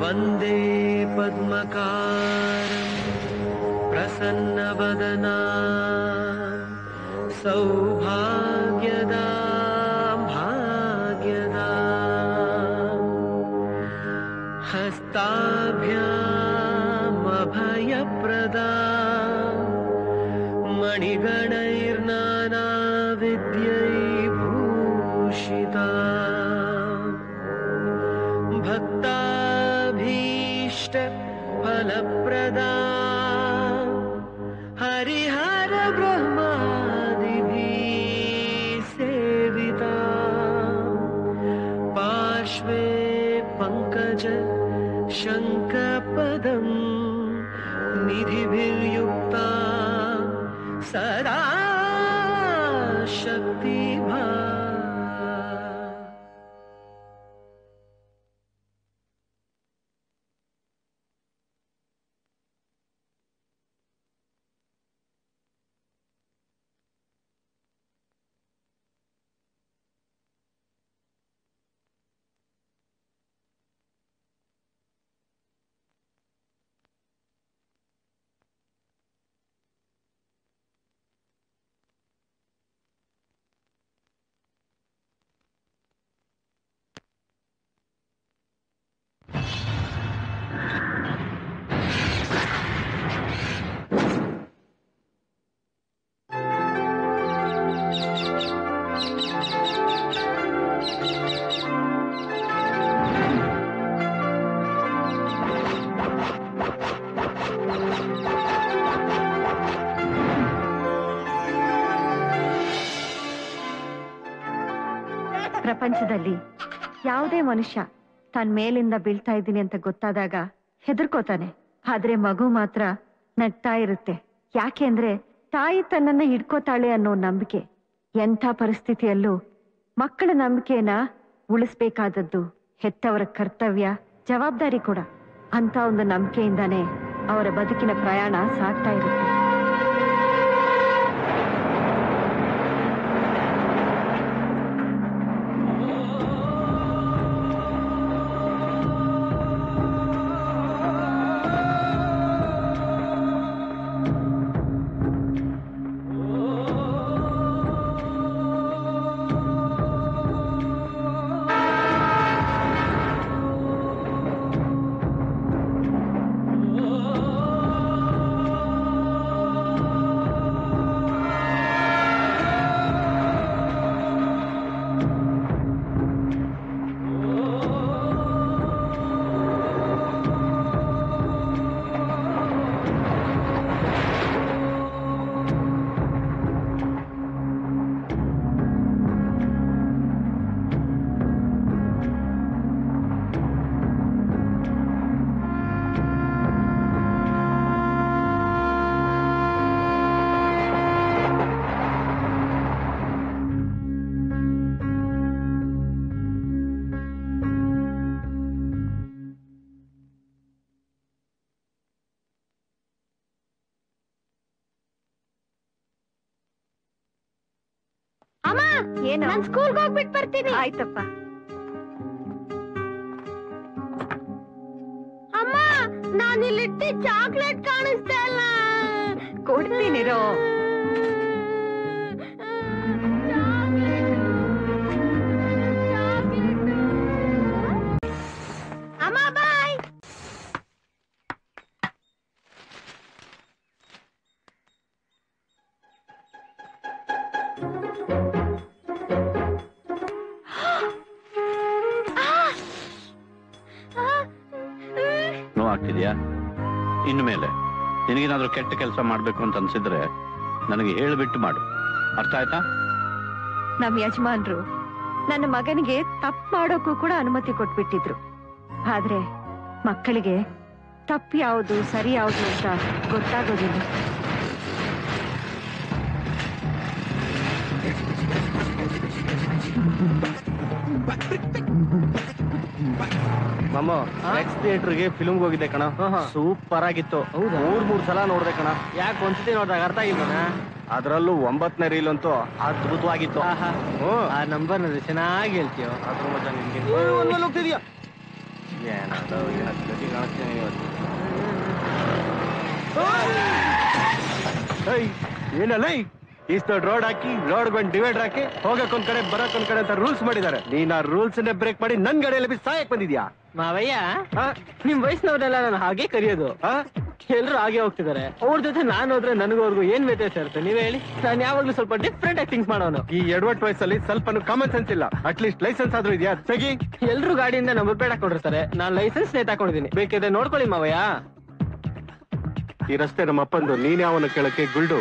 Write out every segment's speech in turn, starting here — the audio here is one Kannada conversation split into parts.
वन्दे पद्मकारम् प्रसन्नवदना सौभाग्यदा ಪ್ರಪಂಚದಲ್ಲಿ ಯಾವುದೇ ಮನುಷ್ಯ ತನ್ ಮೇಲಿಂದ ಬೀಳ್ತಾ ಇದ್ದೀನಿ ಅಂತ ಗೊತ್ತಾದಾಗ ಹೆದರ್ಕೋತಾನೆ. ಆದ್ರೆ ಮಗು ಮಾತ್ರ ನಗ್ತಾ ಇರುತ್ತೆ. ಯಾಕೆಂದ್ರೆ ತಾಯಿ ತನ್ನನ್ನ ಹಿಡ್ಕೋತಾಳೆ ಅನ್ನೋ ನಂಬಿಕೆ ಎಂಥ ಪರಿಸ್ಥಿತಿಯಲ್ಲೂ ಮಕ್ಕಳ ನಂಬಿಕೆನ ಉಳಿಸ್ಬೇಕಾದದ್ದು ಹೆತ್ತವರ ಕರ್ತವ್ಯ, ಜವಾಬ್ದಾರಿ ಕೂಡ. ಅಂತ ಒಂದು ನಂಬಿಕೆಯಿಂದಾನೇ ಅವರ ಬದುಕಿನ ಪ್ರಯಾಣ ಸಾಗ್ತಾ ಇರುತ್ತೆ. ಏನು? ನಾನ್ ಸ್ಕೂಲ್ಗೆ ಹೋಗ್ಬಿಟ್ಟು ಬರ್ತೀನಿ. ಆಯ್ತಪ್ಪ. ಅಮ್ಮ ನಾನು ಇಲ್ಲಿಟ್ಟಿ ಚಾಕ್ಲೇಟ್ ಕಾಣಿಸ್ತಾ ಇಲ್ಲ. ಕೊಡ್ತೀನಿರೋ ನೋವಾಗ್ತಿದ್ಯಾ ಇನ್ನು ಮೇಲೆ, ನಿನಗೇನಾದ್ರೂ ಕೆಟ್ಟ ಕೆಲಸ ಮಾಡ್ಬೇಕು ಅಂತ ಅನ್ಸಿದ್ರೆ ನನಗೆ ಹೇಳ್ಬಿಟ್ಟು ಮಾಡು. ಅರ್ಥ ಆಯ್ತಾ? ನಮ್ ಯಜಮಾನ್ರು ನನ್ನ ಮಗನಿಗೆ ತಪ್ಪು ಮಾಡೋಕ್ಕೂ ಕೂಡ ಅನುಮತಿ ಕೊಟ್ಬಿಟ್ಟಿದ್ರು. ಆದ್ರೆ ಮಕ್ಕಳಿಗೆ ತಪ್ಪು ಯಾವುದು, ಸರಿ ಯಾವುದು ಅಂತ ಗೊತ್ತಾಗೋದಿಲ್ಲ. ಮಮ್ಮ ನೆಕ್ಸ್ಟ್ ಥಿಯೇಟರ್ಗೆ ಫಿಲ್ಮ್ ಹೋಗಿದ್ದೆ ಕಣ. ಸೂಪರ್ ಆಗಿತ್ತು. ಮೂರ್ ಮೂರ್ ಸಲ ನೋಡ್ದೆ ಕಣ. ಯಾಕೆ ಒಂದ್ಸತಿ ನೋಡಿದಾಗ ಅರ್ಥ ಆಗಿಲ್ಲ ಅದ್ರಲ್ಲೂ ಒಂಬತ್ತನೇ ರೀಲ್ ಅಂತೂ ಅದ್ಭುತವಾಗಿತ್ತು. ಆ ನಂಬರ್ ಚೆನ್ನಾಗಿ ಹೇಳ್ತೀಯ. ಅದ್ರ ಮಜಾ ನಿನ್ಗೆ ಹೋಗ್ತಿದ್ಯಾ? ಏನದು ಏನೋ ಗತಿ ಕಾಣಿಸ್ತೀನಿ ಇವತ್ತು. ಏನಲ್ಲ ಇಷ್ಟು ರೋಡ್ ಹಾಕಿ ರೋಡ್ ಒಂದು ಡಿವೈಡರ್ ಹಾಕಿ ಹೋಗಕ್ ಒಂದ್ ಕಡೆ ಬರಕ್ ಒಂದ್ ಕಡೆ ಅಂತ ರೂಲ್ಸ್ ಮಾಡಿದ್ದಾರೆ. ನೀನ್ ಆ ರೂಲ್ಸ್ ಬ್ರೇಕ್ ಮಾಡಿ ನನ್ ಗಡೆಯಲ್ಲಿ ಬಿ ಸಾಯಕ್ ಬಂದಿದ್ಯಾ? ಮಾವಯ್ಯ? ನಿಮ್ ವಯಸ್ಸಿನವರೆಲ್ಲ ನಾನು ಹಾಗೆ ಕರೆಯೋದು. ಆ? ಎಲ್ರು ಹಾಗೆ ಹೋಗ್ತಿದ್ದಾರೆ. ಅವ್ರ ಜೊತೆ ನಾನು ಹೋದ್ರೆ ನನಗೋರ್ಗು ಏನ್ ವ್ಯತ್ಯಾಸ ಇರುತ್ತೆ? ನೀವ್ ಹೇಳಿ. ನಾನು ಯಾವಾಗ್ಲೂ ಸ್ವಲ್ಪ ಡಿಫ್ರೆಂಟ್ ಆಗಿ ಥಿಂಕ್ ಮಾಡೋನು. ಈ ಎಡವಟ್ ವಯಸ್ಸಲ್ಲಿ ಸ್ವಲ್ಪ ಕಾಮನ್ ಸೆನ್ಸ್ ಇಲ್ಲ ಅಟ್ಲೀಸ್ಟ್ ಲೈಸೆನ್ಸ್ ಆದ್ರೂ ಇದೆಯಾ? ತೆಗಿ ಎಲ್ರು ಗಾಡಿಯಿಂದ ನಂಬರ್ ಪ್ಲೇಟ್ ಹಾಕೊಂಡಿರ್ತಾರೆ ನಾನ್ ಲೈಸೆನ್ಸ್ ನೇತಾಕೊಂಡಿದ್ದೀನಿ ಬೇಕಿದ್ರೆ ನೋಡ್ಕೊಳ್ಳಿ ಮಾವಯ್ಯ. ಈ ರಸ್ತೆ ನಮ್ಮ ಅಪ್ಪಂದು ನೀನ್ ಯಾವನ ಕೇಳಕ್ಕೆ ಗುಲ್ಡು?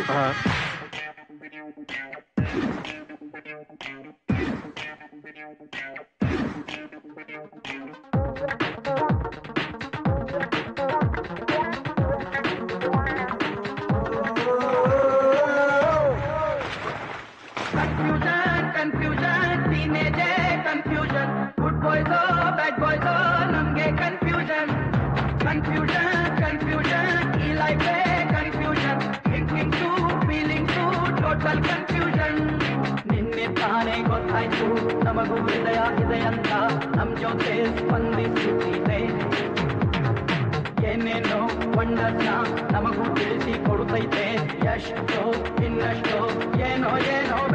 ನಮಗೂ ಹೃದಯ ಇದೆ ಅಂತ ನಮ್ ಜೊತೆ ಸ್ಪಂದಿಸುತ್ತಿದೆ. ಏನೇನೋ ವಂಡರ್ನ ನಮಗೂ ತಿಳಿಸಿ ಕೊಡುತ್ತೈತೆ. ಎಷ್ಟೋ, ಇನ್ನಷ್ಟೋ, ಏನೋ ಏನೋ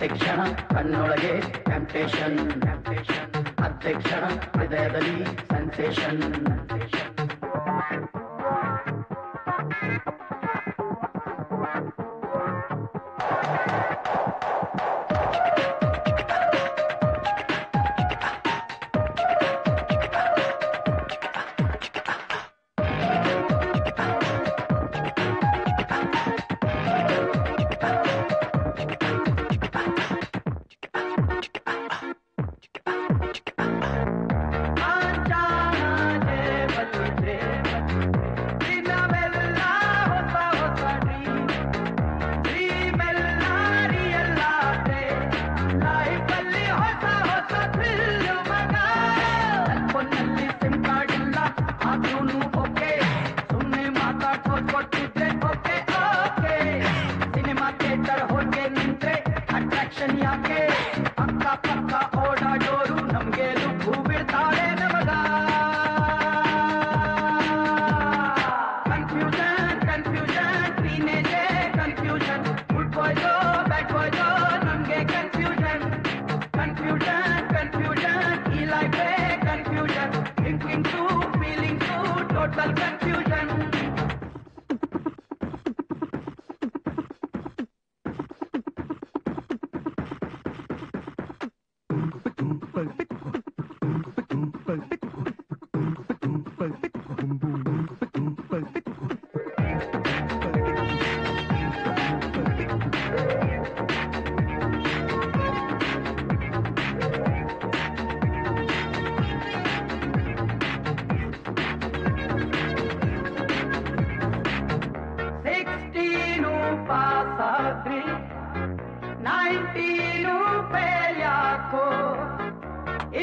ಪ್ರತ್ಯಕ್ಷಣ ಕಣ್ಣೊಳಗೆ ಟೆಂಪ್ಟೇಷನ್ ಅಧ್ಯಕ್ಷಣ ಹೃದಯದಲ್ಲಿ ಸೆನ್ಸೇಷನ್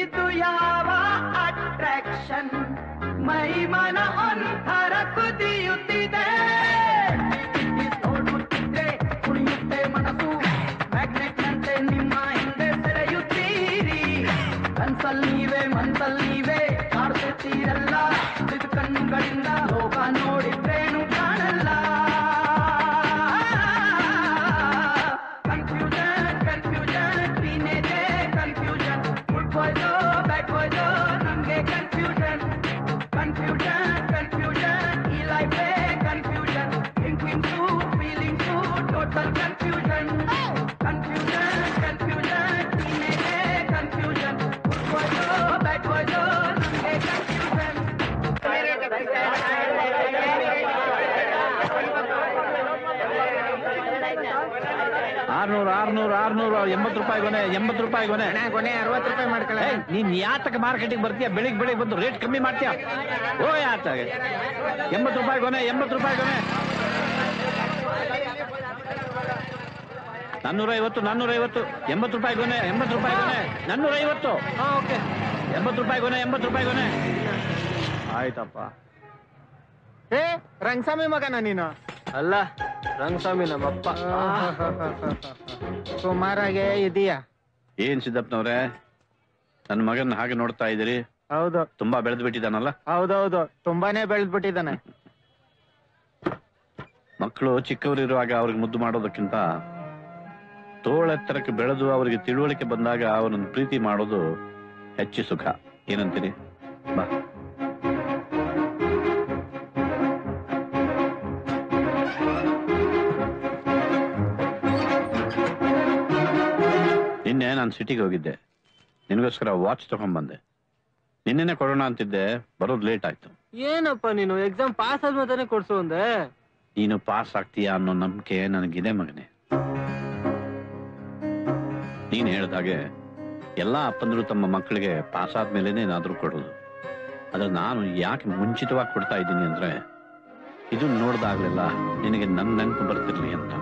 ಇದು ಯಾವ ಅಟ್ರಾಕ್ಷನ್ ಮೈ ಮನ ಒಂಥರ ಕುದಿಯುತ್ತಿದೆ ಆರ್ನೂರು ಆರ್ನೂರು ಆರ್ನೂರು ಎಂಬತ್ತು ರೂಪಾಯಿ ಕೊನೆ ಎಂಬತ್ತು ರೂಪಾಯಿ ಕೊನೆ ಕೊನೆ ಅರವತ್ತು ರೂಪಾಯಿ ಮಾಡ್ಕೊಳ್ಳ ನೀನ್ ಯಾತಕ ಮಾರ್ಕೆಟಿಗೆ ಬರ್ತೀಯ? ಬೆಳಿಗ್ಗೆ ಬೆಳಿಗ್ಗೆ ಬಂದು ರೇಟ್ ಕಮ್ಮಿ ಮಾಡ್ತೀಯ? ಓ ಯಾತ ಎಂಬತ್ತು ರೂಪಾಯಿ ಕೊನೆ ಎಂಬತ್ತು ರೂಪಾಯಿ ಕೊನೆ ನಾನ್ನೂರ ಐವತ್ತು ನಾನ್ನೂರ ಐವತ್ತು ಎಂಬತ್ತು ರೂಪಾಯಿ ಕೊನೆ ಎಂಬತ್ತು ರೂಪಾಯಿ ಕೊನೆ ನಾನ್ನೂರ ಐವತ್ತು ಹಾ ಓಕೆ. ಎಂಬತ್ತು ರೂಪಾಯಿ ಕೊನೆ ಎಂಬತ್ತು ರೂಪಾಯಿ ಕೊನೆ ಆಯ್ತಪ್ಪ. ಏ ರಂಗಸ್ವಾಮಿ ಮಗನ ನೀನು? ಅಲ್ಲ. ರಂಗಸ್ವಾಮಿ ನಮ್ಮಪ್ಪ. ಸುಮಾರಾಗೆ ಇದೀಯಾ? ಏನ್ ಸಿದ್ದಪ್ಪನವ್ರೆ? ನನ್ನ ಮಗನ ಹಾಗೆ ನೋಡ್ತಾ ಇದ್ದೀರಿ. ಹೌದು. ತುಂಬಾ ಬೆಳೆದ್ ಬಿಟ್ಟಿದ್ದಾನಲ್ಲ? ಹೌದೌದು. ತುಂಬಾನೇ ಬೆಳೆದ್ಬಿಟ್ಟಿದ್ದಾನೆ ಮಕ್ಕಳು ಚಿಕ್ಕವರಿರುವಾಗ ಅವ್ರಿಗೆ ಮುದ್ದು ಮಾಡೋದಕ್ಕಿಂತ ತೋಳೆತ್ತರಕ್ಕೆ ಬೆಳೆದು ಅವರಿಗೆ ತಿಳುವಳಿಕೆ ಬಂದಾಗ ಅವನನ್ನು ಪ್ರೀತಿ ಮಾಡೋದು ಹೆಚ್ಚು ಸುಖ. ಏನಂತೀರಿ? ಬಾ. ನಿನ್ನೆ ನಾನು ಸಿಟಿಗೆ ಹೋಗಿದ್ದೆ. ನಿನಗೋಸ್ಕರ ವಾಚ್ ತಗೊಂಡ್ಬಂದೆ. ನಿನ್ನೆನೆ ಕೊಡೋಣ ಅಂತಿದ್ದೆ ಬರೋದು ಲೇಟ್ ಆಯ್ತು. ಏನಪ್ಪ ನೀನು? ಎಕ್ಸಾಮ್ ಪಾಸ್ ಆದ್ಮೇಲೆ ಕೊಡ್ಸು ಅಂದೆ. ನೀನು ಪಾಸ್ ಆಗ್ತೀಯಾ ಅನ್ನೋ ನಂಬಿಕೆ ನನಗಿದೆ ಮಗನೇ. ನೀನ್ ಹೇಳ್ದಾಗೆ ಎಲ್ಲಾ ಅಪ್ಪಂದ್ರು ತಮ್ಮ ಮಕ್ಕಳಿಗೆ ಪಾಸ್ ಆದ್ಮೇಲೆ ಏನಾದ್ರೂ ಕೊಡೋದು. ಆದ್ರೆ ನಾನು ಯಾಕೆ ಮುಂಚಿತವಾಗಿ ಕೊಡ್ತಾ ಇದ್ದೀನಿ ಅಂದ್ರೆ ಇದು ನೋಡ್ದಾಗ್ಲೆಲ್ಲ ನಿನಗೆ ನನ್ನ ನೆನಪು ಬರ್ತಿರ್ಲಿ ಅಂತ.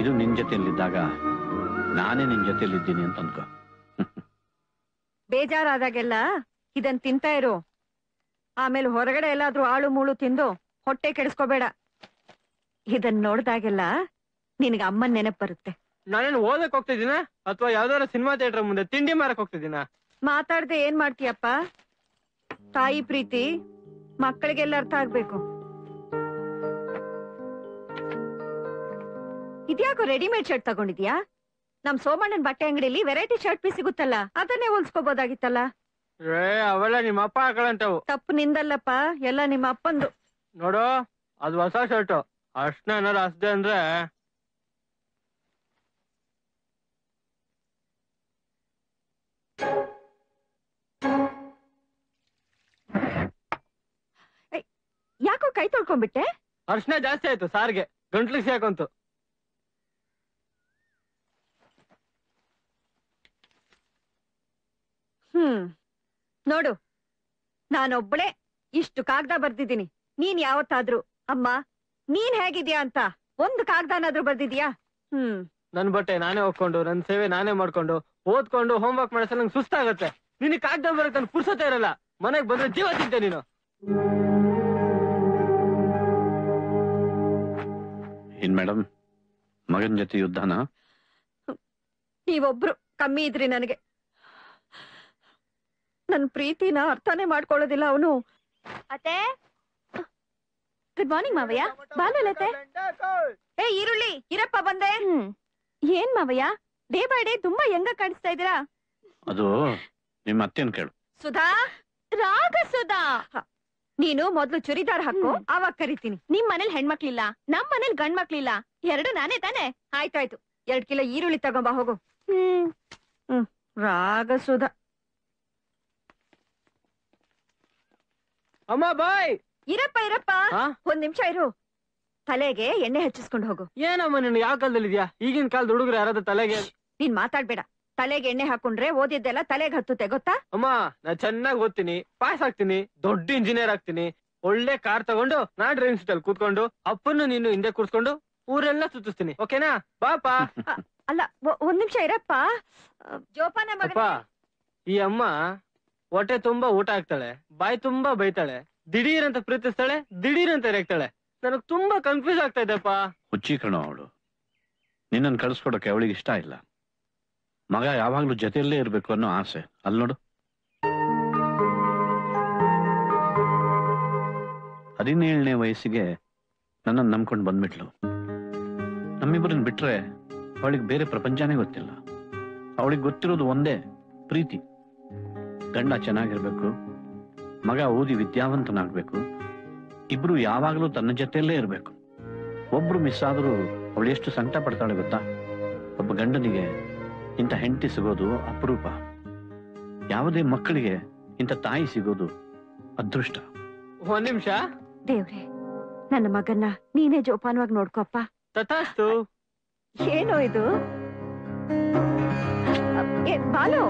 ಇದು ನಿನ್ ಜೊತೆಯಲ್ಲಿದ್ದಾಗ ನಾನೇ ನಿನ್ ಜೊತೆಯಲ್ಲಿದ್ದೀನಿ ಅಂತ ಅನ್ಕೋ. ಬೇಜಾರಾದಾಗೆಲ್ಲ ಇದನ್ ತಿಂತಾ ಇರು. ಆಮೇಲೆ ಹೊರಗಡೆ ಎಲ್ಲಾದ್ರೂ ಆಳು ಮೂಳು ತಿಂದು ಹೊಟ್ಟೆ ಕೆಡಿಸ್ಕೋಬೇಡ. ಇದನ್ ನೋಡ್ದಾಗೆಲ್ಲ ನಿನಗೆ ಅಮ್ಮನ್ ನೆನಪ್ ಬರುತ್ತೆ. ನಾನೇನು ಓದಕ್ ಹೋಗ್ತಿದ್ದೀನ? ಅಥವಾ ಯಾವ್ದಾರ ಸಿನಿಮಾ ಥಿಯೇಟರ್ ಮುಂದೆ ತಿಂಡಿ ಮಾರಕ್ ಹೋಗ್ತಿದ್ದೀನ? ಮಾತಾಡ್ದೆ ಏನ್ ಮಾಡ್ತೀಯಪ್ಪ? ತಾಯಿ ಪ್ರೀತಿ ಮಕ್ಕಳಿಗೆಲ್ಲ ಅರ್ಥ ಆಗ್ಬೇಕು. ಇದ್ಯಾಕೋ ರೆಡಿಮೇಡ್ ಶರ್ಟ್ ತಗೊಂಡಿದ್ಯಾ? ನಮ್ ಸೋಮಣ್ಣನ್ ಬಟ್ಟೆ ಅಂಗಡಿಲಿ ವೆರೈಟಿ ಶರ್ಟ್ ಪೀಸ್ ಸಿಗುತ್ತಲ್ಲ ಅದನ್ನೇ ಹೊಲ್ಸ್ಕೋಬೋದಾಗಿತ್ತಲ್ಲ? ಏ ಅವೆಲ್ಲ ನಿಮ್ಮ ಅಪ್ಪ ಹಾಕೊಳ್ಳಂತವು ತಪ್ಪು ನಿಂದಲ್ಲಪ್ಪ ಎಲ್ಲ ನಿಮ್ಮ ಅಪ್ಪಂದು. ನೋಡು ಅದು ಹೊಸ ಶರ್ಟ್ ಅಷ್ಟ ಏನಾರು ಹಸ್ದೆ ಅಂದ್ರೆ. ಯಾಕೋ ಕೈ ತೊಳ್ಕೊಂಡ್ಬಿಟ್ಟೆ? ಅರ್ಶನ ಜಾಸ್ತಿ ಆಯ್ತು ಸಾರ್ಗೆ. ಗಂಟ್ಲಿಗೆ ಸಾಕಂತು ಹ್ಮ್. ನೋಡು ನಾನೊಬ್ಬಳೆ ಇಷ್ಟು ಕಾಗದ ಬರ್ದಿದ್ದೀನಿ. ನೀನ್ ಯಾವತ್ತಾದ್ರೂ ಅಮ್ಮ ನೀನ್ ಹೇಗಿದ್ಯಾ ಅಂತ ಒಂದು ಕಾಗ್ದನಾದ್ರೂ ಬರ್ದಿದ್ಯಾ? ಹ್ಮ್. ನನ್ ಬಟ್ಟೆ ನಾನೇ ಹೋಗ್ಕೊಂಡು ನನ್ ಸೇವೆ ನಾನೇ ಮಾಡ್ಕೊಂಡು ಓದ್ಕೊಂಡು ಹೋಮ್ವರ್ಕ್ ಮಾಡಿಸ ನಂಗೆ ಸುಸ್ತಾಗತ್ತೆ. ನಿನಗೆ ಕಾಗ್ದ ಬರಕ್ ನನ್ ಪುರ್ಸತೆ ಇರಲ್ಲ. ಮನೆಗ್ ಬಂದ್ರೆ ಜೀವ ತಿಂತೆ ನೀನು. ಏನ್ ಮೇಡಮ್ ಮಗನ್ ಜೊತೆ ಯುದ್ಧನ? ನೀವೊಬ್ರು ಕಮ್ಮಿ ಇದ್ರಿ ನನಗೆ. ನನ್ ಪ್ರೀತಿನ ಅರ್ಥನೇ ಮಾಡ್ಕೊಳ್ಳೋದಿಲ್ಲ ಅವನು. ಅತ್ತೆ? ಗುಡ್ ಮಾರ್ನಿಂಗ್ ಮಾವಯ್ಯ. ಬಾಲಲತೆ ಏ ಈರುಳ್ಳಿ ಇರಪ್ಪ ಬಂದೆ. ಏನ್ ಮಾವಯ್ಯ? ಡೇ ಬೈ ಡೇ ತುಂಬಾ ಹೆಂಗ ಕಾಣಿಸ್ತಾ ಇದೀರಾ ಅದು ನಿಮ್ಮ ಅತ್ತೆನ್ ಕೇಳು. ಸುಧಾ? ರಾಗ ಸುಧಾ ನೀನು ಮೊದ್ಲು ಚುರಿದಾರ್ ಹಾಕು ಅವಾಗ ಕರಿತೀನಿ. ನಿಮ್ ಮನೇಲಿ ಹೆಣ್ಮಕ್ಳಿಲ್ಲ ನಮ್ ಮನೇಲಿ ಗಂಡ್ ಮಕ್ಳಿಲ್ಲ ಎರಡು ನಾನೇ ತಾನೆ? ಆಯ್ತಾಯ್ತು. ಎರಡ್ ಕಿಲೋ ಈರುಳ್ಳಿ ತಗೊಂಬ ಹೋಗು. ಹ್ಮ್. ಹ್ಮ್. ರಾಗ ಸುಧಾ ಅಮ್ಮ ಬಾಯ್. ಇರಪ್ಪ ಇರಪ್ಪ. ಒಂದ್ ನಿಮಿಷ ಇರು. ತಲೆಗೆ ಎಣ್ಣೆ ಹಚ್ಚಿಸ್ಕೊಂಡು ಹೋಗು. ಏನಮ್ಮ ನೀನು ಯಾವ ಕಾಲದಲ್ಲಿ ಇದೆಯಾ? ಈಗಿನ ಕಾಲದ ಹುಡುಗರು ಯಾರಾದ್ರೂ ತಲೆಗೆ ನೀನ್ ಮಾತಾಡ್ಬೇಡ. ತಲೆಗೆ ಎಣ್ಣೆ ಹಾಕೊಂಡ್ರೆ ಓದಿದ್ದೆಲ್ಲ ತಲೆಗೆ ಹತ್ತುತ್ತೆ ಗೊತ್ತಾ? ಅಮ್ಮ ನಾ ಚೆನ್ನಾಗಿ ಓದ್ತೀನಿ ಪಾಸ್ ಆಗ್ತೀನಿ ದೊಡ್ಡ ಇಂಜಿನಿಯರ್ ಆಗ್ತೀನಿ. ಒಳ್ಳೆ ಕಾರ್ ತಗೊಂಡು ನಾ ಡ್ರೈವಿಂಗ್ ಸೀಟ್ ಅಲ್ಲಿ ಕೂತ್ಕೊಂಡು ಅಪ್ಪನ್ನು ನೀನು ಹಿಂದೆ ಕೂರ್ಸ್ಕೊಂಡು ಊರೆಲ್ಲ ಸುತ್ತಿಸ್ತೀನಿ. ಓಕೆನಾ? ಬಾಪಾ ಅಲ್ಲ ಒ- ಒಂದ್ ನಿಮಿಷ ಇರಪ್ಪ. ಜೋಪಾನ ಅಪ್ಪ ಈ ಅಮ್ಮ ಹೊಟ್ಟೆ ತುಂಬಾ ಊಟ ಹಾಕ್ತಾಳೆ, ಬಾಯಿ ತುಂಬಾ ಬೈತಾಳೆ ದಿಢೀರ್ ಅಂತ ಪ್ರೀತಿಸ್ತಾಳೆ ದಿಢೀರ್ ಅಂತ ರೇಗ್ತಾಳೆ. ನನಗ್ ತುಂಬಾ ಕನ್ಫ್ಯೂಸ್ ಆಗ್ತಾ ಇದೆಪ್ಪ ಹುಚ್ಚೀಕರಣ ಅವಳು. ನಿನ್ನನ್ನು ಕಳಿಸ್ಕೊಡಕ್ಕೆ ಅವಳಿಗೆ ಇಷ್ಟ ಇಲ್ಲ. ಮಗ ಯಾವಾಗ್ಲೂ ಜೊತೆಯಲ್ಲೇ ಇರ್ಬೇಕು ಅನ್ನೋ ಆಸೆ. ಅಲ್ಲಿ ನೋಡು. ಹದಿನೇಳನೇ ವಯಸ್ಸಿಗೆ ನನ್ನನ್ನು ನಂಬ್ಕೊಂಡು ಬಂದ್ಬಿಟ್ಲು. ನಮ್ಮಿಬ್ಬರನ್ನ ಬಿಟ್ರೆ ಅವಳಿಗೆ ಬೇರೆ ಪ್ರಪಂಚನೇ ಗೊತ್ತಿಲ್ಲ. ಅವಳಿಗೆ ಗೊತ್ತಿರೋದು ಒಂದೇ ಪ್ರೀತಿ. ಗಂಡ ಚೆನ್ನಾಗಿರ್ಬೇಕು ಮಗ ಓದಿ ವಿದ್ಯಾವಂತನಾಗ್ಬೇಕು ಇಬ್ರು ಯಾವಾಗಲೂ ತನ್ನ ಜೊತೆಯಲ್ಲೇ ಇರಬೇಕು. ಒಬ್ರು ಮಿಸ್ ಆದರೂ ಅವಳು ಎಷ್ಟು ಸಂಕಟ ಪಡ್ತಾಳೆ ಗೊತ್ತಾ? ಒಬ್ಬ ಗಂಡನಿಗೆ ಇಂಥ ಹೆಂಡತಿ ಸಿಗೋದು ಅಪರೂಪ. ಯಾವುದೇ ಮಕ್ಕಳಿಗೆ ಇಂಥ ತಾಯಿ ಸಿಗೋದು ಅದೃಷ್ಟ. ಒಂದ್ ನಿಮಿಷ. ದೇವ್ರೆ ನನ್ನ ಮಗನ್ನ ನೀನೇ ಜೋಪಾನವಾಗಿ ನೋಡ್ಕೊಪ್ಪ. ತಥಾಸ್ತು. ಏನೋ ಇದು? ಏ, ಬಾಲು.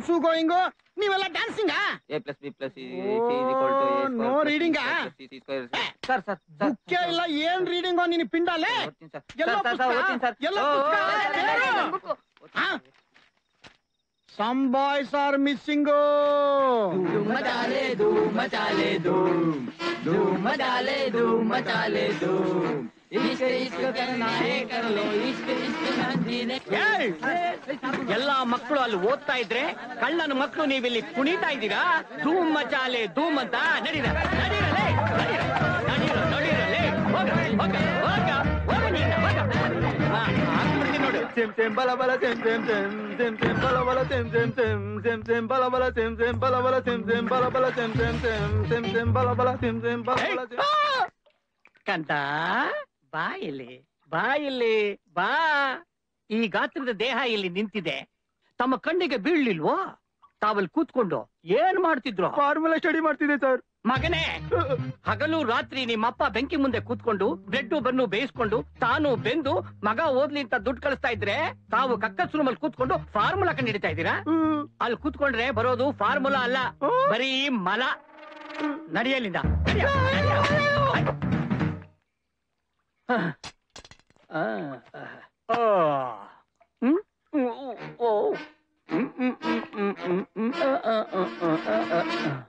ನಾನು ಗೋಯಿಂಗ್ ನೀವೆಲ್ಲ dancing A plus B plus O, no reading ಆ? ಸರ್ ಸರ್ ಮುಖ್ಯ ಇಲ್ಲ ಏನ್ ರೀಡಿಂಗ್ ನಿನ್ ಪಿಂಡಾಲೆ ಎಲ್ಲೋ ಪುಸ್ತಕ? ಎಲ್ಲೋ ಪುಸ್ತಕ? ಸಮ್ ಬಾಯ್ಸ್ ಆರ್ ಮಿಸ್ಸಿಂಗ್ ಎಲ್ಲಾ ಮಕ್ಕಳು ಅಲ್ಲಿ ಓದ್ತಾ ಇದ್ರೆ ಕಳ್ಳನ ಮಕ್ಕಳು ನೀವಿಲ್ಲಿ ಕುಣಿತಾ ಇದ್ದೀರಾ ಧೂಮ್ ಮಚಾಲೆ ಧೂಮ್ ಅಂತ ನಡೀರ ನಡೀರಲೇ ನಡೀರ ನಡೀರ ನಡೀರಲೇ ಹೋಗ ಹೋಗ ಹೋಗ ಹೋಗ ನೀನು ಹೋಗ Tem tem bala bala tem tem tem tem tem bala bala tem tem tem tem tem bala bala tem tem bala bala tem tem bala bala tem tem tem tem tem bala bala tem tem bala bala ಕಂದ ಬಾ ಇಲ್ಲಿ ಬಾ ಇಲ್ಲಿ ಬಾ ಈ ಗಾತ್ರದ ದೇಹ ಇಲ್ಲಿ ನಿಂತಿದೆ ತಮ್ಮ ಕಣ್ಣಿಗೆ ಬೀಳ್ಲಿಲ್ವೋ ತಾವಲ್ಲಿ ಕೂತ್ಕೊಂಡು ಏನ್ ಮಾಡ್ತಿದ್ರು ಫಾರ್ಮುಲಾ ಸ್ಟಡಿ ಮಾಡ್ತಿದೆ ಸರ್ ಮಗನೇ ಹಗಲು ರಾತ್ರಿ ನಿಮ್ಮಪ್ಪ ಬೆಂಕಿ ಮುಂದೆ ಕೂತ್ಕೊಂಡು ಬ್ರೆಡ್ ಬನ್ನು ಬೇಯಿಸ್ಕೊಂಡು ತಾನು ಬೆಂದು ಮಗ ಓದ್ಲಿ ಅಂತ ದುಡ್ಡು ಕಳಿಸ್ತಾ ಇದ್ರೆ ತಾವು ಕಕ್ಕಸ್ ರೂಮಲ್ಲಿ ಕೂತ್ಕೊಂಡು ಫಾರ್ಮುಲಾ ಕಂಡು ಹಿಡಿತಾ ಇದ್ದೀರಾ? ಅಲ್ಲಿ ಕೂತ್ಕೊಂಡ್ರೆ ಬರೋದು ಫಾರ್ಮುಲಾ ಅಲ್ಲ ಬರೀ ಮಲ. ನಡೆಯಲಿಂದ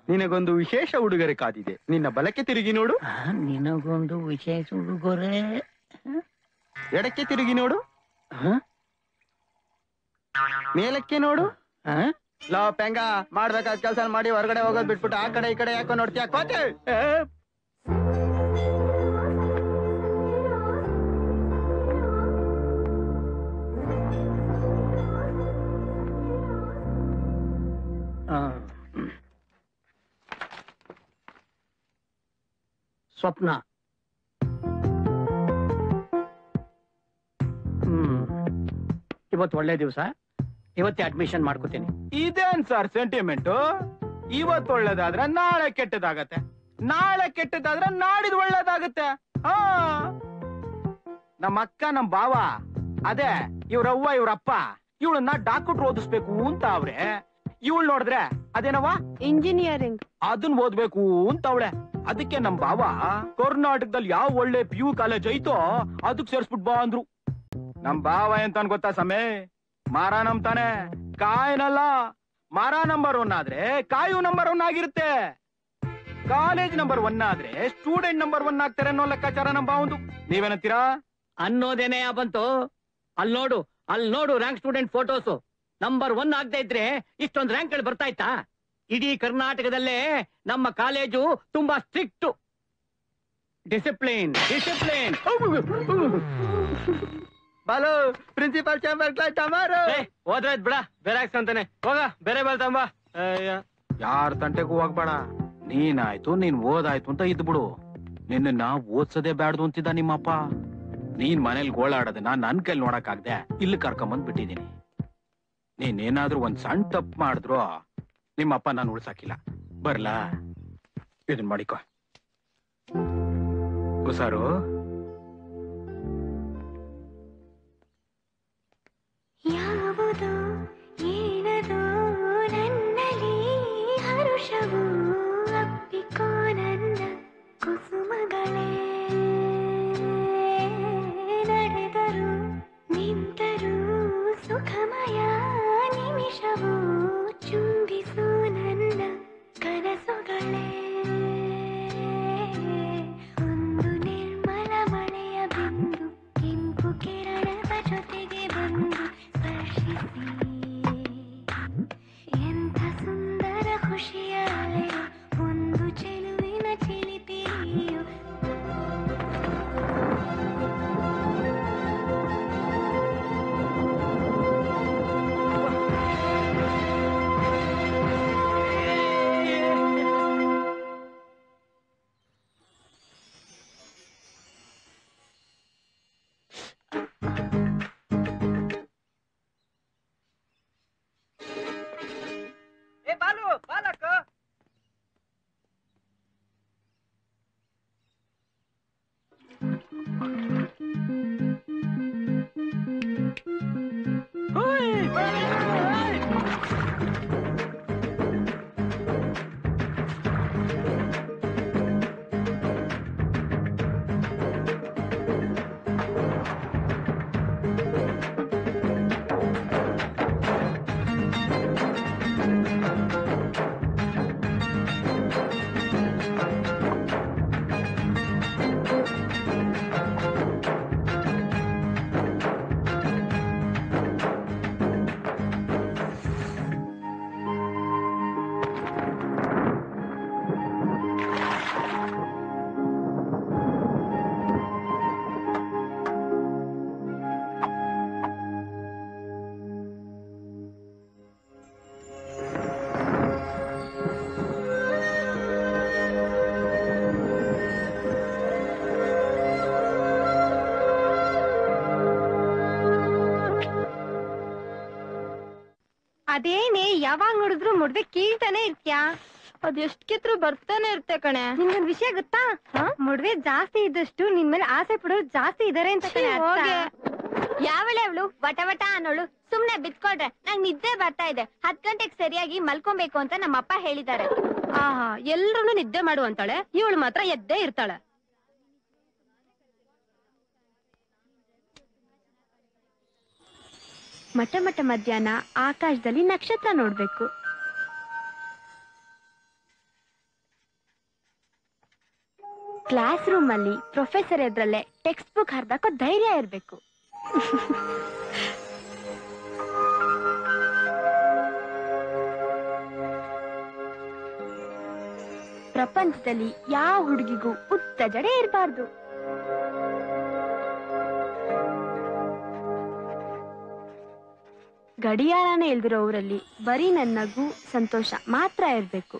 ನಿನಗೊಂದು ವಿಶೇಷ ಉಡುಗೊರೆ ಕಾದಿದೆ. ನಿನ್ನ ಬಲಕ್ಕೆ ತಿರುಗಿ ನೋಡು. ನಿನಗೊಂದು ವಿಶೇಷ ಉಡುಗೊರೆ? ಎಡಕ್ಕೆ ತಿರುಗಿ ನೋಡು. ಮೇಲಕ್ಕೆ ನೋಡು. ಲೋ ಪೆಂಗ ಮಾಡ್ಬೇಕಾದ ಕೆಲಸ ಮಾಡಿ ಹೊರಗಡೆ ಹೋಗೋದ್ ಬಿಟ್ಬಿಟ್ಟು ಆ ಕಡೆ ಈ ಕಡೆ ಯಾಕೋ ನೋಡ್ತೀಯ? ಕೋತೆ! ಸ್ವಪ್ನ. ಹ್ಮ್. ಇವತ್ತು ಒಳ್ಳೆ ದಿವಸ. ಇವತ್ತೇ ಅಡ್ಮಿಷನ್ ಮಾಡ್ಕೋತೀನಿ. ಇದೇನ್ ಸರ್ ಸೆಂಟಿಮೆಂಟ್ ಇವತ್ತು ಒಳ್ಳೇದಾದ್ರೆ ನಾಳೆ ಕೆಟ್ಟದಾಗತ್ತೆ. ನಾಳೆ ಕೆಟ್ಟದಾದ್ರೆ ನಾಡಿದ್ ಒಳ್ಳೇದಾಗತ್ತೆ. ಹಾ. ನಮ್ಮ ಅಕ್ಕ ನಮ್ ಬಾವ ಅದೇ, ಇವ್ರವ್ವ, ಇವ್ರಪ್ಪ, ಇವಳನ್ನ ಡಾಕ್ಟರ್ ಓದಿಸ್ಬೇಕು ಅಂತ ಅವ್ರೆ. ಇವಳು ನೋಡಿದ್ರೆ ಅದೇನವ್ವ? ಇಂಜಿನಿಯರಿಂಗ್ ಅದನ್ ಓದ್ಬೇಕು ಅಂತ ಅವಳೆ. ಅದಕ್ಕೆ ನಮ್ ಬಾವ ಕರ್ನಾಟಕದಲ್ಲಿ ಯಾವ ಒಳ್ಳೆ ಪಿ ಯು ಕಾಲೇಜ್ ಐತೋ ಅದಕ್ ಸೇರ್ಸ್ಬಿಟ್ ಬಾ ಅಂದ್ರು. ನಮ್ ಬಾವ ಎಂತ ಗೊತ್ತಾ ಸಮೇ ಮಾರ ನಂಬ್ತಾನೆ ಕಾಯನಲ್ಲ. ಮಾರ ನಂಬರ್ ಒನ್ ಆದ್ರೆ ಕಾಯು ನಂಬರ್ ಒನ್ ಆಗಿರುತ್ತೆ. ಕಾಲೇಜ್ ನಂಬರ್ ಒನ್ ಆದ್ರೆ ಸ್ಟೂಡೆಂಟ್ ನಂಬರ್ ಒನ್ ಆಗ್ತಾರೆ ಅನ್ನೋ ಲೆಕ್ಕಾಚಾರ ನಮ್ ಬಾವಂದು ನೀವೇನಂತೀರಾ? ಅನ್ನೋದೇನೇ ಬಂತು? ಅಲ್ ನೋಡು ಅಲ್ ನೋಡು rank student photos number one ಆಗದೆ ಇದ್ರೆ ಇಷ್ಟೊಂದು ರ್ಯಾಂಕ್ಗಳು ಬರ್ತಾ ಇತ್ತಾ? ಇಡೀ ಕರ್ನಾಟಕದಲ್ಲೇ ನಮ್ಮ ಕಾಲೇಜು ತುಂಬಾ strict discipline discipline Balu principal chamber ಟಮಾರು ಹೋದ್ರೆ ಬಿಡ ಬೇರೆ ಅಂತಾನೆ. ಹೋಗ ಬೇರೆ ಬಲ್ತಂಬ ಯಾರ ತಂಟೆಗೂ ಹೋಗ್ಬೇಡ. ನೀನಾಯ್ತು ನೀನ್ ಓದಾಯ್ತು ಅಂತ ಇದ್ಬಿಡು ನಿನ್ನ ಓದ್ಸದೆ ಬ್ಯಾಡ್ದು ಅಂತಿದ್ದ ನಿಮ್ಮಪ್ಪ. ನೀನ್ ಮನೇಲಿ ಗೋಳಾಡೋದನ್ನ ನನ್ ಕೈಲಿ ನೋಡಕ್ ಆಗದೆ ಇಲ್ಲಿ ಕರ್ಕೊಂಬಂದ್ ಬಿಟ್ಟಿದೀನಿ ನೀನೇನಾದ್ರೂ ಒಂದ್ ಸಣ್ಣ ತಪ್ಪು ಮಾಡಿದ್ರು ನಿಮ್ಮಪ್ಪ ನಾನು ಉಳ್ಸಾಕಿಲ್ಲ. ಬರ್ಲಾ? ಇದನ್ ಮಾಡಿಕೊ. ಹುಸಾರು ಯಾವುದೋ ಏನದೋ ನನ್ನಲ್ಲಿ ಹರುಷವು ಅಪ್ಪಿಕೋ ನನ್ನ ಕುಸುಮಗಳೇ. ನಿಮಿಷವು ಚುಂಬಿಸು ನನ್ನ ಕನಸುಗಳೇ ಯಾವಾಗ ನೋಡಿದ್ರು ಮುಡ್ದೆ ಕೀಳ್ತಾನೆ ಇರ್ತ್ಯಾ? ಅದ್ ಎಷ್ಟ್ ಕಿತ್ರು ಬರ್ತಾನೆ ಇರ್ತೆ ಕಣೆ. ನಿಮ್ಗೊಂದ್ ವಿಷಯ ಗೊತ್ತಾ? ಮುಡ್ವೆ ಜಾಸ್ತಿ ಇದ್ದಷ್ಟು ನಿನ್ ಮೇಲೆ ಆಸೆ ಪಡೋರು ಜಾಸ್ತಿ ಇದಾರೆ ಅಂತ ಕಣೆ ಯಾವಳೆ ಅವಳು? ವಟ ವಟ ಅನ್ನೋಳು. ಸುಮ್ನೆ ಬಿತ್ಕೊಂಡ್ರೆ ನಂಗ್ ನಿದ್ದೆ ಬರ್ತಾ ಇದೆ. ಹತ್ ಗಂಟೆಗೆ ಸರಿಯಾಗಿ ಮಲ್ಕೊಬೇಕು ಅಂತ ನಮ್ಮಪ್ಪ ಹೇಳಿದ್ದಾರೆ. ಆಹಾ ಎಲ್ರು ನಿದ್ದೆ ಮಾಡು ಅಂತಾಳೆ ಇವಳು ಮಾತ್ರ ಎದ್ದೇ ಇರ್ತಾಳೆ. ಮಟ ಮಟ ಮಧ್ಯಾಹ್ನ ಆಕಾಶದಲ್ಲಿ ನಕ್ಷತ್ರ ನೋಡ್ಬೇಕು. ಕ್ಲಾಸ್ ರೂಮ್ ಅಲ್ಲಿ ಪ್ರೊಫೆಸರ್ ಎದ್ರಲ್ಲೇ ಟೆಕ್ಸ್ಟ್ ಬುಕ್ ಹರ್ದಾಕೋ ಧೈರ್ಯ ಇರ್ಬೇಕು. ಪ್ರಪಂಚದಲ್ಲಿ ಯಾವ ಹುಡುಗಿಗೂ ಉತ್ತ ಜಡೆ ಇರಬಾರ್ದು. ಗಡಿಯಾರನೇ ಇಲ್ದಿರೋ ಊರಲ್ಲಿ ಬರೀ ನನ್ನ ನಗು ಸಂತೋಷ ಮಾತ್ರ ಇರ್ಬೇಕು.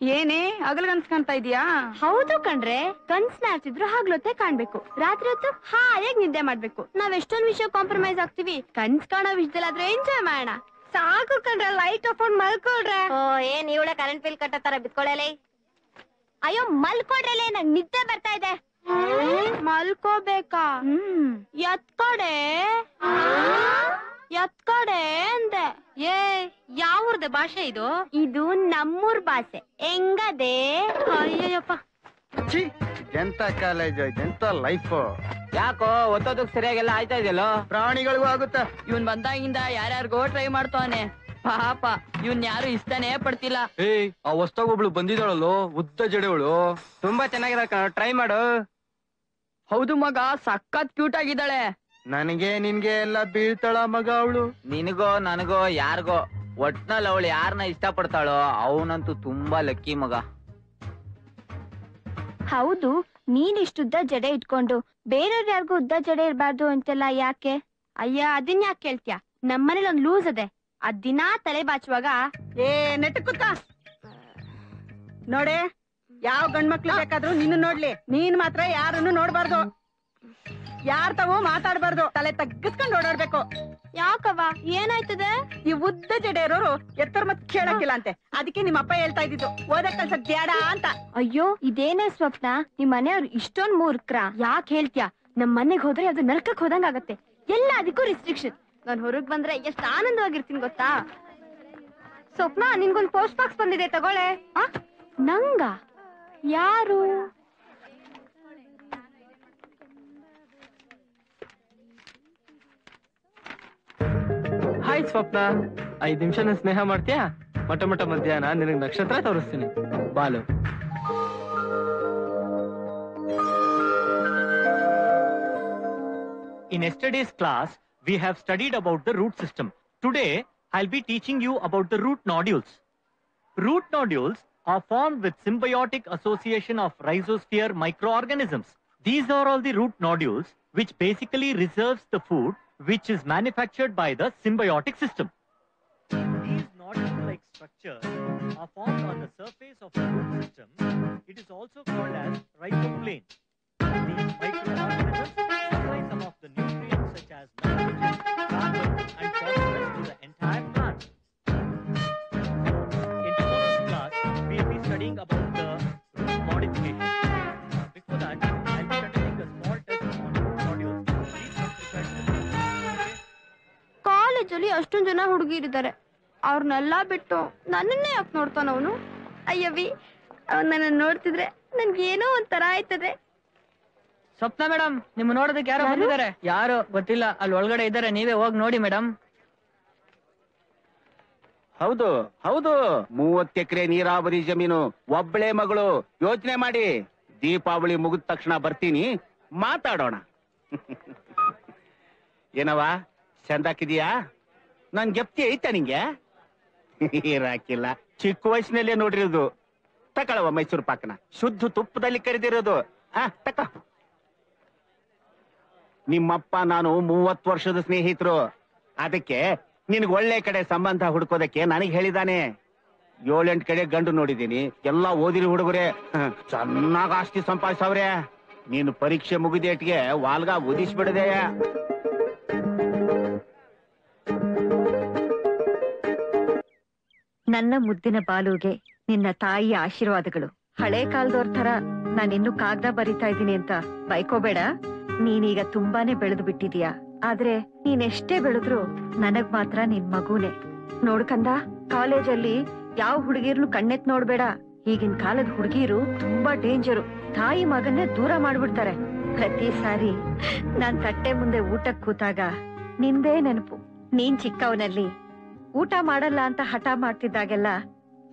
ಏನೇ ಹಗಲು ಕನ್ಸ್ ಕಾಣ್ತಾ ಇದೀಯಾ? ಹೌದು ಕಣ್ರೆ ಕನ್ಸ್ ನಾಚಿದ್ರು ಹಗ್ಲೊತ್ತೆ ಕಾಣ್ಬೇಕು. ರಾತ್ರಿ ಹೊತ್ತು ಹಾಯಾಗಿ ನಿದ್ದೆ ಮಾಡ್ಬೇಕು. ನಾವ್ ಎಷ್ಟೊಂದ್ ವಿಷಯ ಕಾಂಪ್ರಮೈಸ್ ಆಗ್ತೀವಿ. ಕನ್ಸ್ ಕಾಣೋ ವಿಷಯದಲ್ಲಾದ್ರೆ ಎಂಜಾಯ್ ಮಾಡೋಣ. ಸಾಕು ಕಣ್ರೆ ಲೈಟ್ ಆಫ್ ಮಲ್ಕೊಳ್ರೆ. ಓ ಏನ್ ಇವಳೆ ಕರೆಂಟ್ ಬಿಲ್ ಕಟ್ಟತಾರ ಬಿತ್ಕೊಳ್ಳಲೇ ಅಯ್ಯೋ ಮಲ್ಕೊಡ್ರಲ್ಲೇ ನಂಗ್ ನಿದ್ದೆ ಬರ್ತಾ ಇದೆ. ಮಲ್ಕೋಬೇಕಾ? ಎತ್ಕಡೆ ಎತ್ಕಡೆ ಅಂದೆ. ಏ ಯಾವ್ರದ ಭಾಷೆ ಇದು? ಇದು ನಮ್ಮೂರ್ ಭಾಷೆ. ಹೆಂಗದೆ? ಅಯ್ಯಯ್ಯಪ್ಪ. ಎಂತ ಕಾಲೇಜು ಎಂತ ಲೈಫ್ ಯಾಕೋ ಒತ್ತೋದಕ್ ಸರಿಯಾಗೆಲ್ಲ ಆಯ್ತಾ ಇದೆಯಲ್ಲೋ? ಪ್ರಾಣಿಗಳಿಗೂ ಆಗುತ್ತ. ಇವನ್ ಬಂದಾಗಿಂದ ಯಾರ್ಯಾರಿಗೋ ಟ್ರೈ ಮಾಡ್ತಾನೆ ಪಾಪ ಇವನ್ ಯಾರು ಇಷ್ಟನೇ ಪಡ್ತಿಲ್ಲ. ಏ ಆ ಹೊಸ್ತಾಗ ಒಬ್ಳು ಬಂದಿದ್ದಾಳಲ್ಲೋ ಉದ್ದ ಜಡೆವಳು. ತುಂಬಾ ಚೆನ್ನಾಗಿರ ಟ್ರೈ ಮಾಡು. ಹೌದು ಮಗ ಸಖತ್ ಕ್ಯೂಟ್ ಆಗಿದ್ದಾಳೆ. ನನಗೆ ನಿನ್ಗೆ ಎಲ್ಲ ಬೀಳ್ತಾಳ ಮಗ ಅವಳು? ನಿನಗೋ ನನಗೋ ಯಾರಿಗೋ. ಒಟ್ನಲ್ಲಿ ಅವಳು ಯಾರನ್ನ ಇಷ್ಟ ಪಡ್ತಾಳೋ ಅವನಂತೂ ತುಂಬಾ ಲಕ್ಕಿ ಮಗ. ಹೌದು ನೀನ್ ಇಷ್ಟುದ್ದ ಜಡೆ ಇಟ್ಕೊಂಡು ಬೇರೆಯವ್ರ ಯಾರಿಗೂ ಉದ್ದ ಜಡೆ ಇರಬಾರ್ದು ಅಂತೆಲ್ಲ ಯಾಕೆ? ಅಯ್ಯ ಅದನ್ ಯಾಕೆ ಕೇಳ್ತ್ಯಾ? ನಮ್ಮನೇಲಿ ಒಂದ್ ಲೂಸ್ ಅದೆ ಅದ್ ದಿನಾ ತಲೆ ಬಾಚುವಾಗ ಏ ನೆಟ್ಟಕುತ್ತ ನೋಡೆ ಯಾವ ಗಂಡ್ಮಕ್ಳು ಬೇಕಾದ್ರೂ ನಿನ್ನ ನೋಡ್ಲಿ. ನೀನ್ ಮಾತ್ರ ಯಾರನ್ನು ನೋಡ್ಬಾರ್ದು. ಯಾರ್ ತಾವು ಮಾತಾಡ್ಬಾರ್ದು. ತಲೆ ತಗ್ಗಿಸ್ಕೊಂಡು ಓಡಾಡ್ಬೇಕು. ಯಾಕವ್ವ? ಏನಾಯ್ತದೆ? ಈ ಉದ್ದ ಜಡೆ ಇರೋರು ಎತ್ತರ ಮತ್ ಕೇಳಕ್ಕಿಲ್ಲ ಅಂತೆ. ಅದಕ್ಕೆ ನಿಮ್ಮ ಅಪ್ಪ ಹೇಳ್ತಾ ಇದ್ದಿದ್ದು. ಓದಕ್ ಕಲ್ಸದ್ ಬ್ಯಾಡ ಅಂತ. ಅಯ್ಯೋ ಇದೇನೇ ಸ್ವಪ್ನ? ನಿಮ್ ಮನೆಯವ್ರು ಇಷ್ಟೊಂದ್ ಮೂರ್ಖ್ರ. ಯಾಕೆ ಹೇಳ್ತ್ಯಾ? ನಮ್ ಮನೆಗ್ ಹೋದ್ರೆ ಅದು ನರ್ಕಕ್ ಹೋದಂಗ್ ಆಗತ್ತೆ. ಎಲ್ಲ ಅದಕ್ಕೂ ರಿಸ್ಟ್ರಿಕ್ಷನ್ ನಾನ್ ಹೊರಗ್ ಬಂದ್ರೆ ಎಷ್ಟ್ ಆನಂದವಾಗಿರ್ತೀನಿ ಗೊತ್ತಾ? ಸ್ವಪ್ನ ನಿನ್ಗೊಂದ್ ಪೋಸ್ಟ್ ಬಾಕ್ಸ್ ಬಂದಿದೆ ತಗೊಳ್ಳೆ. ನಂಗ? ಯಾರು ಹಾಯ್ ಸ್ವಪ್ನ ಐದ್ ನಿಮಿಷ ಸ್ನೇಹ ಮಾಡ್ತೀಯಾ ಮಟ ಮಟ ಮಧ್ಯಾಹ್ನ ನಿನಗ್ ನಕ್ಷತ್ರ ತೋರಿಸ್ತೀನಿ Balu In yesterday's class, we have studied about the root system. Today, I'll be teaching you about the root nodules. Root nodules are formed with symbiotic association of rhizosphere microorganisms. These are all the root nodules, which basically reserves the food which is manufactured by the symbiotic system. These nodule-like structures are formed on the surface of the root system. It is also called as rhizoplane. These microorganisms supply some of the nutrients such as nitrogen, carbon, and phosphorus to the entire plant. ಕಾಲೇಜಲ್ಲಿ ಅಷ್ಟೊಂದು ಜನ ಹುಡುಗಿರಿದ್ದಾರೆ ಅವ್ರನ್ನೆಲ್ಲ ಬಿಟ್ಟು ನನ್ನನ್ನೇ ಯಾಕೆ ನೋಡ್ತಾನ ಅವನು? ಅಯ್ಯವಿ ಅವನ್ ನನ್ನ ನೋಡ್ತಿದ್ರೆ ನನ್ಗೆ ಏನೋ ಒಂಥರ ಆಯ್ತದೆ. ಸ್ವಪ್ನ ಮೇಡಮ್ ನಿಮ್ ನೋಡೋದಕ್ಕೆ ಯಾರೋ ಯಾರು? ಬಂದಿದ್ದಾರೆ? ಯಾರು ಗೊತ್ತಿಲ್ಲ ಅಲ್ಲಿ ಒಳಗಡೆ ಇದ್ದಾರೆ ನೀವೇ ಹೋಗಿ ನೋಡಿ ಮೇಡಮ್ ಹೌದು ಹೌದು. ಮೂವತ್ತು ಎಕರೆ ನೀರಾವರಿ ಜಮೀನು ಒಬ್ಬಳೆ ಮಗಳು. ಯೋಚನೆ ಮಾಡಿ. ದೀಪಾವಳಿ ಮುಗಿದ ತಕ್ಷಣ ಬರ್ತೀನಿ ಮಾತಾಡೋಣ. ಏನವಾ ಚಂದಾಕಿದೀಯಾ ನನ್ ಗೆಪ್ತಿ ಐತ ನಿಂಗೆ? ಇರಾಕಿಲ್ಲ ಚಿಕ್ಕ ವಯಸ್ಸಿನಲ್ಲೇ ನೋಡಿರೋದು. ತಕಳವ ಮೈಸೂರು ಪಾಕನ. ಶುದ್ಧ ತುಪ್ಪದಲ್ಲಿ ಕರೆದಿರೋದು. ಆ, ತಕ. ನಿಮ್ಮಪ್ಪ ನಾನು ಮೂವತ್ತು ವರ್ಷದ ಸ್ನೇಹಿತರು. ಅದಕ್ಕೆ ನಿನ್ಗೆ ಒಳ್ಳೆ ಕಡೆ ಸಂಬಂಧ ಹುಡುಕೋದಕ್ಕೆ ನನಗೆ ಹೇಳಿದಾನೆ. ಏಳೆಂಟು ಕಡೆ ಗಂಡು ನೋಡಿದೀನಿ ಎಲ್ಲಾ ಓದಿರಿ ಹುಡುಗರೆ. ಚೆನ್ನಾಗಿ ಆಸ್ತಿ ಸಂಪಾದಿಸವ್ರೆ. ನೀನು ಪರೀಕ್ಷೆ ಮುಗಿದೇಟ್ಗೆ ವಾಲ್ಗ ಓದಿಸ್ಬಿಡದೆ. ನನ್ನ ಮುದ್ದಿನ ಬಾಲುಗೆ ನಿನ್ನ ತಾಯಿಯ ಆಶೀರ್ವಾದಗಳು. ಹಳೆ ಕಾಲದವ್ರ ತರ ನಾನಿನ್ನು ಕಾಗ್ದ ಬರಿತಾ ಇದ್ದೀನಿ ಅಂತ ಬೈಕೋಬೇಡ. ನೀನೀಗ ತುಂಬಾನೇ ಬೆಳೆದು ಬಿಟ್ಟಿದೀಯ ಆದ್ರೆ ನೀನೆಷ್ಟೇ ಬೆಳೆದ್ರು ನನಗ್ ಮಾತ್ರ ನಿನ್ ಮಗುನೆ. ನೋಡ್ಕಂದ ಕಾಲೇಜಲ್ಲಿ ಯಾವ ಹುಡುಗಿರ್ನು ಕಣ್ಣೆತ್ ನೋಡ್ಬೇಡ. ಈಗಿನ ಕಾಲದ ಹುಡುಗಿರು ತುಂಬಾ ಡೇಂಜರು. ತಾಯಿ ಮಗನ್ನೇ ದೂರ ಮಾಡ್ಬಿಡ್ತಾರೆ. ಪ್ರತಿ ಸಾರಿ ನಾನ್ ತಟ್ಟೆ ಮುಂದೆ ಊಟಕ್ ಕೂತಾಗ ನಿಂದೇ ನೆನಪು. ನೀನ್ ಚಿಕ್ಕವನಲ್ಲಿ ಊಟ ಮಾಡಲ್ಲ ಅಂತ ಹಠ ಮಾಡ್ತಿದ್ದಾಗೆಲ್ಲ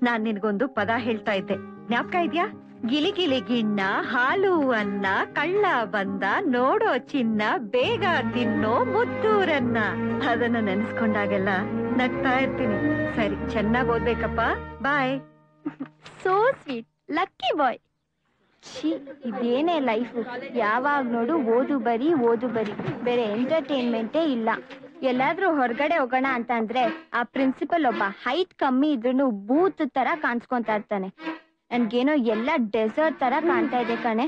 ನಾನ್ ನಿನ್ಗೊಂದು ಪದ ಹೇಳ್ತಾ ಇದ್ದೆ. ಜ್ಞಾಪಕ ಇದ್ಯಾ? ಗಿಲಿ ಗಿಣ್ಣ, ಹಾಲು ಅನ್ನ, ಕಳ್ಳ ಬಂದ, ನೋಡೋ ಚಿನ್ನ, ಬೇಗ ತಿನ್ನೋ ಮುದ್ದೂರನ್ನ. ಅದನ್ನ ನೆನೆಸ್ಕೊಂಡಾಗೆಲ್ಲ ನಗ್ತಾ ಇರ್ತೀನಿ. ಸರಿ, ಚೆನ್ನಾಗ್ ಓದ್ಬೇಕಪ್ಪ. Bye. So sweet lucky boy ಛೀ, ಇದೇನೇ ಲೈಫ್. ಯಾವಾಗ ನೋಡು ಓದು ಬರಿ ಓದು ಬರಿ. ಬೇರೆ ಎಂಟರ್ಟೈನ್ಮೆಂಟೇ ಇಲ್ಲ. ಎಲ್ಲಾದ್ರೂ ಹೊರಗಡೆ ಹೋಗೋಣ ಅಂತ ಅಂದ್ರೆ ಆ ಪ್ರಿನ್ಸಿಪಲ್ ಒಬ್ಬ ಹೈಟ್ ಕಮ್ಮಿ ಇದ್ರೂನು ಬೂತ್ ತರ ಕಾಣಿಸ್ಕೊಂತಾ ಇರ್ತಾನೆ ನನ್ಗೇನೋ ಎಲ್ಲ ಡೆಸರ್ಟ್ ತರ ಕಾಣ್ತಾ ಇದೆ ಕಣೆ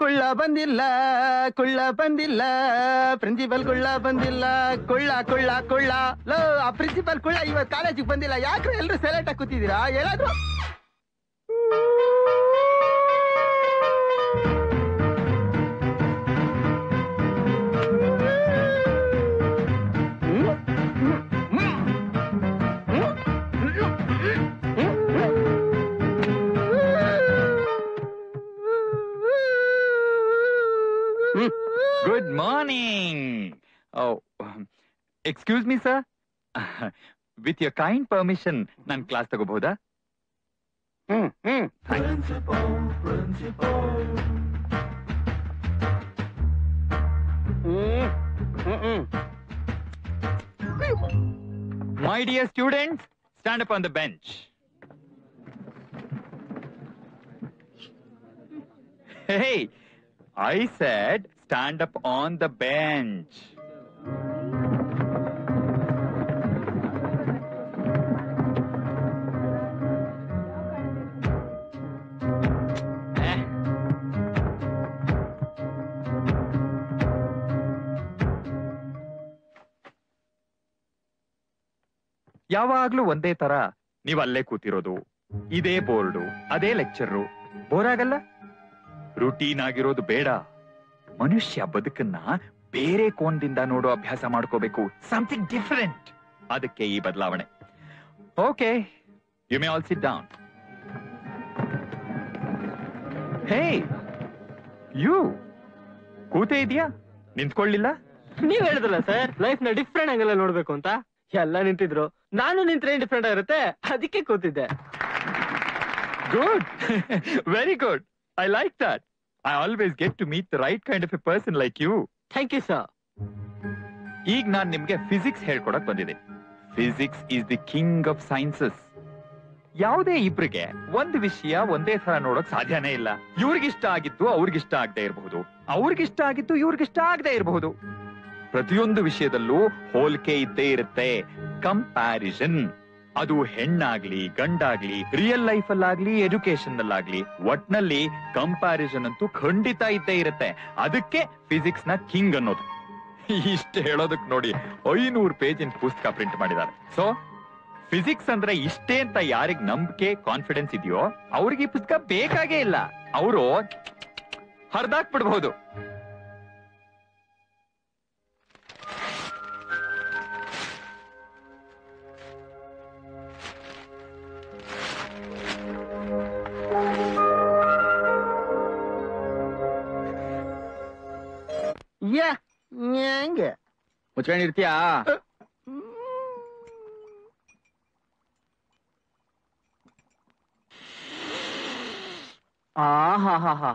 ಕುಳ್ಳ ಬಂದಿಲ್ಲ ಕುಳ್ಳ ಬಂದಿಲ್ಲ ಪ್ರಿನ್ಸಿಪಲ್ ಕುಳ್ಳ ಬಂದಿಲ್ಲ ಕುಳ್ಳ ಕುಳ್ಳ ಕುಳ್ಳ ಲೋ ಆ ಪ್ರಿನ್ಸಿಪಲ್ ಕುಳ್ಳ ಇವತ್ ಕಾಲೇಜಿಗೆ ಬಂದಿಲ್ಲ ಯಾಕ್ರೆ ಎಲ್ರು ಸೈಲೆಂಟ್ ಆಗಿ ಕೂತಿದ್ದೀರಾ ಏನಾದ್ರು morning. Oh, excuse me, sir. With your kind permission, ನಾನು ಕ್ಲಾಸ್ ತಗೋಬಹುದಾ ಹ್ಮ್ ಹ್ಮ್ My dear students, stand up on the bench. Hey, I said stand up on the bench. Eh. ಯಾವಾಗ್ಲೂ ಒಂದೇ ತರ ನೀವ್ ಅಲ್ಲೇ ಕೂತಿರೋದು, ಇದೇ ಬೋರ್ಡು, ಅದೇ ಲೆಕ್ಚರ್ ಬೋರ್ ಆಗಲ್ಲ ರುಟೀನ್ ಆಗಿರೋದು ಬೇಡ ಮನುಷ್ಯ ಬದುಕನ್ನ ಬೇರೆ ಕೋನದಿಂದ ನೋಡೋ ಅಭ್ಯಾಸ ಮಾಡ್ಕೋಬೇಕು. ಸಮಥಿಂಗ್ ಡಿಫರೆಂಟ್ ಅದಕ್ಕೆ ಈ ಬದಲಾವಣೆ. Okay you may all sit down hey you ಕೂತೇ ಇದೆಯಾ ನಿಂತ್ಕೊಳ್ಳಿಲ್ಲ? ನೀವ್ ಹೇಳಿದ್ರಲ್ಲ ಸರ್ ಲೈಫ್ನ ಡಿಫ್ರೆಂಟ್ ಆಗಲ್ಲ ನೋಡ್ಬೇಕು ಅಂತ. ಎಲ್ಲ ನಿಂತಿದ್ರು. ನಾನು ನಿಂತ್ರೆ ಡಿಫ್ರೆಂಟ್ ಆಗಿರುತ್ತೆ? ಅದಕ್ಕೆ ಕೂತಿದ್ದೆ. Good very good I like that I always get to meet the right kind of a person like you thank you sir ಈಗ ನಾನು ನಿಮ್ಗೆ ಫಿಸಿಕ್ಸ್ ಹೇಳ್ಕೊಡಕ್ ಬಂದಿದೆ. Physics is the king of sciences ಯಾವುದೇ ಇಬ್ರಿಗೆ ಒಂದು ವಿಷಯ ಒಂದೇ ತರ ನೋಡಕ್ ಸಾಧ್ಯನೇ ಇಲ್ಲ. ಇವ್ರಿಗಿಷ್ಟ ಆಗಿದ್ದು ಅವ್ರಿಗಿಷ್ಟ ಆಗದೆ ಇರಬಹುದು. ಅವ್ರಿಗಿಷ್ಟ ಆಗಿದ್ದು ಇವ್ರಿಗಿಷ್ಟ ಆಗದೆ ಇರಬಹುದು. ಪ್ರತಿಯೊಂದು ವಿಷಯದಲ್ಲೂ ಹೋಲಿಕೆ ಇದ್ದೇ ಇರುತ್ತೆ. ಕಂಪ್ಯಾರಿಸನ್ ಅದು ಹೆಣ್ಣಾಗ್ಲಿ, ಗಂಡಾಗ್ಲಿ ರಿಯಲ್ ಲೈಫ್ ಅಲ್ಲಾಗ್ಲಿ ಎಜುಕೇಶನ್ ಅಲ್ಲಾಗ್ಲಿ ಒಟ್ನಲ್ಲಿ ಕಂಪ್ಯಾರಿಸನ್ ಅಂತೂ ಖಂಡಿತ ಇದ್ದೇ ಇರುತ್ತೆ. ಅದಕ್ಕೆ ಫಿಸಿಕ್ಸ್ನ ಕಿಂಗ್ ಅನ್ನೋದು. ಇಷ್ಟ ಹೇಳೋದಕ್ ನೋಡಿ, ಐನೂರು ಪೇಜಿನ ಪುಸ್ತಕ ಪ್ರಿಂಟ್ ಮಾಡಿದ್ದಾರೆ. ಸೊ ಫಿಸಿಕ್ಸ್ ಅಂದ್ರೆ ಇಷ್ಟೇ ಅಂತ ಯಾರಿಗ್ ನಂಬಿಕೆ ಕಾನ್ಫಿಡೆನ್ಸ್ ಇದೆಯೋ, ಅವ್ರಿಗೆ ಈ ಪುಸ್ತಕ ಬೇಕಾಗೇ ಇಲ್ಲ. ಅವರು ಹರ್ದಾಕ್ಬಿಡ್ಬಹುದು ಯಾ ಹೆಂಗೆ? ಮುಚ್ಕೊಂಡಿರ್ತೀಯಾ ಹಾ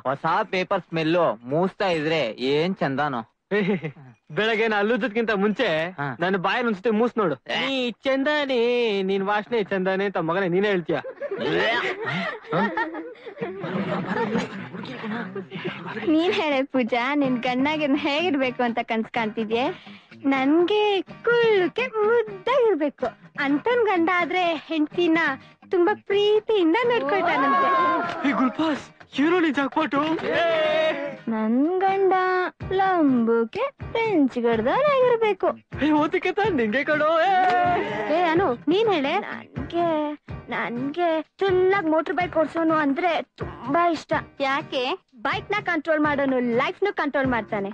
ಹೊಸ ಪೇಪರ್ ಸ್ಮೆಲ್ಲು ಮೂಸ್ತಾ ಇದ್ರೆ ಏನ್ ಚಂದಾನೋ. ಬೆಳಗ್ಗೆ ನಾ ಅಲ್ಲುದಕ್ಕಿಂತ ಮುಂಚೆ ನನ್ನ ಬಾಯಿ ಒಂದ್ಸತಿ ಮೂಸ್ ನೋಡು. ನೀ ಚಂದಾನಿ ನೀನ್ ವಾಸನೆ ಚಂದಾನೆ ಅಂತ ಮಗನೇ ನೀನೇ ಹೇಳ್ತೀಯ. ನೀನ್ ಹೇಳ ಪೂಜಾ ನಿನ್ ಗಂಡಾಗ ಹೇಗಿರ್ಬೇಕು ಅಂತ ಕನ್ಸ್ ಕಾಣ್ತಿದ್ಯೆ? ನನ್ಗೆ ಕುಳ್ಳಕ್ಕೆ ಮುದ್ದಾಗಿರ್ಬೇಕು. ಅಂತನ್ ಗಂಡ ಆದ್ರೆ ಹೆಂಡತಿನ ತುಂಬಾ ಪ್ರೀತಿಯಿಂದ ನೋಡ್ಕೊಳ್ತಾನಂತೆ. ಗುಲ್ಪಾಸ್ ಹೀರೋನಿ ಜಾಕ್ಪಾಟು. ನನ್ ಗಂಡ ಲಂಬುಕೆ ಫ್ರೆಂಚ್ ಗಡ್ದಾಗಿರ್ಬೇಕು ಓದಕ್ಕೆ ನಿಂಗೆ ಕಡು ಏ. ಅನು ನೀನ್ ಹೇಳೆ. ನನ್ಗೆ ನನ್ಗೆ ಚೆನ್ನಾಗ್ ಮೋಟರ್ ಬೈಕ್ ಓಡ್ಸೋನು ಅಂದ್ರೆ ತುಂಬಾ ಇಷ್ಟ. ಯಾಕೆ? ಬೈಕ್ನ ಕಂಟ್ರೋಲ್ ಮಾಡೋನು ಲೈಫ್ ನು ಕಂಟ್ರೋಲ್ ಮಾಡ್ತಾನೆ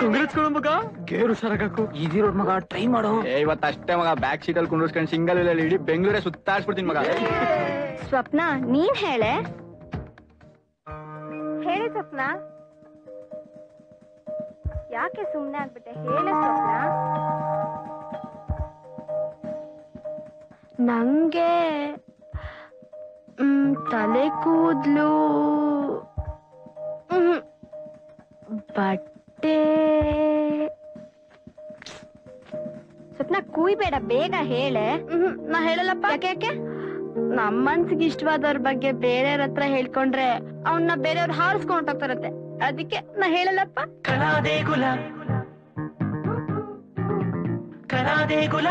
ಕಾಂಗ್ರೆಸ್ ಕೊಡು ಮಗ. ಗೇರು ಸರಗಾಕು ಈಸಿ ರೋಡ್ ಮಗ ಟ್ರೈ ಮಾಡು. ಏ ಇವತ್ತು ಅಷ್ಟೇ ಮಗ ಬ್ಯಾಕ್ ಸೀಟ್ ಅಲ್ಲಿ ಕುಂಡ್ರಸ್ಕೊಂಡು ಸಿಂಗಲ್ ಇಲ್ಲ ಇಡೀ ಬೆಂಗಳೂರೇ ಸುತ್ತಾಡ್ಸ್ಬಿಡ್ತೀನಿ ಮಗ. ಸ್ವಪ್ನ ನೀನ್ ಹೇಳೆ? ಹೇಳಿ ಸ್ವಪ್ನ. ಯಾಕೆ ಸುಮ್ನೆ ಆಗ್ಬಿಟ್ಟೆ? ಹೇಳೆ ಸ್ವಪ್ನ. ನಂಗೆ ತಲೆ ಕೂದ್ಲು. ಬಟ್ಟೆ. ಸ್ವಪ್ನ ಕೂಯ್ಬೇಡ ಬೇಗ ಹೇಳೆ. ನಾ ಹೇಳಲ್ಲಪ್ಪ. ಯಾಕೆ ಯಾಕೆ? ನಮ್ಮ ಮನ್ಸಿಗೆ ಇಷ್ಟವಾದವ್ರ ಬಗ್ಗೆ ಬೇರೆಯವ್ರ ಹತ್ರ ಹೇಳ್ಕೊಂಡ್ರೆ ಅವನ್ನ ಬೇರೆಯವ್ರು ಹಾರಿಸ್ಕೊಂಡ್ ಹೋಗ್ತಾರತ್ತೆ. ಅದಕ್ಕೆ ನಾ ಹೇಳಲ್ಲಪ್ಪ. ಕಲಾದೆ ಗುಲ. ಕಲಾದೆ ಗುಲ.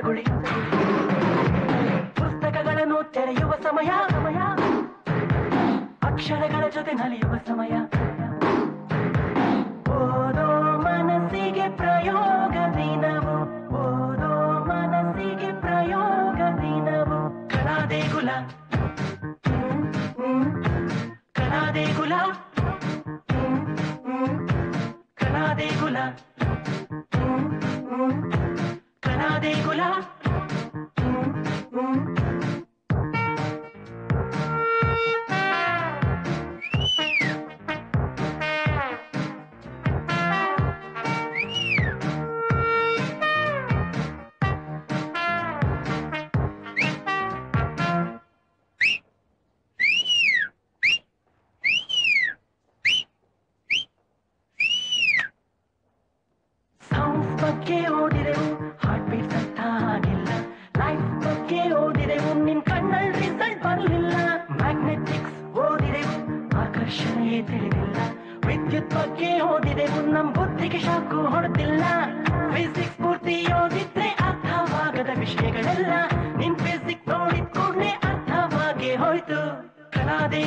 seguro. ಬಗ್ಗೆ ನಮ್ಮ ನಮ್ ಬುದ್ಧಿಗೆ ಶಾಕು ಹೊಡೆದಿಲ್ಲ. ಫಿಸಿಕ್ಸ್ ಪೂರ್ತಿ ಯೋಗಿದ್ರೆ ಅರ್ಥವಾಗದ ವಿಷಯಗಳೆಲ್ಲ. ನಿನ್ ಫಿಸಿಕ್ಸ್ ನೋಡಿದ್ ಕೂಡಲೇ ಅರ್ಥವಾಗಿ ಹೋಯ್ತು. ಕಲಾದೆ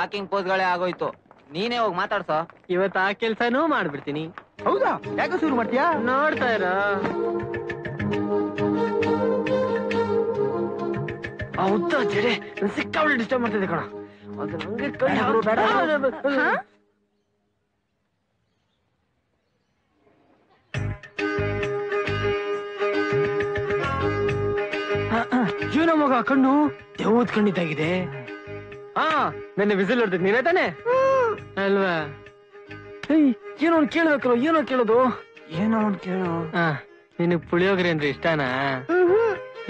ವಾಕಿಂಗ್ ಪೋಸ್ಗಳೇ ಆಗೋಯ್ತು. ನೀನೇ ಹೋಗಿ ಮಾತಾಡ್ಸೋ? ಇವತ್ತು ಆ ಕೆಲ್ಸನೂ ಮಾಡ್ಬಿಡ್ತೀನಿ. ಹೌದಾ? ಯಾಕೆ ಶುರು ಮಾಡ್ತೀಯಾ? ನೋಡ್ತಾ ಇರ. ಆ ಉದ್ದ ಜಡೆ ಸಿಕ್ಕಾವಳಿ ಡಿಸ್ಟರ್ಬ್ ಮಾಡ್ತಿದೆ ಕಣ. ಅದು ನಂಗೆ ಕೈ ಬೇಡ ಬೇಡ. ಹಾ? ಜೀವನ ಮಗ ಕಣ್ಣು ದೇವ್ ಕಣ್ಣಿದ್ದಾಗಿದೆ ಹಾ ನನ್ನ ವಿಸಿಲ್ ಹೊಡ್ತಿದ್ ನೀನೇ ತಾನೆ? ಅಲ್ವಾ? ಏಯ್ ಏನೋ ಒಂದ್ ಕೇಳ್ಬೇಕಲ್ಲ ಏನೋ ಕೇಳೋದು? ಏನೋ ಒಂದ್ ಕೇಳು. ಹಾ ನಿನಗ್ ಪುಳಿಯೋಗರೆ ಅಂದ್ರೆ ಇಷ್ಟನಾ?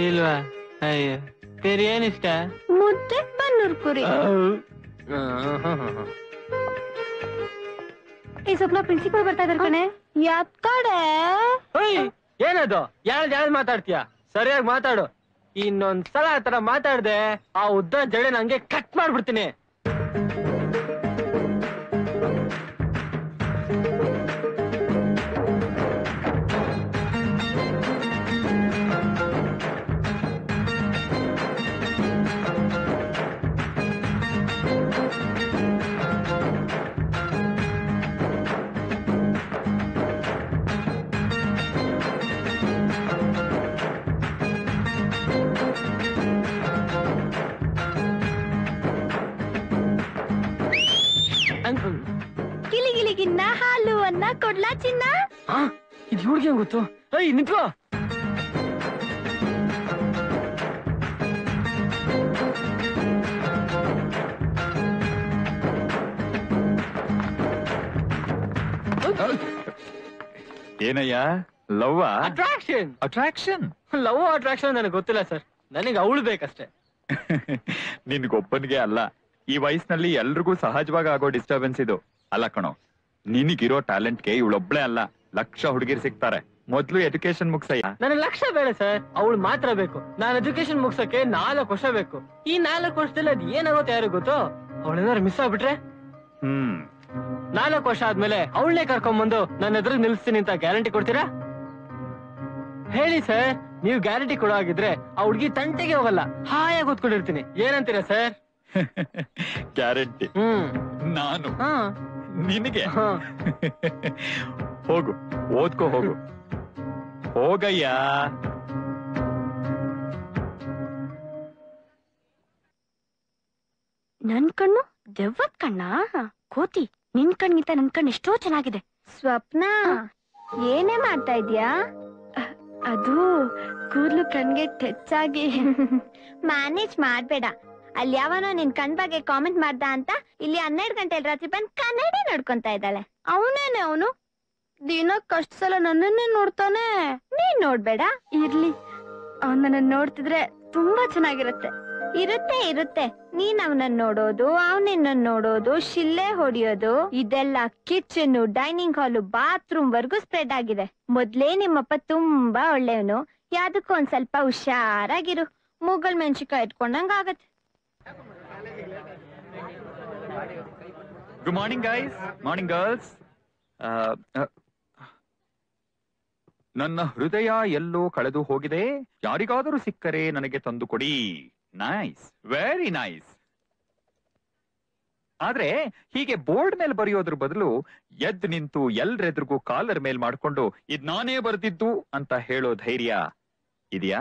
ಇಲ್ವಾ? ಅಯ್ಯೋ ಬೇರೆ ಏನ್ ಇಷ್ಟ? ಮುದ್ದೆ ಬನ್ನೂರ್ ಕುರಿ ಈ ಸ್ವಪ್ನ ಪ್ರಿನ್ಸಿಪಲ್ ಬರ್ತಾ ಇದಾರೆ ಕಣೆ. ಯಾತ್ ಕಡೆ ಏನದು? ಯಾಳ್ದ್ ಯಾಳ್ದ್ ಮಾತಾಡ್ತೀಯ? ಸರಿಯಾಗಿ ಮಾತಾಡು. ಇನ್ನೊಂದ್ ಸಲ ಆ ತರ ಮಾತಾಡ್ದೆ ಆ ಉದ್ದ ಜಡೆ ನಂಗೆ ಕಟ್ ಮಾಡ್ಬಿಡ್ತೀನಿ. ಕೊಡ್ಲಾ ಚಿನ್ನ ಇದು ಇವ್ರಿಗೆ ಗೊತ್ತು? ಐ ನಿಂತ್ಕೋ. ಏನಯ್ಯ? Love attraction attraction love attraction ನನಗೆ ಗೊತ್ತಿಲ್ಲ ಸರ್. ನನಗೆ ಅವಳು ಬೇಕಷ್ಟೇ. ನಿನ್ಗೊಬ್ಬನಿಗೆ ಅಲ್ಲ. ಈ ವಯಸ್ಸಿನಲ್ಲಿ ಎಲ್ರಿಗೂ ಸಹಜವಾಗಿ ಆಗೋ ಡಿಸ್ಟರ್ಬೆನ್ಸ್ ಇದು. ಅಲ್ಲ ಕಣೋ ನಿನಗಿರೋ ಟ್ಯಾಲೆಂಟ್ಗೆ ಇವಳೊಬ್ಳೆ ಅಲ್ಲ ಲಕ್ಷ ಹುಡುಗಿರು ಸಿಗ್ತಾರೆ. ಮೊದ್ಲು ಎಜುಕೇಶನ್ ಮುಗಿಸಯ್ಯ. ನನಗೆ ಲಕ್ಷ ಬೇಡ ಸರ್. ಅವಳು ಮಾತ್ರ ಬೇಕು. ನಾನು ಎಜುಕೇಶನ್ ಮುಗಿಸಕ್ಕೆ ನಾಲ್ಕು ವರ್ಷ ಬೇಕು. ಈ ನಾಲ್ಕು ವರ್ಷದಲ್ಲಿ ಅದ್ ಏನಾಗುತ್ತೆ ಯಾರು ಗೊತ್ತು? ಅವಳೇನಾದ್ರು ಮಿಸ್ ಆಗ್ಬಿಟ್ರೆ? ಹ್ಮ್. ನಾಲ್ಕು ವರ್ಷ ಆದ್ಮೇಲೆ ಅವಳನ್ನೇ ಕರ್ಕೊಂಡ್ಬಂದು ನನ್ನ ಎದುರು ನಿಲ್ಸ್ತೀನಿ ಅಂತ ಗ್ಯಾರಂಟಿ ಕೊಡ್ತೀರಾ? ಹೇಳಿ ಸರ್ ನೀವು ಗ್ಯಾರಂಟಿ ಕೊಡೋ ಹಾಗಿದ್ರೆ ಆ ಹುಡುಗಿ ತಂಟೆಗೆ ಹೋಗಲ್ಲ ಹಾಯಾಗಿ ಕೂತ್ಕೊಂಡಿರ್ತೀನಿ ಏನಂತೀರಾ ಸರ್? ಗ್ಯಾರಂಟಿ ಹ್ಮ್. ನಾನು? ಹಾ. ನಿನಗೆ? ಹೋಗು ಓದ್ಕೋ ಹೋಗು. ಹೋಗಯ್ಯ. ನನ್ ಕಣ್ಣು ದೆವ್ವದ್ ಕಣ್ಣ? ಕೋತಿ ನಿನ್ ಕಣ್ಗಿಂತ ನನ್ ಕಣ್ಣು ಎಷ್ಟೋ ಚೆನ್ನಾಗಿದೆ. ಸ್ವಪ್ನ? ಏನೇ ಮಾಡ್ತಾ ಇದ್ಯಾ? ಅದು ಕೂದ್ಲು ಕಣ್ಗೆ ಟಚ್ ಆಗಿ ಮ್ಯಾನೇಜ್ ಮಾಡ್ಬೇಡ. ಅಲ್ಲಿ ಯಾವನೋ ನಿನ್ ಕಣ್ ಬಗ್ಗೆ ಕಾಮೆಂಟ್ ಮಾಡ್ದ ಅಂತ ಇಲ್ಲಿ ಹನ್ನೆರಡು ಗಂಟೆ ರಾತ್ರಿ ಬಂದು ಕನ್ನಡಿ ನೋಡ್ಕೊಂತ ಇದ್ದಾಳೆ. ಅವನೇನೆ ಅವನು? ಕಷ್ಟ ಸಲ ನನ್ನನ್ನೇ ನೋಡ್ತಾನೆ. ನೀನ್ ನೋಡ್ಬೇಡ. ಇರ್ಲಿ. ಅವನ್ ನನ್ನ ನೋಡ್ತಿದ್ರೆ ತುಂಬಾ ಚೆನ್ನಾಗಿರುತ್ತೆ. ಇರುತ್ತೆ ಇರುತ್ತೆ. ನೀನ್ ಅವನನ್ನ ನೋಡೋದು ಅವನಿನ್ನ ನೋಡೋದು ಶಿಲ್ಲೆ ಹೊಡಿಯೋದು ಇದೆಲ್ಲ ಕಿಚನ್ ಡೈನಿಂಗ್ ಹಾಲು ಬಾತ್ರೂಮ್ ವರ್ಗೂ ಸ್ಪ್ರೆಡ್ ಆಗಿದೆ. ಮೊದ್ಲೇ ನಿಮ್ಮಪ್ಪ ತುಂಬಾ ಒಳ್ಳೆಯವನು. ಯಾವ್ದಕ್ಕೂ ಒಂದ್ ಸ್ವಲ್ಪ ಹುಷಾರಾಗಿರು. ಮೂಗಲ್ ಮೆಣಸಿಕಾಯಿ ಇಟ್ಕೊಂಡಂಗ ಆಗತ್ತೆ. Good morning guys morning girls ನನ್ನ ಹೃದಯ ಎಲ್ಲೋ ಕಳೆದು ಹೋಗಿದೆ. ಯಾರಿಗಾದರೂ ಸಿಕ್ಕರೆ ನನಗೆ ತಂದು ಕೊಡಿ. ನೈಸ್ ವೆರಿ ನೈಸ್ ಆದ್ರೆ ಹೀಗೆ ಬೋರ್ಡ್ ಮೇಲೆ ಬರೆಯೋದ್ರ ಬದಲು ಎದ್ದು ನಿಂತು ಎಲ್ರೆದ್ರಿಗೂ ಕಾಲರ್ ಮೇಲ್ ಮಾಡ್ಕೊಂಡು ಇದ್ ನಾನೇ ಬರ್ದಿದ್ದು ಅಂತ ಹೇಳೋ ಧೈರ್ಯ ಇದೆಯಾ?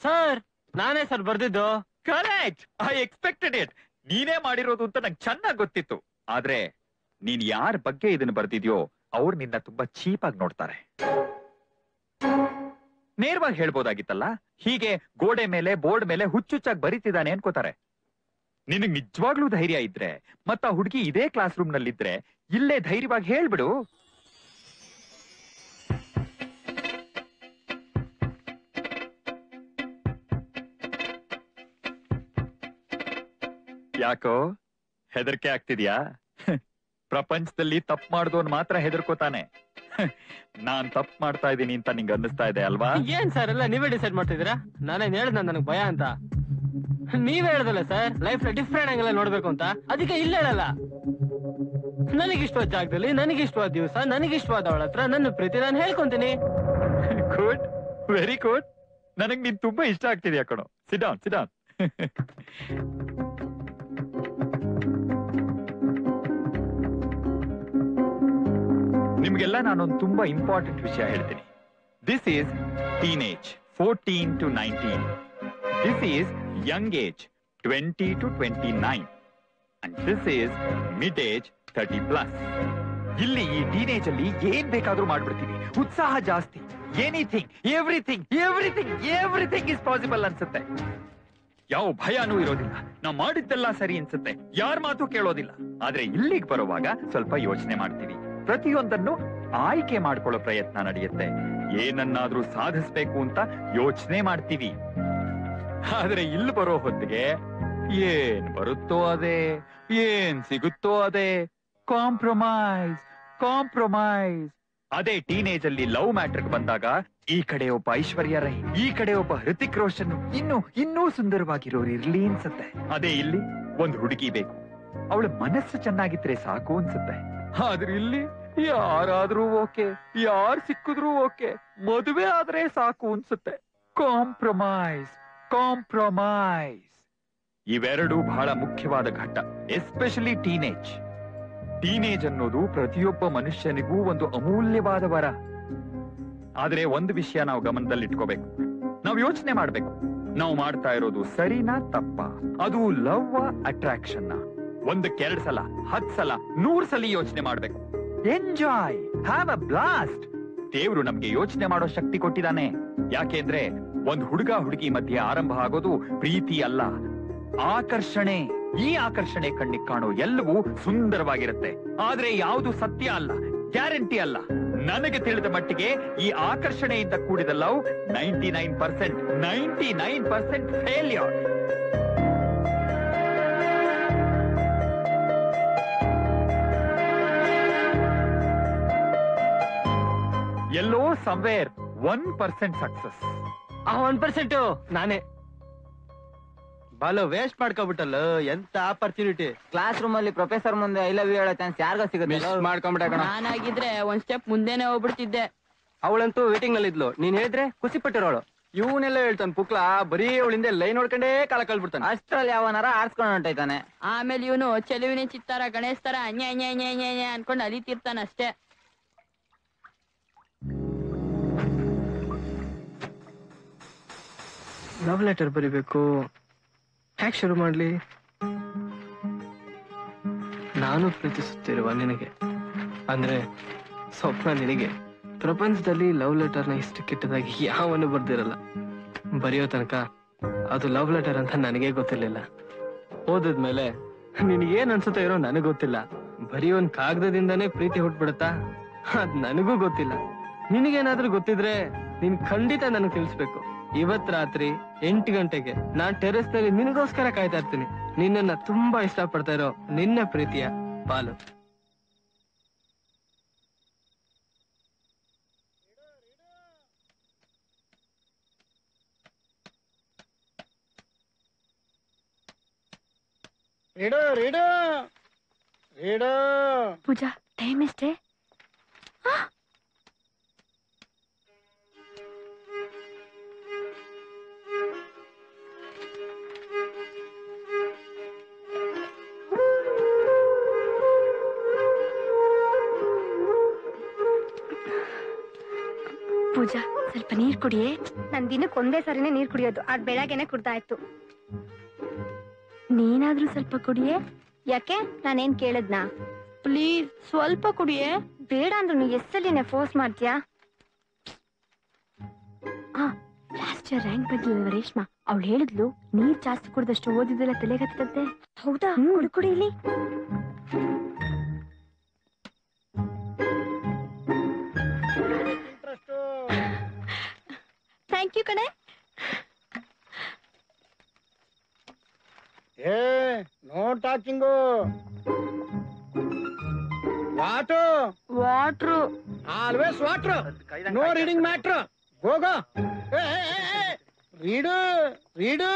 ಸರ್ ನಾನೇ ಸರ್ ಬರ್ದಿದ್ದು. ಕರೆಕ್ಟ್ ಐ ಎಕ್ಸ್ಪೆಕ್ಟೆಡ್ ಇಟ್ ನೀನೇ ಮಾಡಿರೋದು ಅಂತ ನಂಗೆ ಚೆನ್ನಾಗಿ ಗೊತ್ತಿತ್ತು. ಆದ್ರೆ ನೀನ್ ಯಾರ ಬಗ್ಗೆ ಇದನ್ನ ಬರ್ದಿದ್ಯೋ ಅವ್ರು ನಿನ್ನ ತುಂಬಾ ಚೀಪ್ ಆಗಿ ನೋಡ್ತಾರೆ. ನೇರವಾಗಿ ಹೇಳ್ಬೋದಾಗಿತ್ತಲ್ಲ? ಹೀಗೆ ಗೋಡೆ ಮೇಲೆ, ಬೋರ್ಡ್ ಮೇಲೆ ಹುಚ್ಚುಚ್ಚಾಗಿ ಬರೀತಿದ್ದಾನೆ ಅನ್ಕೋತಾರೆ. ನಿನಗ್ ನಿಜವಾಗ್ಲೂ ಧೈರ್ಯ ಇದ್ರೆ ಮತ್ತ ಹುಡುಗಿ ಇದೇ ಕ್ಲಾಸ್ ರೂಮ್ ನಲ್ಲಿದ್ರೆ ಇಲ್ಲೇ ಧೈರ್ಯವಾಗಿ ಹೇಳ್ಬಿಡು. ಯಾಕೋ? ಹೆದರಿಕೆ ಆಗ್ತಿದ್ಯಾ? ಪ್ರಪಂಚದಲ್ಲಿ ತಪ್ಪು ಮಾಡಿದವನ್ ಮಾತ್ರ ಹೆದರ್ಕೋತಾನೆ. ನಾನ್ ತಪ್ಪು ಮಾಡ್ತಾ ಇದ್ದೀನಿ ಅಂತ ನಿಂಗೆ ಅನ್ನಿಸ್ತಾ ಇದೆ ಅಲ್ವಾ? ಏನ್ ಸರ್ ಎಲ್ಲ ನೀವೇ ಡಿಸೈಡ್ ಮಾಡ್ತಿದ್ದೀರಾ? ನಾನೇನ್ ಹೇಳ್ದ ನನಗ್ ಭಯ ಅಂತ? ನೀವ್ ಹೇಳ್ದಲ್ಲ ಸರ್ ಲೈಫ್ ಡಿಫ್ರೆಂಟ್ ಆಂಗಲ್ ನೋಡ್ಬೇಕು ಅಂತ. ಅದಕ್ಕೆ ಇಲ್ಲ ಹೇಳಲ್ಲ. ನನಗಿಷ್ಟವಾದ ಜಾಗದಲ್ಲಿ ನನಗಿಷ್ಟವಾದ ದಿವಸ ನನಗಿಷ್ಟವಾದ ಅವಳ ಹತ್ರ ನನ್ನ ಪ್ರೀತಿ ನಾನು ಹೇಳ್ಕೊಂತೀನಿ. ಗುಡ್ ವೆರಿ ಗುಡ್ ನನಗ್ ನೀನ್ ತುಂಬಾ ಇಷ್ಟ ಆಗ್ತಿದ್ಯಾ ಕಣೋ. ಸಿಡಾನ್ ಸಿಡಾನ್ ನಿಮ್ಗೆಲ್ಲ ನಾನೊಂದು ತುಂಬಾ ಇಂಪಾರ್ಟೆಂಟ್ ವಿಷಯ ಹೇಳ್ತೀನಿ. This is teenage fourteen to nineteen this is young age twenty to twenty nine and this is mid age thirty plus ಇಲ್ಲಿ ಈ ಟೀನೇಜ್ ಅಲ್ಲಿ ಏನ್ ಬೇಕಾದ್ರೂ ಮಾಡ್ಬಿಡ್ತೀವಿ ಉತ್ಸಾಹ ಜಾಸ್ತಿ. Anything everything everything everything is possible ಅನ್ಸುತ್ತೆ. ಯಾವ ಭಯನೂ ಇರೋದಿಲ್ಲ. ನಾವು ಮಾಡಿದ್ದೆಲ್ಲ ಸರಿ ಅನ್ಸುತ್ತೆ. ಯಾರ ಮಾತು ಕೇಳೋದಿಲ್ಲ. ಆದ್ರೆ ಇಲ್ಲಿಗೆ ಬರುವಾಗ ಸ್ವಲ್ಪ ಯೋಚನೆ ಮಾಡ್ತೀವಿ. ಪ್ರತಿಯೊಂದನ್ನು ಆಯ್ಕೆ ಮಾಡ್ಕೊಳ್ಳೋ ಪ್ರಯತ್ನ ನಡೆಯುತ್ತೆ. ಏನನ್ನಾದ್ರೂ ಸಾಧಿಸ್ಬೇಕು ಅಂತ ಯೋಚನೆ ಮಾಡ್ತೀವಿ. ಆದ್ರೆ ಇಲ್ಲಿ ಬರೋ ಹೊತ್ತಿಗೆ ಏನ್ ಬರುತ್ತೋ ಅದೇ, ಏನ್ ಸಿಗುತ್ತೋ ಅದೇ ಕಾಂಪ್ರಮೈಸ್ ಕಾಂಪ್ರಮೈಸ್ ಅದೇ ಟೀನೇಜ್ ಅಲ್ಲಿ ಲವ್ ಮ್ಯಾಟ್ರಿಕ್ ಬಂದಾಗ ಈ ಕಡೆ ಒಬ್ಬ ಐಶ್ವರ್ಯ ರೈ, ಈ ಕಡೆ ಒಬ್ಬ ಹೃತಿಕ್ ರೋಷನ್ ಇನ್ನು, ಇನ್ನೂ ಸುಂದರವಾಗಿರೋರು ಇರ್ಲಿ ಅನ್ಸುತ್ತೆ. ಅದೇ ಇಲ್ಲಿ ಒಂದು ಹುಡುಗಿ ಬೇಕು. ಅವಳ ಮನಸ್ಸು ಚೆನ್ನಾಗಿದ್ರೆ ಸಾಕು ಅನ್ಸುತ್ತೆ. ಆದ್ರೆ ಇಲ್ಲಿ ಯಾರಾದ್ರೂ ಓಕೆ, ಯಾರ್ ಸಿಕ್ಕಿದ್ರು ಓಕೆ, ಮದುವೆ ಆದ್ರೆ ಸಾಕು ಅನ್ಸುತ್ತೆ. Compromise compromise. ಇವೆರಡು ಬಹಳ ಮುಖ್ಯವಾದ ಘಟ್ಟ, ಎಸ್ಪೆಷಲಿ ಟೀನೇಜ್. ಟೀನೇಜ್ ಅನ್ನೋದು ಪ್ರತಿಯೊಬ್ಬ ಮನುಷ್ಯನಿಗೂ ಒಂದು ಅಮೂಲ್ಯವಾದ ವರ. ಆದ್ರೆ ಒಂದು ವಿಷಯ ನಾವು ಗಮನದಲ್ಲಿಟ್ಕೋಬೇಕು. ನಾವು ಯೋಚನೆ ಮಾಡ್ಬೇಕು. ನಾವು ಮಾಡ್ತಾ ಇರೋದು ಸರಿನಾ ತಪ್ಪ? ಅದು ಲವ್ ಅಟ್ರಾಕ್ಷನ್ ಒಂದಕ್ಕೆ ಎರಡ್ ಸಲ ಹತ್ ಸಲ ನೂರ್ ಸಲ ಯೋಚನೆ ಮಾಡ್ಬೇಕು. ಎಂಜಾಯ್ ಹ್ಯಾವ್ ಅ ಬ್ಲಾಸ್ಟ್ ದೇವ್ರು ನಮ್ಗೆ ಯೋಚನೆ ಮಾಡೋ ಶಕ್ತಿ ಕೊಟ್ಟಿದ್ದಾನೆ. ಯಾಕೆಂದ್ರೆ ಒಂದ್ ಹುಡುಗ ಹುಡುಗಿ ಮಧ್ಯೆ ಆರಂಭ ಆಗೋದು ಪ್ರೀತಿ ಅಲ್ಲ. ಆಕರ್ಷಣೆ ಈ ಆಕರ್ಷಣೆ ಕಣ್ಣಿಗೆ ಕಾಣೋ ಎಲ್ಲವೂ ಸುಂದರವಾಗಿರುತ್ತೆ. ಆದ್ರೆ ಯಾವುದು ಸತ್ಯ ಅಲ್ಲ ಗ್ಯಾರಂಟಿ ಅಲ್ಲ. ನನಗೆ ತಿಳಿದ ಮಟ್ಟಿಗೆ ಈ ಆಕರ್ಷಣೆಯಿಂದ ಕೂಡಿದ love ninety nine percent ninety nine percent failure somewhere one percent success ಆ ಒನ್ ಪರ್ಸೆಂಟ್ ನಾನೇ. ಬಾಲು ವೇಸ್ಟ್ ಮಾಡ್ಕೊಬಿಟ್ಟಲ್ಲ ಎಂತ ಆಪರ್ಚುನಿಟಿ ಕ್ಲಾಸ್ ರೂಮ್ ಅಲ್ಲಿ ಪ್ರೊಫೆಸರ್ ಮುಂದೆ ಐ ಲವ್ ಯು ಹೇಳೋ ಚಾನ್ಸ್ ಯಾರಿಗೋ ಸಿಗುತ್ತೆ. ಮಾಡ್ಕೊಂಬಿಟ್ಟೆ ಕಣ. ನಾನಾಗಿದ್ರೆ ಒಂದ್ ಸ್ಟೆಪ್ ಮುಂದೆನೆ ಹೋಗ್ಬಿಡ್ತಿದ್ದೆ. ಅವಳಂತೂ ವೇಟಿಂಗ್ನಲ್ಲಿ ಇದ್ಲು. ನೀನ್ ಹೇಳಿದ್ರೆ ಖುಷಿ ಪಟ್ಟಿರೋಳು ಇವನೆಲ್ಲ ಹೇಳ್ತಾನೆ ಪುಕ್ಲ ಬರೀ ಅವಳಿಂದ ಲೈನ್ ನೋಡ್ಕೊಂಡೇ ಕಾಲ ಕಳ್ಬಿಡ್ತಾನೆ. ಅಷ್ಟ್ರಲ್ಲಿ ಯಾವನಾರ ಆಡ್ಸ್ಕೊಂಡು ಹೊಂಟೈತಾನೆ. ಆಮೇಲೆ ಇವನು ಚೆಲುವಿನ ಚಿತ್ತಾರ ಗಣೇಶ್ ತರ ಅನ್ಯ ಅನ್ಯ ನ್ಯಾ ನ್ಯಾ ನ್ಯಾ ಅನ್ಕೊಂಡು ಅಲಿತಿರ್ತಾನ ಅಷ್ಟೇ. ಲವ್ ಲೆಟರ್ ಬರಿಬೇಕು. ಹ್ಯಾಕ್ ಶುರು ಮಾಡ್ಲಿ? ನಾನು ಪ್ರೀತಿಸುತ್ತಿರುವ ನಿನಗೆ. ಅಂದ್ರೆ ಸ್ವಪ್ನ ನಿನಗೆ. ಪ್ರಪಂಚದಲ್ಲಿ ಲವ್ ಲೆಟರ್ನ ಇಷ್ಟು ಕೆಟ್ಟದಾಗಿ ಯಾವನು ಬರ್ದಿರಲ್ಲ. ಬರೆಯೋ ತನಕ ಅದು ಲವ್ ಲೆಟರ್ ಅಂತ ನನಗೆ ಗೊತ್ತಿರ್ಲಿಲ್ಲ. ಓದಿದ್ಮೇಲೆ ನಿನಗೇನ್ ಅನ್ಸುತ್ತೆ ಇರೋ ನನಗ್ ಗೊತ್ತಿಲ್ಲ. ಬರೀ ಒಂದ್ ಕಾಗದದಿಂದಾನೇ ಪ್ರೀತಿ ಹುಟ್ಬಿಡತ್ತಾ? ಅದ್ ನನಗೂ ಗೊತ್ತಿಲ್ಲ. ನಿನಗೇನಾದ್ರೂ ಗೊತ್ತಿದ್ರೆ ನೀನ್ ಖಂಡಿತ ನನಗ್ ತಿಳಿಸ್ಬೇಕು. ಇವತ್ ರಾತ್ರಿ ಎಂಟು ಗಂಟೆಗೆ ನಾನ್ ಟೆರೆಸ್ನಲ್ಲಿ ನಿನಗೋಸ್ಕರ ಕಾಯ್ತಾ ಇರ್ತೀನಿ. ನಿನ್ನನ್ನ ತುಂಬಾ ಇಷ್ಟ ಪಡ್ತಾ ಇರೋ ನಿನ್ನ ಪ್ರೀತಿಯ Balu read read read. Pooja time ಎಷ್ಟೇ? ಸ್ವಲ್ಪ ನೀರ್ ಕುಡಿಯೇ. ನನ್ ದಿನಕ್ಕೆ ಒಂದೇ ಸರಿನೇ ನೀರ್ ಕುಡಿಯೋದು. ಆ ಬೆಳಗ್ಗೆನೆ ಕುಡ್ದಾಯ್ತು. ನೀನಾದ್ರೂ ಸ್ವಲ್ಪ ಕುಡಿಯೇ? ಯಾಕೆ? ನಾನೇನ್ ಕೇಳದ್ನಾ? ಪ್ಲೀಸ್ ಸ್ವಲ್ಪ ಕುಡಿಯೇ? ಬೇಡ ಅಂದ್ರು ನೀ ಎಷ್ಟಲ್ಲಿನೇ ಫೋರ್ಸ್ ಮಾಡ್ತೀಯಾ? ಲಾಸ್ಟ್ ಇಯರ್ ರ್ಯಾಂಕ್ ಬಂದಿಲ್ಲ ರೇಷ್ಮಾ. ಅವಳು ಹೇಳಿದ್ಲು ನೀರ್ ಜಾಸ್ತಿ ಕುಡ್ದಷ್ಟು ಓದಿದ್ದೆಲ್ಲ ತಲೆಗತ್ತಂತೆ ಹೌದಾ? ಕುಡಿ ಕುಡಿ ಇಲ್ಲಿ. ಥ್ಯಾಂಕ್ ಯು ಕಣೆ ಏ no talking what water always water no reading matter ಹೋಗೋ ರೀಡು ರೀಡು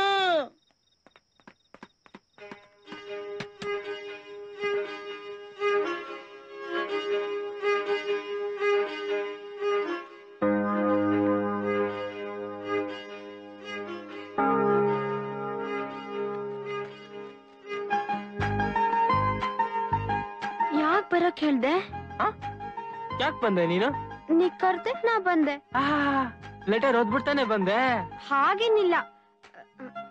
ಬಂದೆ ನೀನು? ನೀ ಕರ್ದೆ ನಾ ಬಂದೆ. ಲೆಟರ್ ಓದ್ಬಿಡ್ತಾನೆ ಬಂದೆ. ಹಾಗೇನಿಲ್ಲ.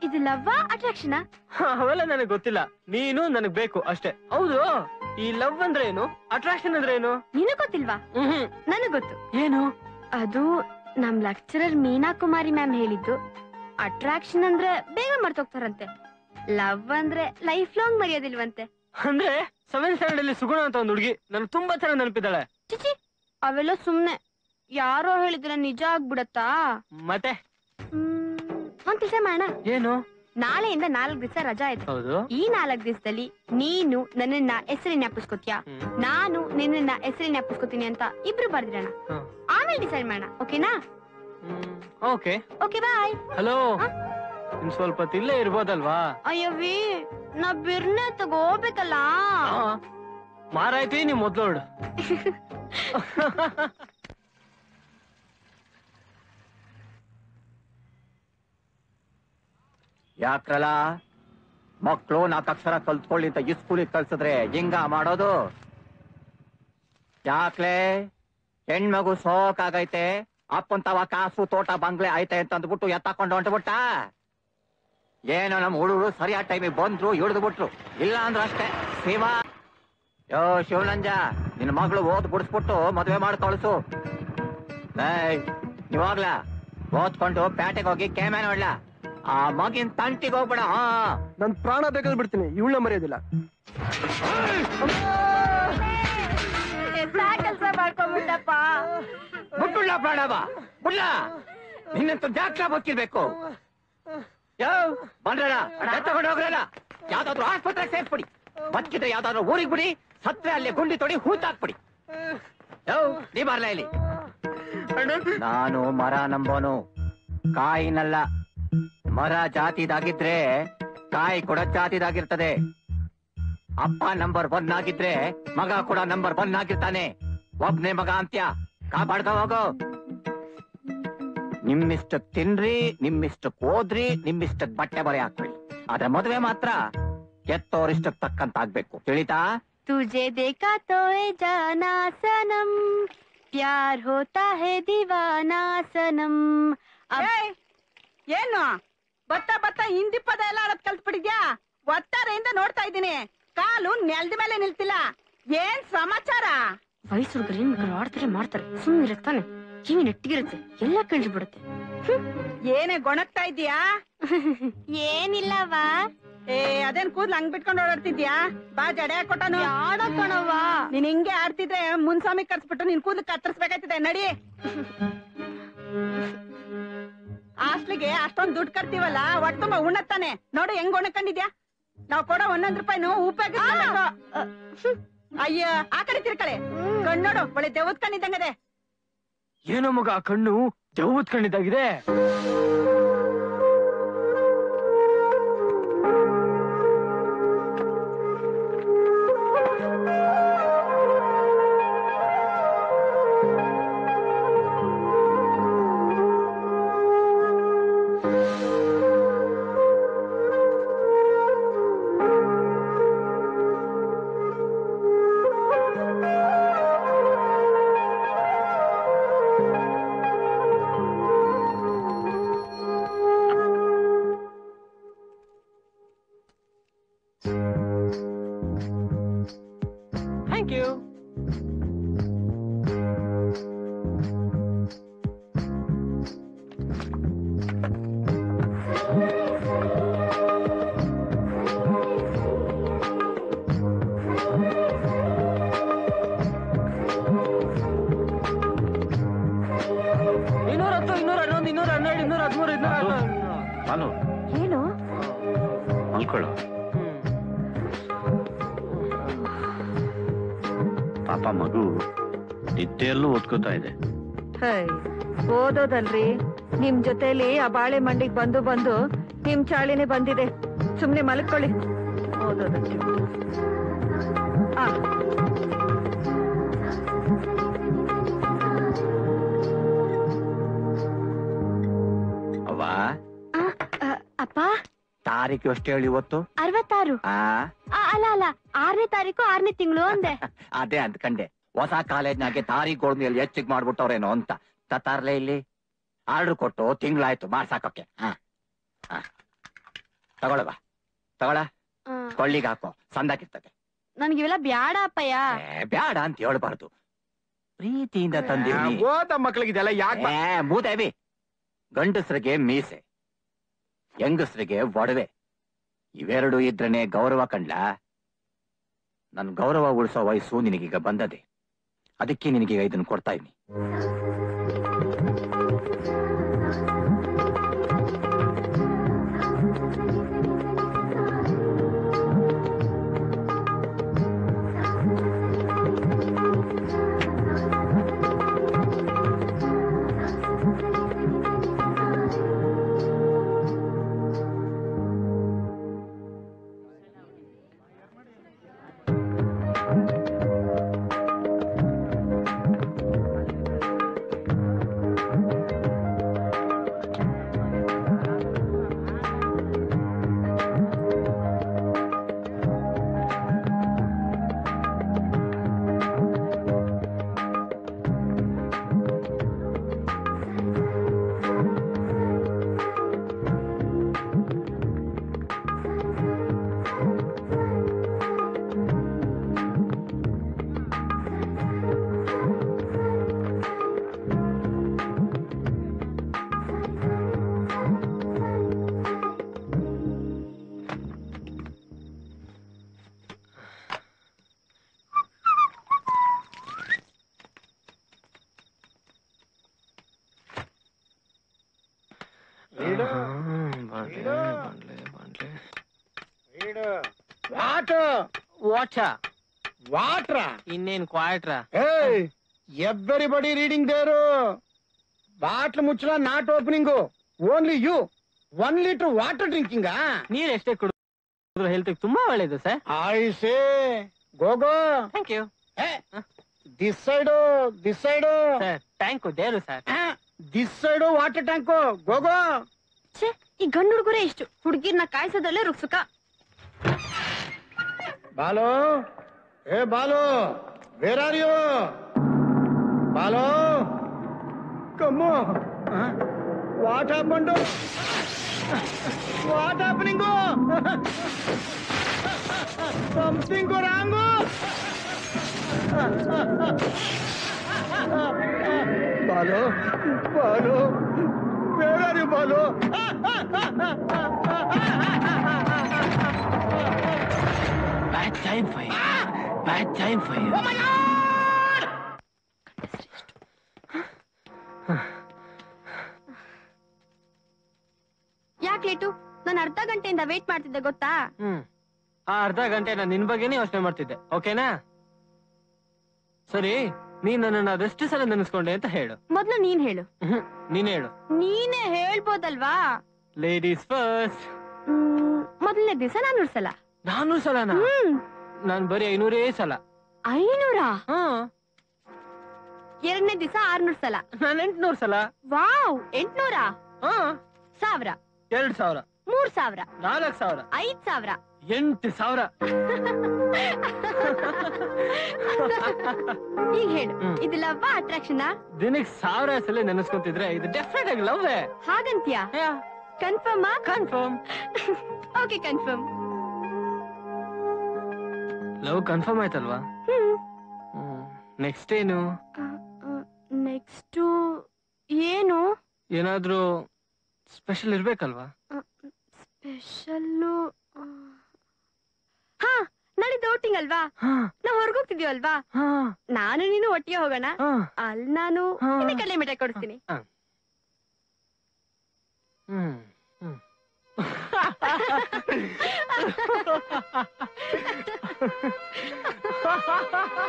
ಇದು ಲವ್ ಅಟ್ರಾಕ್ಷನ್ ಅವೆಲ್ಲ ನನಗೆ ಗೊತ್ತಿಲ್ಲ. ನೀನು ನನಗ್ ಬೇಕು ಅಷ್ಟೇ. ಹೌದು ಈ ಲವ್ ಅಂದ್ರೆ ಏನು? ಅಟ್ರಾಕ್ಷನ್ ಅಂದ್ರೆ ಏನು? ನೀನು ಗೊತ್ತಿಲ್ವಾ? ನನಗ್ ಗೊತ್ತು. ಏನು? ಅದು ನಮ್ ಲೆಕ್ಚರರ್ ಮೀನಾ ಕುಮಾರಿ ಮ್ಯಾಮ್ ಹೇಳಿದ್ದು. ಅಟ್ರಾಕ್ಷನ್ ಅಂದ್ರೆ ಬೇಗ ಮರ್ತೋಗ್ತಾರಂತೆ. ಲವ್ ಅಂದ್ರೆ ಲೈಫ್ ಲಾಂಗ್ ಮರೆಯೋದಿಲ್ವಂತೆ. ಅಂದ್ರೆ ಸೆವೆನ್ ಸ್ಟ್ಯಾಂಡರ್ಡ್ ಅಲ್ಲಿ ಸುಗುಣ ಅಂತ ಒಂದು ಹುಡುಗಿ. ನನ್ ತುಂಬಾ ಚೆನ್ನಾಗಿ ನೆನಪಿದ್ದಾಳೆ. ಚಿಚಿ ಅವೆಲ್ಲ ಸುಮ್ನೆ ಯಾರೋ ಹೇಳಿದ್ರೆ ನಿಜ ಆಗ್ಬಿಡತ್ತಾ? ಮತ್ತೆ? ಒಂದ್ ಕೆಲಸ ಮಾಡೋಣ ಏನು? ನಾಳೆಯಿಂದ ನಾಲ್ಕ್ ದಿವಸ ರಜಾ ಇದೆ. ಹೌದು. ಈ ನಾಲ್ಕ್ ದಿವಸದಲ್ಲಿ ನೀನು ನನ್ನನ್ನ ಹೆಸರಿನ ಜ್ಞಾಪಿಸ್ಕೊತೀಯ ನಾನು ನಿನ್ನನ್ನ ಹೆಸರಿನ ಜ್ಞಾಪಿಸ್ಕೊತೀನಿ ಅಂತ ಇಬ್ರು ಬರ್ದಿರೋಣ. ಆಮೇಲೆ ಡಿಸೈಡ್ ಮಾಡೋಣ ಓಕೆನಾ? ಓಕೆ. Okay bye. ಹಲೋ? ಇನ್ ಸ್ವಲ್ಪ ಹೊತ್ತು ಇಲ್ಲೇ ಇರ್ಬೋದಲ್ವಾ ಅಯ್ಯವಿ ನಾ ಬಿರ್ನೆ ತಗೋಬೇಕಲ್ಲ? ಮಾರಾಯ್ತಿ ನೀ ಮೊದ್ಲೋಡು ಯಾಕ್ರಲ್ಲ ಮಕ್ಕಳು ನಾಲ್ಕು ಅಕ್ಷರ ಕಲ್ತ್ಕೊಳ್ಳಿ ಅಂತ ಇಸ್ಕೂಲಿಗೆ ಕಳ್ಸಿದ್ರೆ ಹಿಂಗ ಮಾಡೋದು? ಯಾಕ್ಲೆ? ಹೆಣ್ಮಗು ಸೋಕಾಗೈತೆ, ಅಪ್ಪನ್ ತವ ಕಾಸು ತೋಟ ಬಂಗ್ಲೆ ಐತೆ ಅಂತ ಅಂದ್ಬಿಟ್ಟು ಎತ್ತಾಕೊಂಡು ಹೊಂಟ್ಬಿಟ್ಟ? ಏನೋ ನಮ್ ಹುಡುಗರು ಸರಿಯಾದ ಟೈಮಿಗೆ ಬಂದ್ರು ಹಿಡಿದು ಬಿಟ್ರು ಇಲ್ಲ ಅಂದ್ರೆ ಅಷ್ಟೇ. ಶಿವ ಯೋ ಶಿವನಂಜ ನಿನ್ನ ಮಗಳು ಓದ್ ಬಿಡಿಸ್ಬಿಟ್ಟು ಮದುವೆ ಮಾಡಿ ಕಳಿಸು. ಏಯ್ ಇವಾಗ್ಲ? ಓದ್ಕೊಂಡು ಪೇಟೆಗೆ ಹೋಗಿ ಕ್ಯಾಮ್ಯಾನ ನೋಡ್ಲ ಆ ಮಗಿನ ತಂಟಿಗೆ ಹೋಗ್ಬೇಡ ಹಾ. ನನ್ ಪ್ರಾಣ ಬೇಕಾದ್ರೆ ಬಿಡ್ತೀನಿ ಇವಳ ಮರೆಯೋದಿಲ್ಲ. ಕೆಲಸ ಮಾಡ್ಕೊಂಡ್ಬಿಟ್ಟಪ್ಪ. ಬಿಟ್ಟುಳ್ಳ ಪ್ರಾಣವ ಬಿಡ್ಲ ನಿನ್ನಂತ ಜಾತ್ರ ಬಕ್ಕಿರ್ಬೇಕು ಯೋ ಬಂದ್ರಲ್ಲ ತಗೊಂಡು ಹೋಗ್ರಲ್ಲ. ಯಾವ್ದಾದ್ರು ಆಸ್ಪತ್ರೆಗೆ ಸೇರ್ಸ್ಬಿಡಿ. ಬದುಕಿದ್ರೆ ಯಾವ್ದಾದ್ರು ಊರಿಗೆ ಬಿಡಿ. ಸತ್ರೆ ಅಲ್ಲಿ ಗುಂಡಿ ತೊಡಿ ಹೂತಾಕ್ಬಿಡಿ ನೀ ಬರ್ಲಾ ಇಲ್ಲಿ? ನಾನು ಮರ ನಂಬೋನು. ಕಾಯಿನಲ್ಲ. ಮರ ಜಾತಿದಾಗಿದ್ರೆ ಕಾಯಿ ಕೂಡ ಜಾತಿದಾಗಿರ್ತದೆ. ಅಪ್ಪ ನಂಬರ್ ಒನ್ ಆಗಿದ್ರೆ ಮಗ ಕೂಡ ನಂಬರ್ ಒನ್ ಆಗಿರ್ತಾನೆ. ಒಬ್ನೇ ಮಗ ಅಂತ್ಯ. ಕಾಪಾಡ್ತಾ ಹೋಗೋ. ನಿಮ್ಮಿಷ್ಟ ತಿನ್ರಿ ನಿಮ್ಮಿಷ್ಟಕ್ ಓದ್ರಿ ನಿಮ್ಮಿಷ್ಟಕ್ ಬಟ್ಟೆ ಬರೆ ಹಾಕೊಳ್ಳಿ ಆದ್ರೆ ಮದುವೆ ಮಾತ್ರ ಎತ್ತೋರಿಷ್ಟಕ್ ತಕ್ಕಂತ ಆಗ್ಬೇಕು ತಿಳಿತಾ? तुझे देखा तो ए जाना सनम प्यार होता है दीवाना सनम ಏಯ್, ಏನು ಬತ್ತ ಬತ್ತ ಹಿಂದಿ ಪದ ಎಲ್ಲ ಆಡೋದ್ ಕಲ್ತ್ಬಿಟ್ಟಿದ್ಯಾ ಒತ್ತಾರೆಯಿಂದ ನೋಡ್ತಾ ಇದ್ದೀನಿ ಕಾಲು ನೆಲದ ಮೇಲೆ ನಿಲ್ತಿಲ್ಲ ಏನ್ ಸಮಾಚಾರ ವಯಸ್ಸು ಹುಡುಗರು ಏನ್ ಬೇಕಾದ್ರೂ ಆಡ್ತಾರೆ ಮಾಡ್ತಾರೆ ಸುಮ್ಮನೆ ಇರ್ತಾನೆ ಕಿವಿ ನೆಟ್ಟಿಗಿರುತ್ತೆ ಎಲ್ಲ ಕೇಳಿಸ್ಬಿಡುತ್ತೆ ಏನೇ ಗೊಣಗ್ತಾ ಇದೀಯಾ ಏನಿಲ್ಲವಾ ಏ ಅದೇನ್ ಕೂದ್ಲು ಹಂಗ್ ಬಿಟ್ಕೊಂಡ್ ಓಡಾಡ್ತಿದ್ಯಾ? ಬಾ ಜಡೆ ಕೊಟ್ಟನು ಕಣವ್ವ. ನೀನ್ ಹಿಂಗೆ ಆಡ್ತಿದ್ರೆ ಮುನ್ಸ್ವಾಮಿ ಕರ್ಸ್ಬಿಟ್ಟು ನಿನ್ ಕೂದ್ಲು ಕತ್ತರಿಸ್ಬೇಕಾಯ್ತದೆ ನಡಿ. ಹಾಸ್ಟ್ಲಿಗೆ ಅಷ್ಟೊಂದ್ ದುಡ್ಡು ಕಟ್ತೀವಲ್ಲ ಒಟ್ಟು ತುಂಬ ಉಣ್ಣತ್ತಾನೆ. ನೋಡು ಹೆಂಗ್ ಒಣಕೊಂಡಿದ್ಯಾ ನಾವ್ ಕೊಡೋ ಒಂದೊಂದ್ ರೂಪಾಯಿನು ಉಪಯೋಗ ಅಯ್ಯ ಆ ಕಡೆ ತಿರ್ಕಳೆ. ಕಣ್ಣೋಡು ಒಳ್ಳೆ ದೇವದ್ ಕಣ್ಣಿದ್ದಂಗದೆ ಏನೋ ಮಗ ಆ ಕಣ್ಣು ದೆವ್ವದ್ ಕಣ್ಣಿದ್ದಾಗಿದೆ ಬಾಳೆ ಮಂಡಿಗೆ ಬಂದು ಬಂದು ನಿಮ್ ಚಾಳಿನೇ ಬಂದಿದೆ. ಸುಮ್ನೆ ಮಲ್ಕೊಳ್ಳಿ ಓದೋದಕ್ಕೆ ಅವ್ವ? ಅಪ್ಪ? ತಾರೀಕು ಎಷ್ಟು ಹೇಳಿ ಇವತ್ತು? ಅರವತ್ತಾರು. ಆ. ಅಲ್ಲ ಅಲ್ಲ. ಆರನೇ ತಾರೀಕು ಆರನೇ ತಿಂಗಳು ಅಂದೆ. ಅದೇ ಅಂದ್ಕಂಡೆ ಹೊಸ ಕಾಲೇಜ್ನಾಗೆ ತಾರೀಕು ಹೆಚ್ಚಿಗೆ ಮಾಡ್ಬಿಟ್ಟವ್ರೇನೋ ಅಂತ. ತತಾರ್ಲೆ ಇಲ್ಲಿ? ಆರ್ಡರ್ ಕೊಟ್ಟು ತಿಂಗಳಾಯ್ತು ಮಾಡ್ಸಾಕೋಕೆ ಹ ಹಾ. ತಗೊಳವ ತಗೊಳ ಕೊಳ್ಳಿಗೆ ಹಾಕೋ. ಸಂದಾಕಿರ್ತದೆ. ನನ್ಗೆ ಇವೆಲ್ಲ ಬ್ಯಾಡ ಅಪ್ಪಯ್ಯ. ಬ್ಯಾಡ ಅಂತ ಹೇಳ್ಬಾರ್ದು. ಪ್ರೀತಿಯಿಂದ ತಂದಿವ್ನಿ. ಓದ ಮಕ್ಳಿಗೆ ಇದೆಲ್ಲ ಯಾಕೆ ಮೂದೇವಿ. ಗಂಡಸ್ರಿಗೆ ಮೀಸೆ ಹೆಂಗಸ್ರಿಗೆ ಒಡವೆ ಇವೆರಡು ಇದ್ರನೆ ಗೌರವ ಕಂಡ್ಲ ನನ್ ಗೌರವ ಉಳಿಸೋ ವಯಸ್ಸು ನಿನಗೀಗ ಬಂದದೆ. ಅದಕ್ಕೆ ನಿನಗೀಗ ಇದನ್ನ ಕೊಡ್ತಾ ಇದ್ದೀನಿ ವಾಚ ವಾಟ್ರ ಇನ್ನೇನ್ ಕ್ವಾಟ್ರ ಏಯ್ everybody reading there bottle ಮುಚ್ಚಲ not opening only you one litre water drinking ನೀರ್ ಎಷ್ಟೇ ಕುಡಿದ್ರು ಹೆಲ್ತ್ ತುಂಬಾ ಒಳ್ಳೇದು sir I say go go thank you this side this side sir tank there sir this side water tank go go ಛೇ ಈ ಗಂಡು ಹುಡುಗರೇ ಇಷ್ಟು. ಹುಡುಗಿರ್ನ ಕಾಯಿಸೋದಲ್ಲೇ ರುಕ್ಸುಕ. ಬಾಲು ಏ Balu where are you Balu come what happened what happening something wrong Balu Balu for you. Ah! Bad time for you. Oh my god! ಯಾಕೆ ಲೇಟು? ನಾನು ಅರ್ಧ ಗಂಟೆಯಿಂದ ವೇಟ್ ಮಾಡ್ತಿದ್ದೆ ಗೊತ್ತಾ? ಹ್ಮ್. ಆ ಅರ್ಧ ಗಂಟೆ ನಾನು ನಿನ್ ಬಗ್ಗೆನೇ ಯೋಚನೆ ಮಾಡ್ತಿದ್ದೆ. ಓಕೆನಾ? ಸರಿ ನೀನ್ ನನ್ನನ್ನ ಅದೆಷ್ಟು ಸಲ ನೆನೆಸ್ಕೊಂಡೆ ಅಂತ ಹೇಳು. ಮೊದ್ಲು ನೀನ್ ಹೇಳು. ಹ್ಮ್, ನೀನ್ ಹೇಳು. ನೀನೇ ಹೇಳ್ಬೋದಲ್ವಾ? ಲೇಡೀಸ್ ಫಸ್ಟ್ ಮೊದಲನೇ ದಿವಸ ನಾನು ಸಲ. ನಾನು ಸಲನಾ? ಹ್ಮ್. ನಾನ್ ಬರೀ ಐನೂರೇ ಸಲ. ಐನೂರ? ಹಾ. ಎರಡನೇ ದಿವಸ ಆರ್ನೂರ್ ಸಲ. ನಾನ್ ಎಂಟ್ನೂರ್ ಸಲ. ವಾವ್ ಎಂಟ್ನೂರ? ಹಾ. ಸಾವಿರ. ಎರಡ್ ಸಾವಿರ. ಮೂರ್ ಸಾವಿರ. ನಾಲ್ಕ್ ಸಾವಿರ. ಐದ್ ಸಾವಿರ. ಎಂಟು ಸಾವಿರ. ಈಗ ಹೇಳು ಹ್ಮ್. ಇದು ಲವ್ ಅಟ್ರಾಕ್ಷನ್ ದಿನಕ್ಕೆ ಸಾವಿರ ಸಲ ನೆನೆಸ್ಕೊಂತಿದ್ರೆ ಇದು ಡೆಫಿನೆಟ್ ಆಗಿ love ಹಾಗಂತ್ಯಾ? Confirm confirm okay confirm love confirm ಆಯ್ತಲ್ವಾ? ನೆಕ್ಸ್ಟ್ ಏನು? ನೆಕ್ಸ್ಟ್ ಏನು? ಏನಾದ್ರೂ ಸ್ಪೆಷಲ್ ಇರ್ಬೇಕಲ್ವಾ? ಸ್ಪೆಷಲ್ಲು ಹಾ ನಾಳಿದ್ದು ಔಟಿಂಗ್ ಅಲ್ವಾ? ನಾವು ಹೊರಗೋಗ್ತಿದೀವಲ್ವಾ ನಾನು ನೀನು ಒಟ್ಟಿಗೆ ಹೋಗೋಣ. ಅಲ್ಲಿ ನಾನು ಕಡಲೆ ಮಿಠಾಯಿ ಕೊಡಿಸ್ತೀನಿ. ಹ್ಮ್. Ha ha ha ha!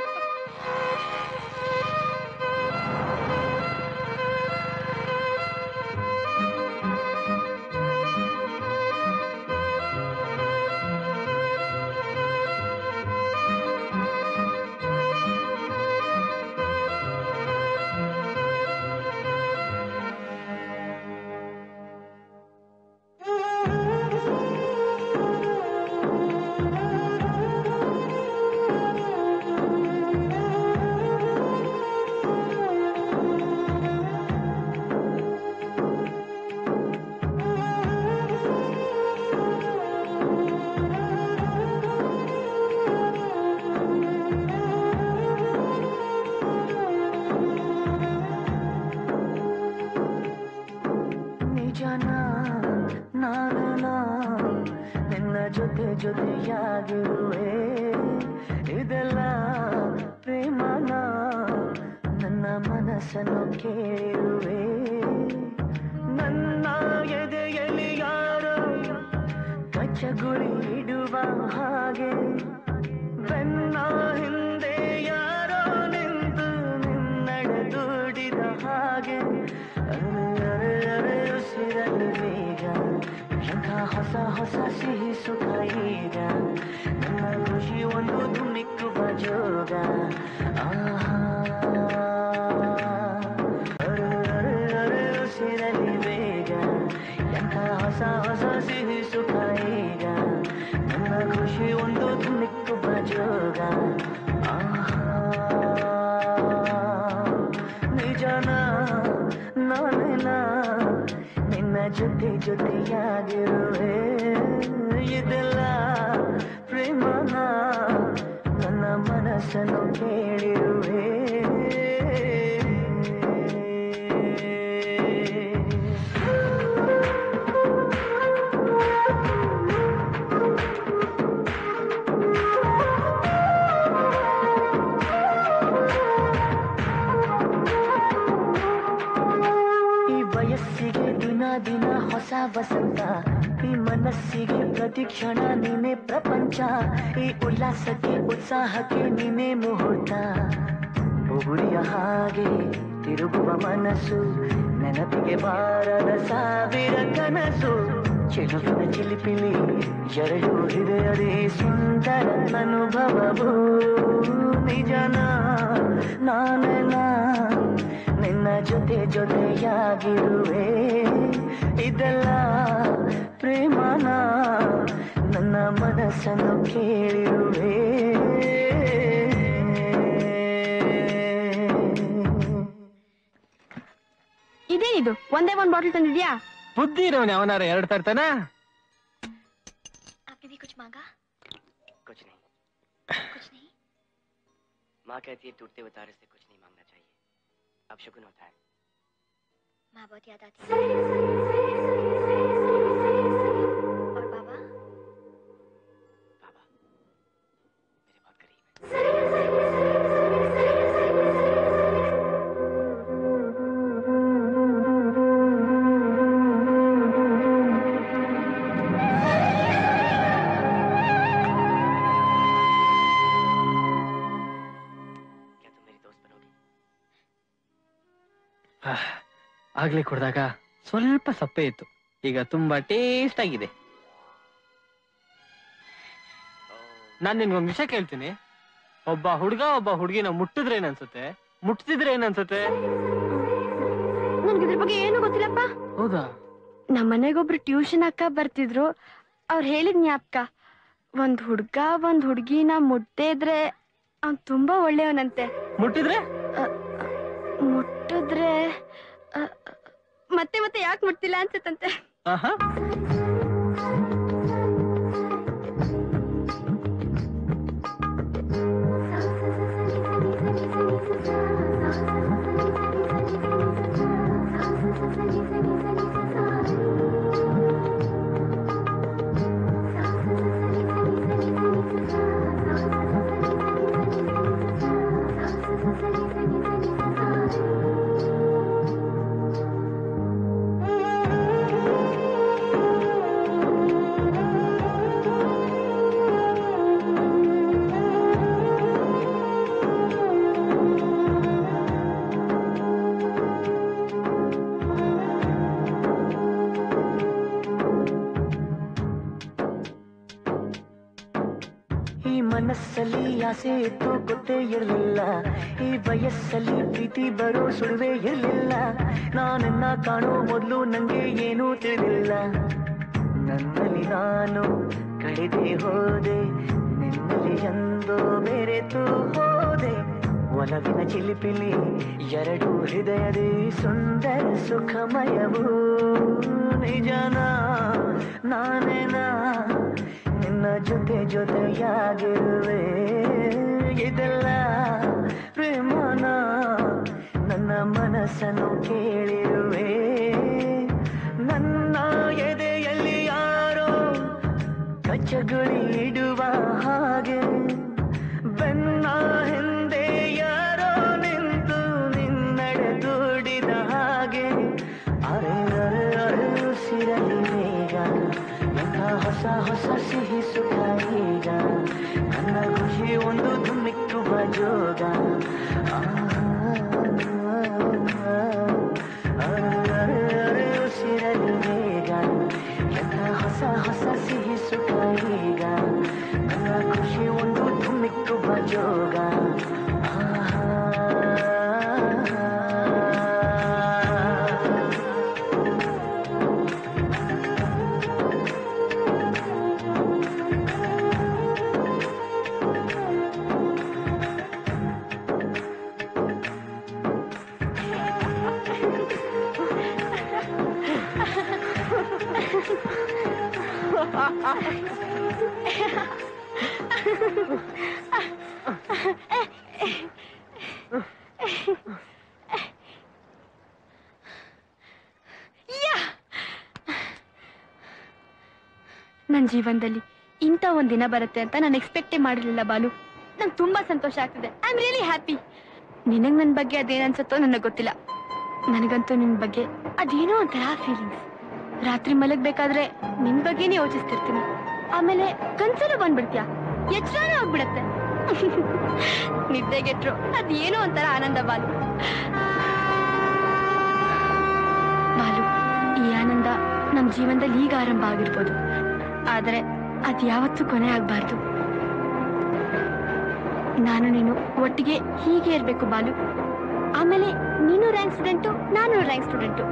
ಒಂದ್ ಬಾಟಲ್ ತಂದಿದ್ಯಾ ಬುದ್ಧಿ ಇರೋನೆ ಅವನಾರ ಎರಡು ತರ್ತಾನ आपने भी कुछ मांगा कुछ नहीं कुछ नहीं माँ कहती है टूटते हुए तारे से कुछ नहीं मांगना चाहिए अब शगुन होता है माँ बहुत याद आती है ಆಗ್ಲೇ ಕುಡ್ದಾಗ ಸ್ವಲ್ಪ ಸಪ್ಪೆ ಇತ್ತು. ಈಗ ತುಂಬಾ ಟೇಸ್ಟ್ ಆಗಿದೆ. ನಾನ್ ನಿನ್ಗೊಂದ್ ವಿಷಯ ಕೇಳ್ತೀನಿ. ಒಬ್ಬ ಹುಡುಗ ಒಬ್ಬ ಹುಡುಗಿನ ಮುಟ್ಟಿದ್ರೆ ಏನನ್ಸುತ್ತೆ? ಮುಟ್ಟಿದ್ರೆ ಏನನ್ಸುತ್ತೆ? ನನ್ಗೆ ಇದ್ರ ಬಗ್ಗೆ ಏನು ಗೊತ್ತಿಲ್ಲಪ್ಪ. ಹೌದಾ? ನಮ್ಮ ಮನೆಗೊಬ್ರು ಟ್ಯೂಷನ್ ಅಕ್ಕ ಬರ್ತಿದ್ರು. ಅವ್ರು ಹೇಳಿದ್ ಜ್ಞಾಪಕ. ಒಂದ್ ಹುಡ್ಗ ಒಂದ್ ಹುಡ್ಗಿನ ಮುಟ್ಟದೇ ಇದ್ರೆ ಅವ್ನ್ ತುಂಬಾ ಒಳ್ಳೆಯವನಂತೆ. ಮುಟ್ಟಿದ್ರೆ? ಮುಟ್ಟಿದ್ರೆ ಅ, ಮತ್ತೆ ಮತ್ತೆ ಯಾಕೆ ಮುಟ್ತಿಲ್ಲ ಅನ್ಸತ್ತಂತೆ? ಆಸೆ ಗೊತ್ತೇ ಇರಲಿಲ್ಲ. ಈ ವಯಸ್ಸಲ್ಲಿ ಪ್ರೀತಿ ಬರೋ ಸುಳಿವೆ ಇರಲಿಲ್ಲ. ನಾನನ್ನ ಕಾಣೋ ಮೊದಲು ನಂಗೆ ಏನೂ ತಿಳಿದಿಲ್ಲ. ನನ್ನಲ್ಲಿ ನಾನು ಕಳೆದೇ ಹೋದೆ. ನಿನ್ನಲ್ಲಿ ಎಂದು ಬೆರೆತು ಹೋದೆ. ಒಲವಿನ ಚಿಲಿಪಿಲಿ ಎರಡು ಹೃದಯದಿ ಸುಂದರ ಸುಖಮಯವು. ನಿಜನಾ, ನಾನೇನಾ? ನಿನ್ನ ಜೊತೆ ಜೊತೆಯಾಗಿರುವೆ. ಇದೆಲ್ಲ ಪ್ರೇಮನ ನನ್ನ ಮನಸ್ಸನ್ನು ಕೇಳಿರುವೆ. ನನ್ನ ಎದೆಯಲ್ಲಿ ಯಾರೋ ಕಚ್ಚಗುಳಿ ಜೀವನದಲ್ಲಿ ಇಂಥ ಒಂದ್ ದಿನ ಬರುತ್ತೆ ಅಂತ ನಾನು ಎಕ್ಸ್ಪೆಕ್ಟೇ ಮಾಡಿರ್ಲಿಲ್ಲ ಬಾಲು. ನಂಗೆ ತುಂಬಾ ಸಂತೋಷ ಆಗ್ತಿದೆ. ಐ ಆಮ್ ರಿಯಲಿ ಹ್ಯಾಪಿ ನಿನಗ್ ನನ್ನ ಬಗ್ಗೆ ಅದೇನ್ ಅನ್ಸುತ್ತೋ ನನಗೆ ಗೊತ್ತಿಲ್ಲ. ನನಗಂತೂ ನಿನ್ ಬಗ್ಗೆ ಅದೇನೋ ಒಂಥರ ಫೀಲಿಂಗ್ಸ್ ರಾತ್ರಿ ಮಲಗ್ಬೇಕಾದ್ರೆ ನಿನ್ ಬಗ್ಗೆನೇ ಯೋಚಿಸ್ತಿರ್ತೀನಿ. ಆಮೇಲೆ ಕನ್ಸಲು ಬಂದ್ಬಿಡ್ತೀಯ? ಎಚ್ಚರನೇ ಆಗ್ಬಿಡತ್ತೆ. ನಿದ್ದೆಗೆಟ್ರು ಅದೇನೋ ಒಂಥರ ಆನಂದ ಬಾಲು. ಬಾಲು, ಈ ಆನಂದ ನಮ್ ಜೀವನದಲ್ಲಿ ಈಗ ಆರಂಭ ಆಗಿರ್ಬೋದು. ಆದ್ರೆ ಅದು ಯಾವತ್ತೂ ಕೊನೆ ಆಗ್ಬಾರ್ದು. ನಾನು ನೀನು ಒಟ್ಟಿಗೆ ಹೀಗೆ ಇರ್ಬೇಕು ಬಾಲು. ಆಮೇಲೆ ನೀನು ರ್ಯಾಂಕ್ ಸ್ಟೂಡೆಂಟು ನಾನು ರ್ಯಾಂಕ್ ಸ್ಟೂಡೆಂಟು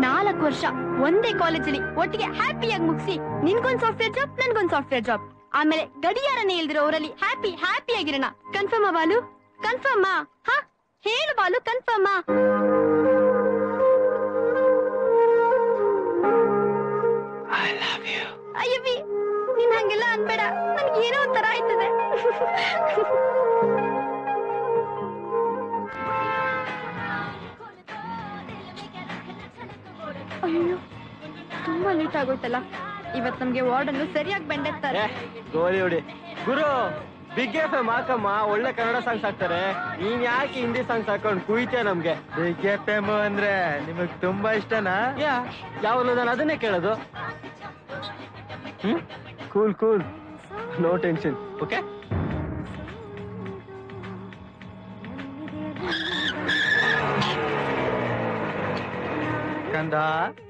ನಾಲ್ಕು ವರ್ಷ ಒಂದೇ ಕಾಲೇಜಲ್ಲಿ ಒಟ್ಟಿಗೆ ಹ್ಯಾಪಿಯಾಗಿ ಮುಗಿಸಿ ನಿನ್ಗೊಂದು ಸಾಫ್ಟ್ವೇರ್ ಜಾಬ್ ನನ್ಗೊಂದು ಸಾಫ್ಟ್ವೇರ್ ಜಾಬ್ ಆಮೇಲೆ ಗಡಿಯಾರನೇ ಇಲ್ದಿರೋ ಅವರಲ್ಲಿ ಹ್ಯಾಪಿ ಹ್ಯಾಪಿ ಆಗಿರೋಣ. ಕನ್ಫರ್ಮ್ ಬಾಲು? ಕನ್ಫರ್ಮ್ ಹಾ, ಹೇಳು ಬಾಲು ಕನ್ಫರ್ಮಾ ಅಯ್ಯವಿ ನೀನ್ ಹಂಗೆಲ್ಲ ಅನ್ಬೇಡ. ನನ್ಗೆ ಏನೋ ಒಂಥರ ಆಯ್ತದೆ. ಅಯ್ಯೋ ತುಂಬಾ ಲೇಟ್ ಆಗೋಯ್ತಲ್ಲ. ಇವತ್ ನಮ್ಗೆ ವಾರ್ಡನ್ನು ಸರಿಯಾಗಿ ಬೆಂಡೆತ್ತಾರೆ. ಗೋಲಿ ಹೊಡಿ. ಗುರು ಬಿಗ್ ಎಫ್ ಎಂ ಹಾಕಮ್ಮ. ಒಳ್ಳೆ ಕನ್ನಡ ಸಾಂಗ್ಸ್ ಹಾಕ್ತಾರೆ. ನೀನ್ ಯಾಕೆ ಹಿಂದಿ ಸಾಂಗ್ಸ್ ಹಾಕೊಂಡು ಕುಯ್ತೀಯ ನಮ್ಗೆ? ಬಿಗ್ ಎಫ್ ಎಂ ಅಂದ್ರೆ ನಿಮಗ್ ತುಂಬಾ ಇಷ್ಟನಾ? ಯಾ ಯಾವಾಗಲೂ ನಾನು ಅದನ್ನೇ ಕೇಳೋದು. ಹ್ಮ್? Cool cool no tension okay ಕಂದ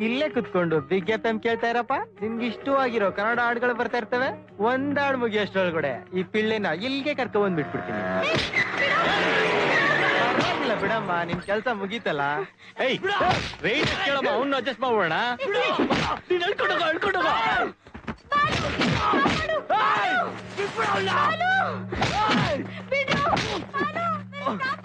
ಇಲ್ಲೇ ಕುತ್ಕೊಂಡು ಬಿಗ್ ಎಫ್ ಎಂ ಕೇಳ್ತಾ ಇರಪ್ಪ? ನಿನ್ಗೆ ಇಷ್ಟವಾಗಿರೋ ಕನ್ನಡ ಹಾಡುಗಳು ಬರ್ತಾ ಇರ್ತವೆ? ಒಂದ್ ಹಾಡು ಮುಗಿಯೋಷ್ಟೊಳಗಡೆ ಈ ಪಿಳ್ಳೆನ ಇಲ್ಲಿಗೆ ಕರ್ಕೊ ಬಂದ್ ಬಿಟ್ಬಿಡ್ತೀನಿ. ಬಿಡಮ್ಮ ನಿನ್ ಕೆಲಸ ಮುಗೀತಲ್ಲ. ಏಯ್ ರೈಟ್ ಕೇಳಮ್ಮ ಅವ್ನು ಅಡ್ಜಸ್ಟ್ ಮಾಡೋಣ Ano? Ano? Ano? Ano?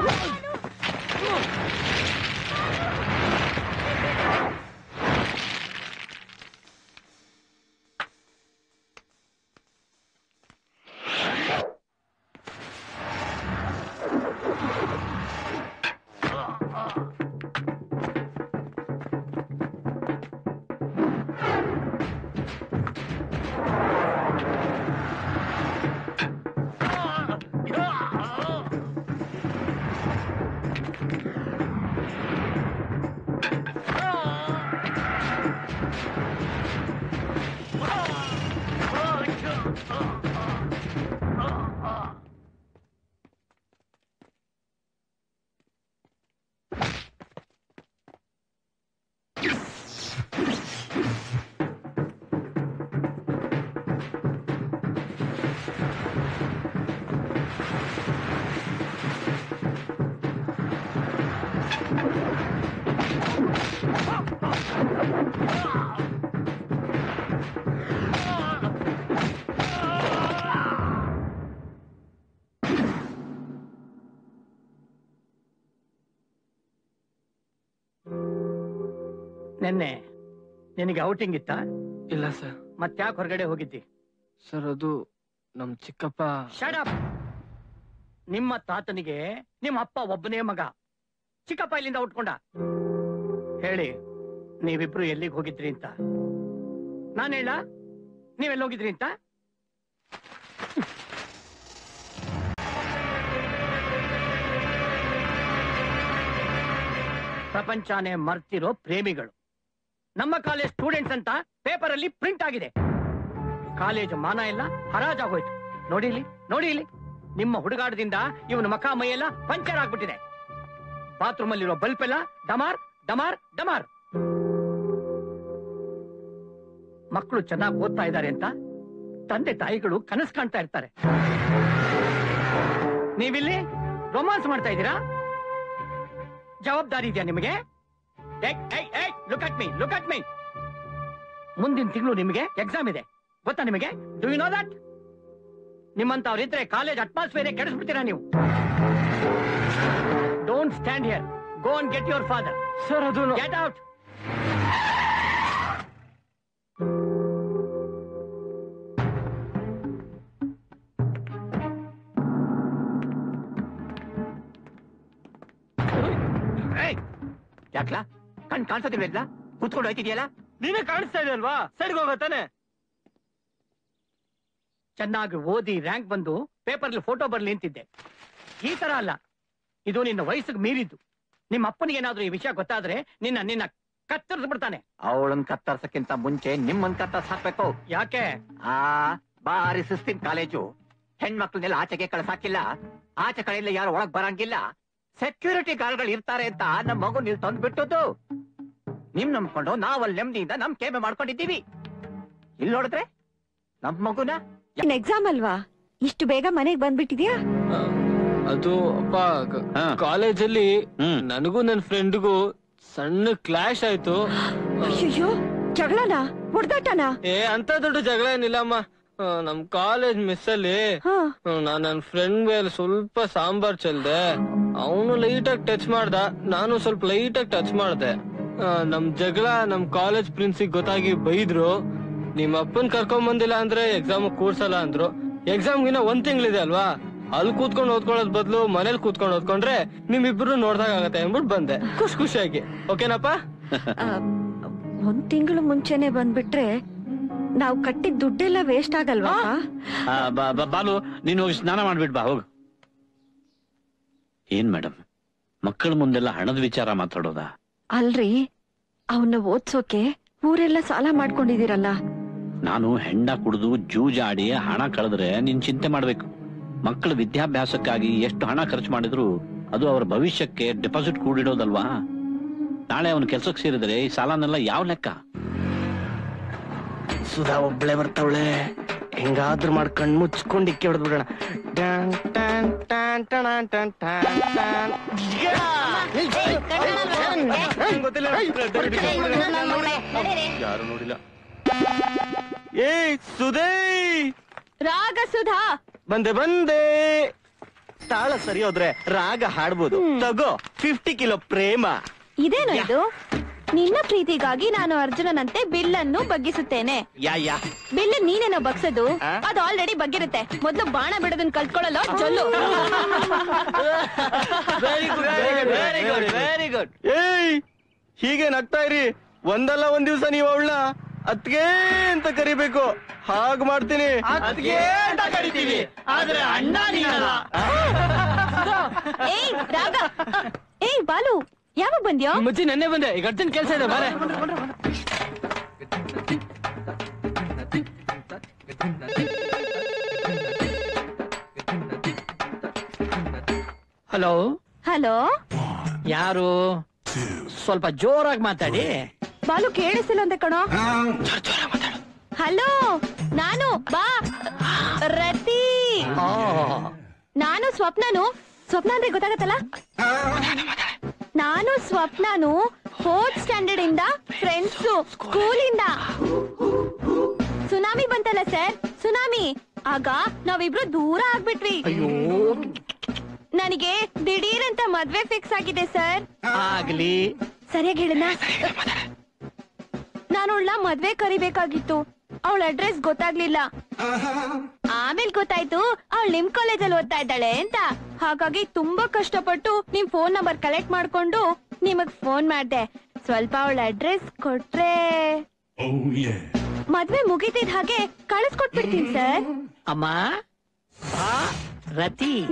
ನಿನಗೆ ಔಟಿಂಗ್ ಇತ್ತ? ಇಲ್ಲ ಸರ್. ಮತ್ತ್ಯಾಕ್ ಹೊರಗಡೆ ಹೋಗಿದ್ದಿ? ಸರ್ ಅದು ನಮ್ ಚಿಕ್ಕಪ್ಪ. ಶಡಪ್ ನಿಮ್ಮ ತಾತನಿಗೆ ನಿಮ್ಮ ಅಪ್ಪ ಒಬ್ಬನೇ ಮಗ. ಚಿಕ್ಕಪ್ಪ ಇಲ್ಲಿಂದ ಉಟ್ಕೊಂಡ. ಹೇಳಿ ನೀವಿಬ್ರು ಎಲ್ಲಿಗೆ ಹೋಗಿದ್ರಿ ಅಂತ? ನಾನು ಹೇಳ ನೀವೆಲ್ಲ ಹೋಗಿದ್ರಿ ಅಂತ? ಪ್ರಪಂಚನೇ ಮರ್ತಿರೋ ಪ್ರೇಮಿಗಳು. ನಮ್ಮ ಕಾಲೇಜ್ ಸ್ಟೂಡೆಂಟ್ಸ್ ಅಂತ ಪೇಪರ್ ಅಲ್ಲಿ ಪ್ರಿಂಟ್ ಆಗಿದೆ. ಕಾಲೇಜು ಮಾನ ಎಲ್ಲ ಹರಾಜಾಗೋಯ್ತು ನೋಡಿ ಇಲ್ಲಿ ನೋಡಿ ಇಲ್ಲಿ. ನಿಮ್ಮ ಹುಡುಗಾಟದಿಂದ ಇವನ ಮಖ ಮೈಯೆಲ್ಲ ಪಂಚರ್ ಆಗ್ಬಿಟ್ಟಿದೆ. ಬಾತ್ರೂಮ್ ಅಲ್ಲಿರೋ ಬಲ್ಪ್ ಎಲ್ಲ ಡಮಾರ್ ಡಮಾರ್ ಡಮಾರ್. ಮಕ್ಕಳು ಚೆನ್ನಾಗಿ ಓದ್ತಾ ಇದ್ದಾರೆ ಅಂತ ತಂದೆ ತಾಯಿಗಳು ಕನಸು ಕಾಣ್ತಾ ಇರ್ತಾರೆ. ನೀವಿಲ್ಲಿ ರೊಮಾನ್ಸ್ ಮಾಡ್ತಾ ಇದ್ದೀರಾ? ಜವಾಬ್ದಾರಿ ಇದೆಯಾ ನಿಮಗೆ? Look at me look at me ಮುಂದಿನ ತಿಂಗಳು ನಿಮಗೆ ಎಕ್ಸಾಮ್ ಇದೆ. ಗೊತ್ತಾ ನಿಮಗೆ? ಡು ಯು ನೋ ದಟ್ ನಿಮ್ಮಂತವ್ರಿದ್ರೆ ಕಾಲೇಜ್ ಅಟ್ಮಾಸ್ಫಿಯರ್ ಕೆಡಿಸ್ಬಿಡ್ತೀರಾ ನೀವು? Don't stand here go and get your father sir ಅದು ಗೆಟ್ ಔಟ್ ಯಾಕ್ಲಾ? ಕಣ್ ಕಾಣಿಸೋದಿಲ್ಲ ಕುತ್ಕೊಂಡು ಹೋಯ್ತಿದ್ಯಲ್ಲ? ನೀನೇ ಕಾಣಿಸ್ತಾ ಇದೆ ಅಲ್ವಾ ಸೈಡ್ಗೆ ಹೋಗತ್ತಾನೆ ಚೆನ್ನಾಗಿ ಓದಿ ರ್ಯಾಂಕ್ ಬಂದು ಪೇಪರ್ ಫೋಟೋ ಬರ್ಲಿ ಅಂತಿದ್ದೆ. ಈ ತರ ಅಲ್ಲ. ಇದು ನಿನ್ನ ವಯಸ್ಸಿಗೆ ಮೀರಿದ್ದು. ನಿಮ್ಮ ಅಪ್ಪನಿಗೆ ಏನಾದ್ರೂ ಈ ವಿಷಯ ಗೊತ್ತಾದ್ರೆ ನಿನ್ನ ನಿನ್ನ ಕತ್ತರಿಸ್ ಬಿಡ್ತಾನೆ ಅವಳನ್ ಕತ್ತರಿಸಕ್ಕಿಂತ ಮುಂಚೆ ನಿಮ್ಮನ್ ಕತ್ತರ್ಸ್ ಹಾಕ್ಬೇಕು. ಯಾಕೆ? ಆ ಬಾರಿ ಸುಸ್ತಿನ ಕಾಲೇಜು. ಹೆಣ್ಮಕ್ಳನ್ನೆಲ್ಲ ಆಚೆಗೆ ಕಳ್ಸಾಕಿಲ್ಲ ಆಚೆ ಕಡೆಯಿಂದ ಯಾರು ಒಳಗ್ ಬರಂಗಿಲ್ಲ. ಸೆಕ್ಯೂರಿಟಿ ಗಾರ್ಡ್ಗಳು ಇರ್ತಾರೆ ಅಂತ ನಮ್ಮ ಮಗು ನೀವು ತಂದು ಬಿಟ್ಟದ್ದು ನಿಮ್ ನಂಬ್ಕೊಂಡು ನಾವಲ್ಲಿ ನೆಮ್ಮದಿಯಿಂದ ನಮ್ ಕೇಮೆ ಮಾಡ್ಕೊಂಡಿದ್ದೀವಿ. ಇಲ್ಲಿ ನೋಡಿದ್ರೆ ನಮ್ ಮಗುನ ಎಕ್ಸಾಮ್ ಅಲ್ವಾ? ಇಷ್ಟು ಬೇಗ ಮನೆಗ್ ಬಂದ್ಬಿಟ್ಟಿದ್ಯಾ? ಅದು ಅಪ್ಪ ಕಾಲೇಜಲ್ಲಿ ನನಗೂ ನನ್ ಫ್ರೆಂಡ್ಗೂ ಸಣ್ಣ ಕ್ಲಾಶ್ ಆಯ್ತು. ಅಯ್ಯೋ ಜಗಳನಾ? ಹೊಡೆದಾಟನಾ? ಏ ಅಂತ ದೊಡ್ಡ ಜಗಳ ಏನಿಲ್ಲಮ್ಮ ಆ, ನಮ್ ಕಾಲೇಜ್ ಮಿಸ್ ಅಲ್ಲಿ ನಾನ್ ನನ್ ಫ್ರೆಂಡ್ ಮೇಲೆ ಸ್ವಲ್ಪ ಸಾಂಬಾರ್ ಚೆಲ್ದೆ ಅವನು ಲೈಟ್ ಆಗಿ ಟಚ್ ಮಾಡ್ದ ನಾನು ಸ್ವಲ್ಪ ಲೈಟ್ ಆಗಿ ಟಚ್ ಮಾಡ್ದೆ. ಆ, ನಮ್ ಜಗಳ ನಮ್ ಕಾಲೇಜ್ ಪ್ರಿನ್ಸಿಗ್ ಗೊತ್ತಾಗಿ ಬೈದ್ರು ನಿಮ್ ಅಪ್ಪನ್ ಕರ್ಕೊಂಡ್ ಬಂದಿಲ್ಲ ಅಂದ್ರೆ ಎಕ್ಸಾಮ್ ಕೂರ್ಸಲ್ಲ ಅಂದ್ರು. ಎಕ್ಸಾಮ್ ಗಿನ ಒಂದ್ ತಿಂಗಳಿದೆ ಅಲ್ವಾ? ಅಲ್ಲಿ ಕೂತ್ಕೊಂಡು ಓದ್ಕೊಳ್ಳೋದ್ ಬದಲು ಮನೇಲಿ ಕೂತ್ಕೊಂಡು ಓದ್ಕೊಂಡ್ರೆ ನಿಮ್ಮಿಬ್ರು ನೋಡ್ದಾಗ ಆಗತ್ತೆ ಅಂದ್ಬಿಟ್ಟು ಬಂದೆ. ಖುಷಿ ಖುಷಿಯಾಗಿ. ಓಕೆನಪ್ಪ ಆ, ಒಂದ್ ತಿಂಗಳು ಮುಂಚೆನೆ ಬಂದ್ಬಿಟ್ರೆ ನಾವ್ ಕಟ್ಟಿದ ದುಡ್ಡೆಲ್ಲ ವೇಸ್ಟ್ ಆಗಲ್ವಾ? ಆ, ಬಾ- ಬಾ- ಬಾಲು ನೀನು ಹೋಗಿ ಸ್ನಾನ ಮಾಡ್ಬಿಟ್ ಬಾ ಹೋಗು. ಏನ್ ಮೇಡಮ್ ಮಕ್ಕಳ ಮುಂದೆಲ್ಲ ಹಣದ ವಿಚಾರ ಮಾತಾಡೋದಾ? ಅಲ್ರಿ ಅವನ್ನ ಓದ್ಸೋಕೆ ಊರೆಲ್ಲ ಸಾಲ ಮಾಡ್ಕೊಂಡಿದೀರಲ್ಲ ನಾನು ಹೆಂಡ ಕುಡಿದು ಜೂಜಾಡಿ ಹಣ ಕಳೆದ್ರೆ ನೀನ್ ಚಿಂತೆ ಮಾಡ್ಬೇಕು. ಮಕ್ಕಳ ವಿದ್ಯಾಭ್ಯಾಸಕ್ಕಾಗಿ ಎಷ್ಟು ಹಣ ಖರ್ಚು ಮಾಡಿದ್ರು ಅದು ಅವರ ಭವಿಷ್ಯಕ್ಕೆ ಡೆಪಾಸಿಟ್ ಕೂಡಿಡೋದಲ್ವಾ? ನಾಳೆ ಅವನ ಕೆಲ್ಸಕ್ಕೆ ಸೇರಿದ್ರೆ ಈ ಸಾಲನೆಲ್ಲ ಯಾವ ಲೆಕ್ಕ? ಸುಧಾ ಒಬ್ಳೆ ಬರ್ತಾವಳೆ. ಹೆಂಗಾದ್ರೂ ಕಣ್ಣು ಮುಚ್ಕೊಂಡು ಇಕ್ಕಿ ಹೊಡೆದ್ ಬಿಡೋಣ. ಯಾರು ನೋಡಿಲ್ಲ ಏ ಸುಧೇ! ರಾಗ ಸುಧಾ. ಬಂದೆ ಬಂದೆ. ತಾಳ ಸರಿ ಹೋದ್ರೆ ರಾಗ ಹಾಡ್ಬೋದು. ತಗೋ ಫಿಫ್ಟಿ ಕಿಲೋ ಪ್ರೇಮ. ಇದೇನು ಇದು? ನಿನ್ನ ಪ್ರೀತಿಗಾಗಿ ನಾನು ಅರ್ಜುನನಂತೆ ಬಿಲ್ಲನ್ನು ಬಗ್ಗಿಸುತ್ತೇನೆ. ಯಾ ಯಾ. ಬಿಲ್ ನೀನೇನೋ ಬಗ್ಸದು? ಅದು ಆಲ್ರೆಡಿ ಬಗ್ಗಿರುತ್ತೆ. ಮೊದಲು ಬಾಣ ಬಿಡೋದನ್ನ ಕಲ್ತ್ಕೊಳ್ಳಲ್ಲ ಜೊಲ್ಲು. Very good very good very good ಏಯ್ ಹೀಗೆ ನಗ್ತಾ ಇರಿ. ಒಂದಲ್ಲ ಒಂದ್ ದಿವ್ಸ ನೀವು ಅವಳನ್ನ ಅತ್ಗೆ ಅಂತ ಕರಿಬೇಕು. ಹಾಗ್ ಮಾಡ್ತೀನಿ. ಅತ್ತಿಗೆ ಅಂತ ಕರಿತೀವಿ. ಆದ್ರೆ ಅಣ್ಣ ನೀನಲ್ಲ. ಏಯ್ ರಾಗ ಏಯ್ ಬಾಲು. ಯಾವಾಗ ಬಂದ್ಯೋ? ಮುಚ್ಚಿ ನೆನ್ನೆ ಬಂದೆ. ಈಗ ಅರ್ಜೆಂಟ್ ಕೆಲಸ ಇದೆ. ಬಾರೆ. ಹಲೋ? ಹಲೋ? ಯಾರು? ಸ್ವಲ್ಪ ಜೋರಾಗಿ ಮಾತಾಡಿ. ಬಾಲು ಕೇಳಿಸಿಲ್ಲ ಅಂತೆ ಕಣೋ. ಹಲೋ? ನಾನು? ಬಾ. ರತಿ. ನಾನು ಸ್ವಪ್ನನು. ಸ್ವಪ್ನ ಅಂದ್ರೆ ಗೊತ್ತಾಗತ್ತಲ್ಲ? ನಾನು ಸ್ವಪ್ನನು ಫೋರ್ತ್ ಸ್ಟ್ಯಾಂಡರ್ಡ್ ಇಂದ ಫ್ರೆಂಡ್ಸ್ ಸ್ಕೂಲಿಂದ. ಸುನಾಮಿ ಬಂತಲ್ಲ ಸರ್? ಸುನಾಮಿ ಆಗ ನಾವಿಬ್ರು ದೂರ ಆಗ್ಬಿಟ್ವಿ. ನನಗೆ ದಿಢೀರ್ ಅಂತ ಮದ್ವೆ ಫಿಕ್ಸ್ ಆಗಿದೆ ಸರ್. ಆಗ್ಲಿ. ಸರಿಯಾಗಿ ನಾನು ಅವಳನ್ನ ಮದ್ವೆ ಕರಿಬೇಕಾಗಿತ್ತು. ಅವಳ ಅಡ್ರೆಸ್ ಗೊತ್ತಾಗ್ಲಿಲ್ಲ. ಆಮೇಲೆ ಗೊತ್ತಾಯ್ತು ಅವಳು ನಿಮ್ ಕಾಲೇಜಲ್ಲಿ ಓದ್ತಾ ಇದ್ದಾಳೆ ಅಂತ. ಹಾಗಾಗಿ ತುಂಬಾ ಕಷ್ಟಪಟ್ಟು ನಿಮ್ ಫೋನ್ ನಂಬರ್ ಕಲೆಕ್ಟ್ ಮಾಡ್ಕೊಂಡು ನಿಮಗ್ ಫೋನ್ ಮಾಡ್ದೆ. ಸ್ವಲ್ಪ ಅವಳ ಅಡ್ರೆಸ್ ಕೊಟ್ರೆ. ಮದ್ವೆ ಮುಗಿತಿದ್ ಹಾಗೆ ಕಳಿಸ್ಕೊಟ್ಬಿಡ್ತೀನಿ ಸರ್ ಅಮ್ಮ? ಆ, ರತಿ.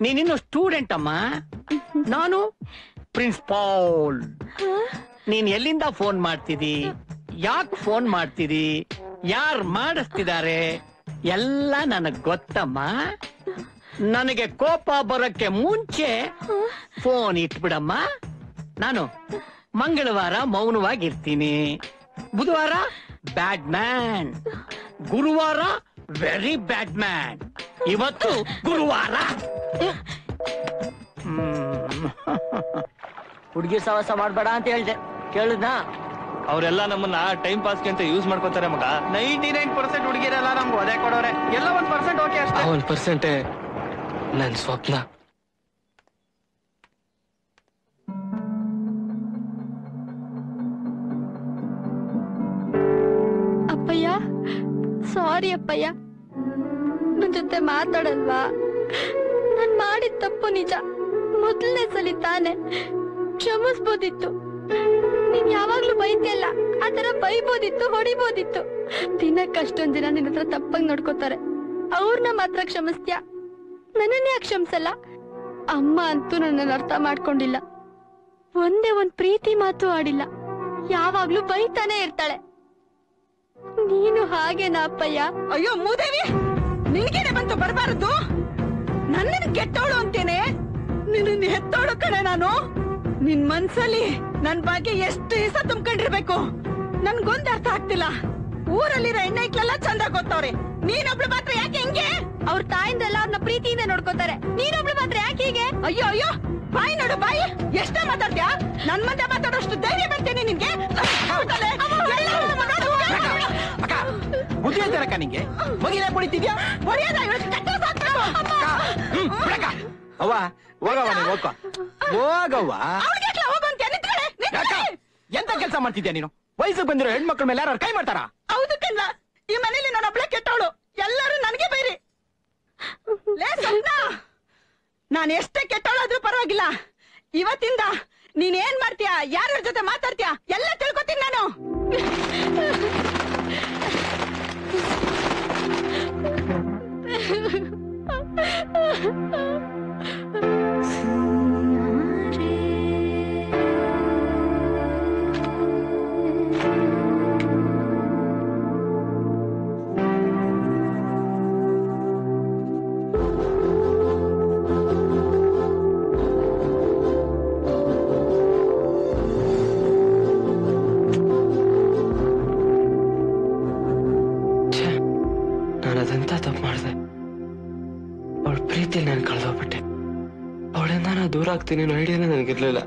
ನೀನಿನ್ನು ಸ್ಟೂಡೆಂಟ್ ಅಮ್ಮ. ನಾನು ಪ್ರಿನ್ಸಿಪಾಲ್. ನೀನ್ ಎಲ್ಲಿಂದ ಫೋನ್ ಮಾಡ್ತಿದಿ? ಯಾಕೆ ಫೋನ್ ಮಾಡ್ತೀರಿ? ಯಾರ್ ಮಾಡಿಸ್ತಿದ್ದಾರೆ? ಎಲ್ಲ ನನಗ್ ಗೊತ್ತಮ್ಮ. ನನಗೆ ಕೋಪ ಬರಕ್ಕೆ ಮುಂಚೆ ಫೋನ್ ಇಟ್ಬಿಡಮ್ಮ. ನಾನು ಮಂಗಳವಾರ ಮೌನವಾಗಿರ್ತೀನಿ. ಬುಧವಾರ ಬ್ಯಾಡ್ ಮ್ಯಾನ್. ಗುರುವಾರ ವೆರಿ ಬ್ಯಾಡ್ ಮ್ಯಾನ್. ಇವತ್ತು ಗುರುವಾರ. ಹುಡುಗಿ ಸವಾಸ ಮಾಡ್ಬೇಡ ಅಂತ ಹೇಳ್ದೆ. ಕೇಳಿದ್ನಾ? ಅವರೆಲ್ಲ ನಮ್ಮನ್ನ ಟೈಮ್ ಪಾಸ್ಗೆ ಅಂತ ಯೂಸ್ ಮಾಡ್ಕೋತಾರೆ ಮಗ. ನೈಂಟಿ ನೈನ್ ಪರ್ಸೆಂಟ್ ಹುಡುಗಿರಲ್ಲ ನಮ್ಗೆ ಒದೆ ಕೊಡೋರೆ. ಎಲ್ಲ ಒಂದ್ ಪರ್ಸೆಂಟ್ ಓಕೆ ಅಷ್ಟೇ. ಒಂದ್ ಪರ್ಸೆಂಟ್ ನನ್ ಸ್ವಪ್ನ. ಅಪ್ಪಯ್ಯ ಸಾರಿ ಅಪ್ಪಯ್ಯ. ನನ್ ಜೊತೆ ಮಾತಾಡಲ್ವಾ? ನಾನ್ ಮಾಡಿದ ತಪ್ಪು ನಿಜ. ಮೊದಲನೇ ಸಲಿ ತಾನೆ ಕ್ಷಮಿಸ್ಬೋದಿತ್ತು. ನೀನ್ ಯಾವಾಗ್ಲೂ ಬೈತಿಯಲ್ಲ ಆತರ ಬೈಬೋದಿತ್ತು, ಹೊಡಿಬೋದಿತ್ತು. ದಿನಕ್ಕಷ್ಟೊಂದ್ ದಿನ ನಿನ್ನ ಹತ್ರ ತಪ್ಪಾಗಿ ನೋಡ್ಕೋತಾರೆ. ಅವ್ರನ್ನ ಮಾತ್ರ ಕ್ಷಮಿಸ್ತ್ಯ? ನನ್ನನ್ನೇ ಯಾಕೆ ಕ್ಷಮಿಸಲ್ಲ? ಅಮ್ಮ ಅಂತೂ ನನ್ನನ್ನು ಅರ್ಥ ಮಾಡ್ಕೊಂಡಿಲ್ಲ. ಒಂದೇ ಒಂದ್ ಪ್ರೀತಿ ಮಾತು ಆಡಿಲ್ಲ. ಯಾವಾಗ್ಲೂ ಬೈತಾನೆ ಇರ್ತಾಳೆ. ನೀನು ಹಾಗೇನಾ ಅಪ್ಪಯ್ಯ ಅಯ್ಯೋ, ಮೂದೇವಿ! ನಿನ್ಗೇನೆ ಬಂತು ಬರಬಾರದು? ನನ್ನನ್ನು ಕೆಟ್ಟವಳು ಅಂತೇನೆ? ನಿನ್ನ ಹೆತ್ತೋಳು ಕಣೆ ನಾನು? ನಿನ್ ಮನ್ಸಲ್ಲಿ ನನ್ ಬಗ್ಗೆ ಎಷ್ಟು ಹೆಸ ತುಂಬ್ಕೊಂಡಿರ್ಬೇಕು? ನನ್ಗೊಂದ್ ಅರ್ಥ ಆಗ್ತಿಲ್ಲ. ಊರಲ್ಲಿರೋ ಹೆಣ್ಣೈಕ್ಲೆಲ್ಲ ಚಂದ ಗೊತ್ತವ್ರೆ. ನೀನೊಬ್ಳು ಮಾತ್ರ ಯಾಕೆ ಹಿಂಗೆ? ಅವ್ರ ತಾಯಿಂದೆಲ್ಲ ಅವ್ರನ್ನ ಪ್ರೀತಿಯಿಂದ ನೋಡ್ಕೋತಾರೆ. ನೀನೊಬ್ಳು ಮಾತ್ರ ಯಾಕೆ ಹೀಗೆ? ಅಯ್ಯೋ ಅಯ್ಯೋ ಬಾಯಿ ನೋಡು ಬಾಯಿ. ಎಷ್ಟ ಮಾತಾಡ್ತೀಯಾ? ನನ್ ಮುಂದೆ ಮಾತಾಡೋಷ್ಟು ಧೈರ್ಯ ಬರ್ತೀನಿ ನಿನ್ಗೆ. ಬುದ್ಧಿ ಅಂತಾರಕ್ಕ ನಿಂಗೆ? ಮಗಿಲೇ ಹೊಡೆಯೋದ ಸಾಕ್ಬೇಕು. ಅವ್ವ ಹೋಗವ್ವ ನೀನು ಹೋಗ್ಕೊ. ಹೋಗವ್ವ. ಎಂತ ಕೆಲಸ ಮಾಡ್ತಿದ್ಯಾ ನೀನು? ವಯಸ್ಸಿಗೆ ಬಂದಿರೋ ಹೆಣ್ಮಕ್ಳ ಮೇಲೆ ಯಾರು ಕೈ ಮಾಡ್ತಾರಾ? ಹೌದು ಕಣ್ಣ ಈ ಮನೇಲಿ ನಾನೊಬ್ಳೆ ಕೆಟ್ಟವಳು. ಎಲ್ಲರೂ ನನಗೆ ಬೈರಿ. ಲೇ ಸ್ವಪ್ನ ನಾನು ಎಷ್ಟೇ ಕೆಟ್ಟವಳಾದ್ರೂ ಪರವಾಗಿಲ್ಲ. ಇವತ್ತಿಂದ ನೀನ್ ಏನ್ ಮಾಡ್ತೀಯಾ? ಯಾರ್ಯಾರ ಜೊತೆ ಮಾತಾಡ್ತೀಯಾ? ಎಲ್ಲ ತಿಳ್ಕೊತೀನಿ ನಾನು. ನಾನು ದೂರ ಆಗ್ತೀನಿ ಅನ್ನೋ ಐಡಿಯಾನೇ ನನಗಿರ್ಲಿಲ್ಲ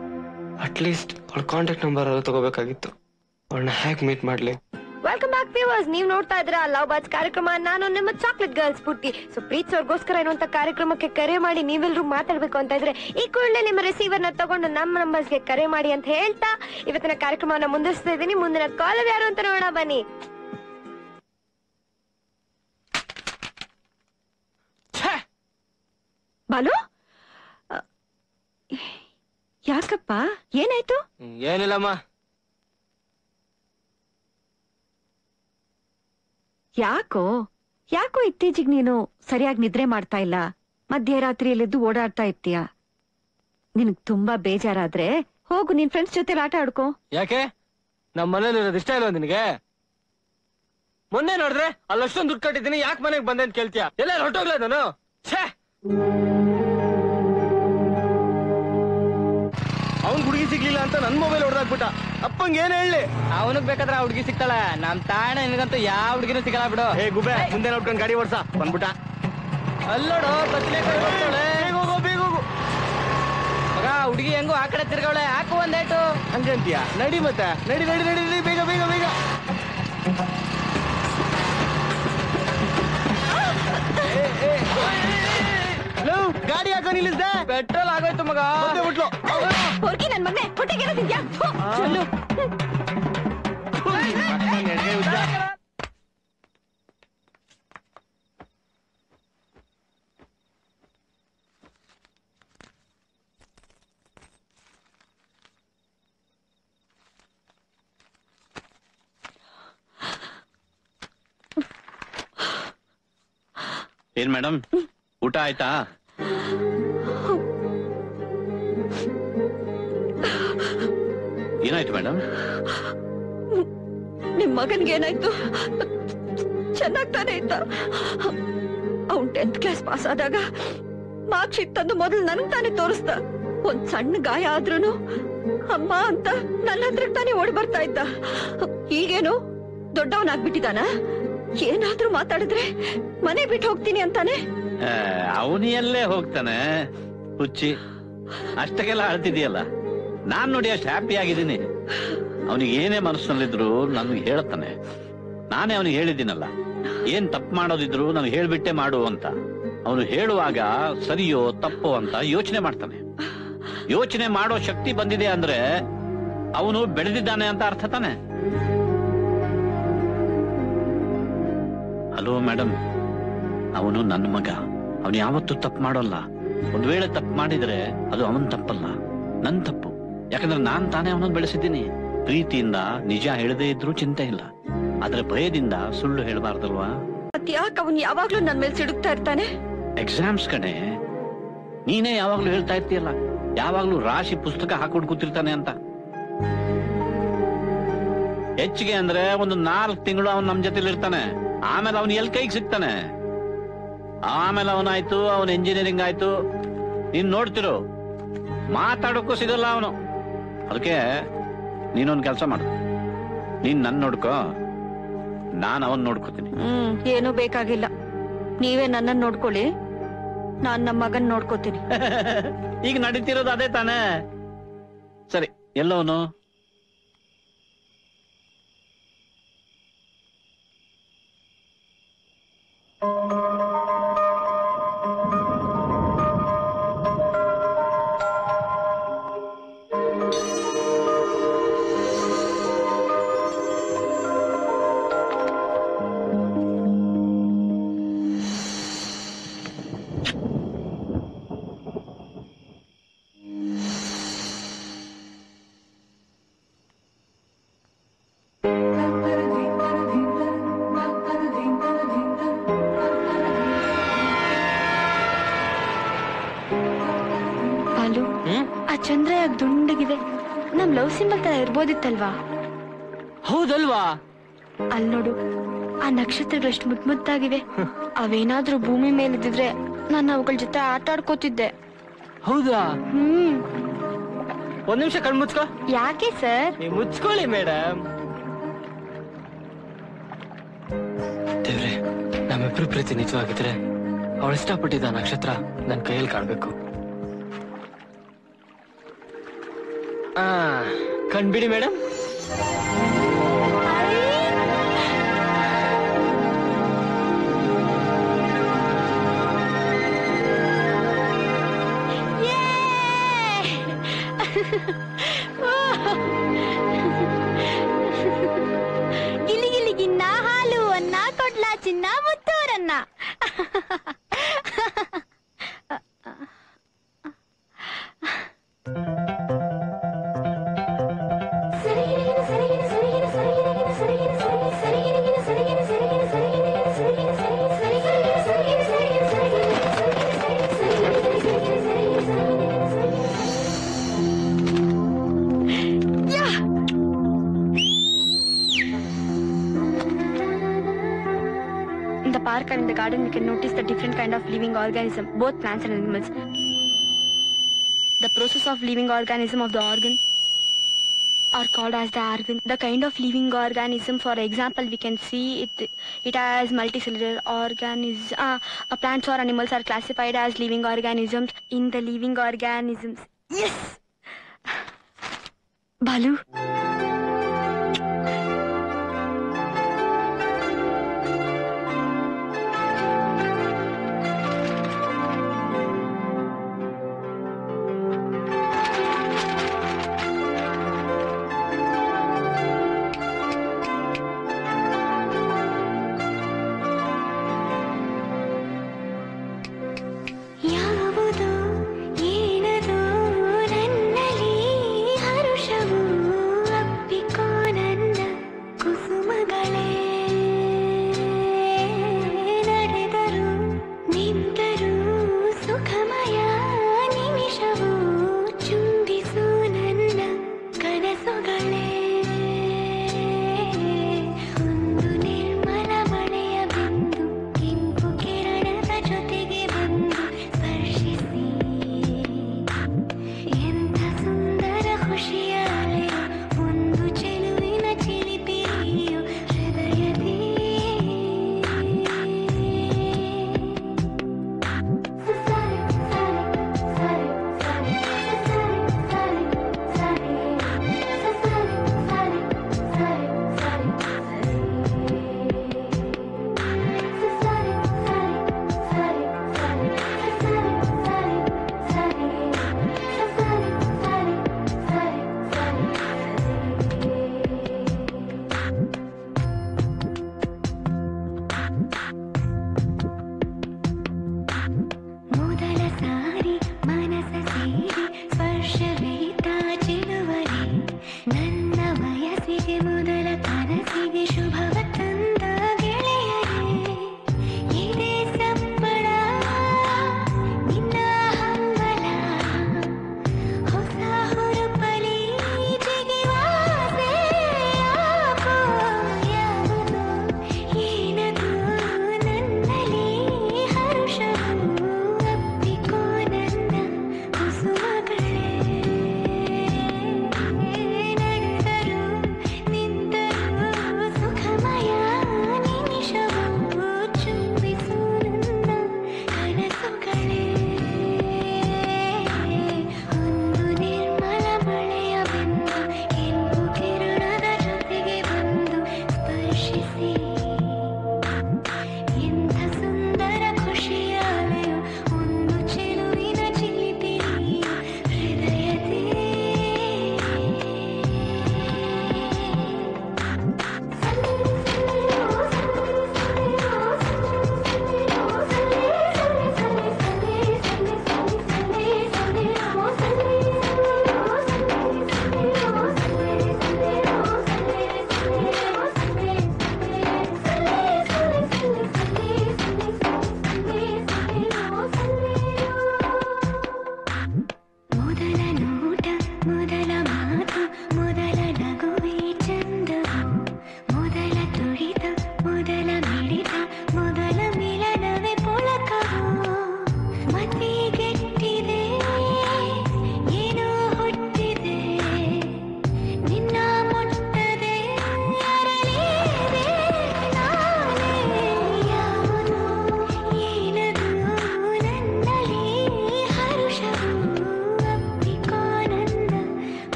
ಅಟ್ಲೀಸ್ಟ್ ಅವಳ ಕಾಂಟ್ಯಾಕ್ಟ್ ನಂಬರ್ ಎಲ್ಲ ತಗೋಬೇಕಾಗಿತ್ತು. ಅವಳನ್ನ ಹ್ಯಾಕ್ ಮೀಟ್ ಮಾಡ್ಲಿ? ವೆಲ್ಕಮ್ ಬ್ಯಾಕ್ ವ್ಯೂವರ್ಸ್ ನೀವು ನೋಡ್ತಾ ಇದ್ರ ಲವ್ ಬಾಜ್ ಕಾರ್ಯಕ್ರಮ. ನಾನು ನಿಮ್ಮ ಚಾಕ್ಲೇಟ್ ಗರ್ಲ್ಸ್ ಪೂರ್ತಿ ಸೊ ಪ್ರೀತಿಸೋರ್ಗೋಸ್ಕರ ಇರುವಂತ ಕಾರ್ಯಕ್ರಮಕ್ಕೆ ಕರೆ ಮಾಡಿ ನೀವೆಲ್ಲರೂ ಮಾತಾಡ್ಬೇಕು ಅಂತ ಇದ್ರೆ ಈ ಕೂಡಲೇ ನಿಮ್ಮ ರಿಸೀವರ್ನ ತಗೊಂಡು ನಮ್ಮ ನಂಬರ್ಸ್ಗೆ ಕರೆ ಮಾಡಿ ಅಂತ ಹೇಳ್ತಾ ಇವತ್ತಿನ ಕಾರ್ಯಕ್ರಮವನ್ನು ಮುಂದುವರಿಸ್ತಾ ಇದ್ದೀನಿ. ಮುಂದಿನ ಕಾಲ್ ಯಾರು ಅಂತ ನೋಡೋಣ ಬನ್ನಿ. ಬಾಲು? ಯಾಕಪ್ಪ? ಏನಾಯ್ತು? ಏನಿಲ್ಲಮ್ಮ. ಯಾಕೋ? ಯಾಕೋ ಇತ್ತೀಚಿಗೆ ನೀನು ಸರಿಯಾಗಿ ನಿದ್ರೆ ಮಾಡ್ತಾ ಇಲ್ಲ? ಮಧ್ಯರಾತ್ರಿಯಲ್ಲಿದ್ದು ಓಡಾಡ್ತಾ ಇರ್ತೀಯ? ನಿನಗ್ ತುಂಬಾ ಬೇಜಾರಾದ್ರೆ ಹೋಗು ನಿನ್ ಫ್ರೆಂಡ್ಸ್ ಜೊತೆ ಆಟ ಆಡ್ಕೋ. ಯಾಕೆ? ನಮ್ಮ ಮನೇಲಿ ಇರೋದು ಇಷ್ಟ ಇಲ್ವಾ ನಿನಗೆ? ಮೊನ್ನೆ ನೋಡಿದ್ರೆ ಅಲ್ಲಷ್ಟೊಂದು ದುಡ್ಡು ಕಟ್ಟಿದ್ದೀನಿ ಯಾಕೆ ಮನೆಗೆ ಬಂದೆ ಅಂತ ಕೇಳ್ತೀಯ? ಎಲ್ಲ ಹೊರಟೋಗ್ಲ ನಾನು ಛೇ! ಸಿಗ್ಲಿಲ್ಲ ಅಂತ ನನ್ ಮೊಬೈಲ್ ಹೊಡೆದಾಕ್ಬಿಟ್ಟ ಅಪ್ಪಂಗ್ ಏನ್ ಹೇಳಿ ಅವನಿಗೆ ಬೇಕಾದ್ರೆ ಆ ಹುಡುಗಿ ಸಿಗ್ತಾಳ ನಮ್ ತಾಣ ನಿನಗಂತೂ ಯಾವ ಹುಡುಗಿನೂ ಸಿಗಲ್ಲ ಬಿಡು ಹೇ ಗುಬೆ ಮುಂದೆ ನೋಡ್ಕೊಂಡು ಗಾಡಿ ಓಡ್ಸ ಬಂದ್ಬಿಟ್ಟ ಅಲ್ಲೋಡು ಹೋಗು ಬೇಗ ಹೋಗು ಮಗ ಹುಡುಗಿ ಹೆಂಗೋ ಆ ಕಡೆ ತಿರ್ಗವಳೆ ಹಾಕು ಒಂದೇಟು ಹಂಗಂತೀಯ ನಡಿ ಮತ್ತೆ ನಡಿ ನಡಿ ನಡಿ ನಡಿ ಬೇಗ ಬೇಗ ಬೇಗ ಲೋ, ಗಾಡಿ ಯಾಕೋ ನಿಲ್ಲಿಸ್ದೆ. ಪೆಟ್ರೋಲ್ ಆಗೋಯ್ತು ಮಗ. ಬಿಟ್ಲು ಹೊರ್ಗಿ ನನ್ ಮೊನ್ನೆ ಹೊಟ್ಟೆಗೆಲ್ಲ ತಿಂದ್ಯಾ? ಥು, ಚೆಲ್ಲು. ಏನ್ ಮೇಡಮ್? ಊಟ ಆಯ್ತಾ? ಏನಾಯ್ತು ಮೇಡಮ್ ನಿಮ್ ಮಗನ್ಗೆ ಏನಾಯ್ತು? ಚೆನ್ನಾಗ್ ತಾನೇ ಇದ್ದ. ಅವ್ನ್ ಟೆಂತ್ ಕ್ಲಾಸ್ ಪಾಸ್ ಆದಾಗ ಮಾರ್ಕ್ ಶೀಟ್ ತಂದು ಮೊದಲು ನನ್ ತಾನೇ ತೋರಿಸ್ದ. ಒಂದ್ ಸಣ್ಣ ಗಾಯ ಆದ್ರೂನು ಅಮ್ಮ ಅಂತ ನನ್ನ ಹತ್ರ ತಾನೇ ಓಡಿ ಬರ್ತಾ ಇದ್ದ. ಈಗೇನು ದೊಡ್ಡವನಾಗ್ಬಿಟ್ಟಿದಾನ ಏನಾದ್ರೂ ಮಾತಾಡಿದ್ರೆ ಮನೆ ಬಿಟ್ಟು ಹೋಗ್ತೀನಿ ಅಂತಾನೆ? ಅವನು ಎಲ್ಲೇ ಹೋಗ್ತಾನೆ. ಹುಚ್ಚಿ, ಅಷ್ಟಕ್ಕೆಲ್ಲ ಅಳ್ತಿದೆಯಲ್ಲ ನಾನ್ ನೋಡಿ ಅಷ್ಟು ಹ್ಯಾಪಿ ಆಗಿದ್ದೀನಿ. ಅವನಿಗೆ ಏನೇ ಮನಸ್ಸಿನಲ್ಲಿದ್ರು ನನ್ಗೆ ಹೇಳ್ತಾನೆ. ನಾನೇ ಅವನಿಗೆ ಹೇಳಿದ್ದೀನಲ್ಲ, ಏನ್ ತಪ್ಪು ಮಾಡೋದಿದ್ರು ನಾನು ಹೇಳ್ಬಿಟ್ಟೆ ಮಾಡು ಅಂತ. ಅವನು ಹೇಳುವಾಗ ಸರಿಯೋ ತಪ್ಪೋ ಅಂತ ಯೋಚನೆ ಮಾಡ್ತಾನೆ. ಯೋಚನೆ ಮಾಡೋ ಶಕ್ತಿ ಬಂದಿದೆ ಅಂದ್ರೆ ಅವನು ಬೆಳೆದಿದ್ದಾನೆ ಅಂತ ಅರ್ಥ ತಾನೆ? ಹಲೋ ಮೇಡಮ್ ಅವನು ನನ್ನ ಮಗ. ಅವನು ಯಾವತ್ತೂ ತಪ್ಪು ಮಾಡೋಲ್ಲ. ಒಂದ್ ವೇಳೆ ತಪ್ಪು ಮಾಡಿದ್ರೆ ಅದು ಅವನ್ ತಪ್ಪಲ್ಲ. ನನ್ ತಪ್ಪು. ಯಾಕಂದ್ರೆ ನಾನ್ ತಾನೇ ಅವನನ್ನು ಬೆಳೆಸಿದ್ದೀನಿ. ಪ್ರೀತಿಯಿಂದ ನಿಜ ಹೇಳದೇ ಇದ್ರೂ ಚಿಂತೆ ಇಲ್ಲ. ಆದ್ರೆ ಭಯದಿಂದ ಸುಳ್ಳು ಹೇಳಬಾರ್ದಲ್ವಾ? ಮತ್ಯಾಕ್ ಅವನ್ ಯಾವಾಗ್ಲೂ ನನ್ ಮೇಲೆ ಸಿಡುಕ್ತಾ ಇರ್ತಾನೆ? ಎಕ್ಸಾಮ್ಸ್ ಕಣೆ. ನೀನೇ ಯಾವಾಗ್ಲೂ ಹೇಳ್ತಾ ಇರ್ತೀಯಲ್ಲ. ಯಾವಾಗ್ಲೂ ರಾಶಿ ಪುಸ್ತಕ ಹಾಕೊಂಡು ಕೂತಿರ್ತಾನೆ ಅಂತ. ಹೆಚ್ಚಿಗೆ ಅಂದ್ರೆ ಒಂದು ನಾಲ್ಕು ತಿಂಗಳು ಅವನ್ ನಮ್ ಜೊತೆಲಿ ಇರ್ತಾನೆ ಆಮೇಲೆ ಅವನ್ ಎಲ್ ಕೈಗೆ ಸಿಗ್ತಾನೆ? ಆಮೇಲೆ ಅವನಾಯ್ತು ಅವನ ಇಂಜಿನಿಯರಿಂಗ್ ಆಯ್ತು. ನೀನ್ ನೋಡ್ತಿರು ಮಾತಾಡೋಕ್ಕೂ ಸಿಗಲ್ಲ ಅವನು. ಅದಕ್ಕೆ ನೀನೊಂದ್ ಕೆಲಸ ಮಾಡು. ನೀನ್ ನನ್ ನೋಡ್ಕೋ ನಾನು ಅವನ್ ನೋಡ್ಕೋತೀನಿ. ಹ್ಮ್ ಏನೂ ಬೇಕಾಗಿಲ್ಲ. ನೀವೇ ನನ್ನನ್ನು ನೋಡ್ಕೊಳ್ಳಿ ನಾನ್ ನಮ್ಮ ಮಗನ್ ನೋಡ್ಕೋತೀನಿ. ಈಗ ನಡೀತಿರೋದು ಅದೇ ತಾನೇ. ಸರಿ ಎಲ್ಲವನು? ಲವ್ ಸಿಂಬಲ್ ತರ ಇರ್ಬೋದಿತ್ತಲ್ವಾ? ಹೌದಲ್ವಾ? ಅಲ್ ನೋಡು ಆ ನಕ್ಷತ್ರಗಳು ಎಷ್ಟು ಮುದ್ ಮುದ್ದಾಗಿವೆ. ಅವೇನಾದ್ರೂ ಭೂಮಿ ಮೇಲಿದ್ರೆ ನಾನು ಅವುಗಳ ಜೊತೆ ಆಟ ಆಡ್ಕೋತಿದ್ದೆ. ಹೌದಾ? ಹ್ಮ್. ಒಂದ್ ನಿಮಿಷ ಕಣ್ ಮುಚ್ಕೋ. ಯಾಕೆ ಸರ್? ನೀವು ಮುಚ್ಕೊಳ್ಳಿ ಮೇಡಮ್. ದೇವ್ರೆ ನಮ್ಮಿಬ್ರು ಪ್ರೀತಿ ನಿಜವಾಗಿದ್ರೆ ಅವಳು ಇಷ್ಟಪಟ್ಟಿದ್ದ ನಕ್ಷತ್ರ ನನ್ನ ಕೈಯಲ್ಲಿ ಕಾಣ್ಬೇಕು. ಕಣ್ಬಿಡಿ ಮೇಡಮ್ ಗಿಲಿ ಗಿಲಿ ಗಿನ್ನ ಹಾಲು ಅನ್ನ ಕೊಡ್ಲ ಚಿನ್ನ ಮುತ್ತೂರನ್ನ garden, we can notice the different kind of living organism, both plants and animals. The process of living organism of the organ are called as the organ. The kind of living organism, for example, we can see it. It has multicellular organisms. Uh, uh, plants or animals are classified as living organisms. In the living organisms, yes. Balu.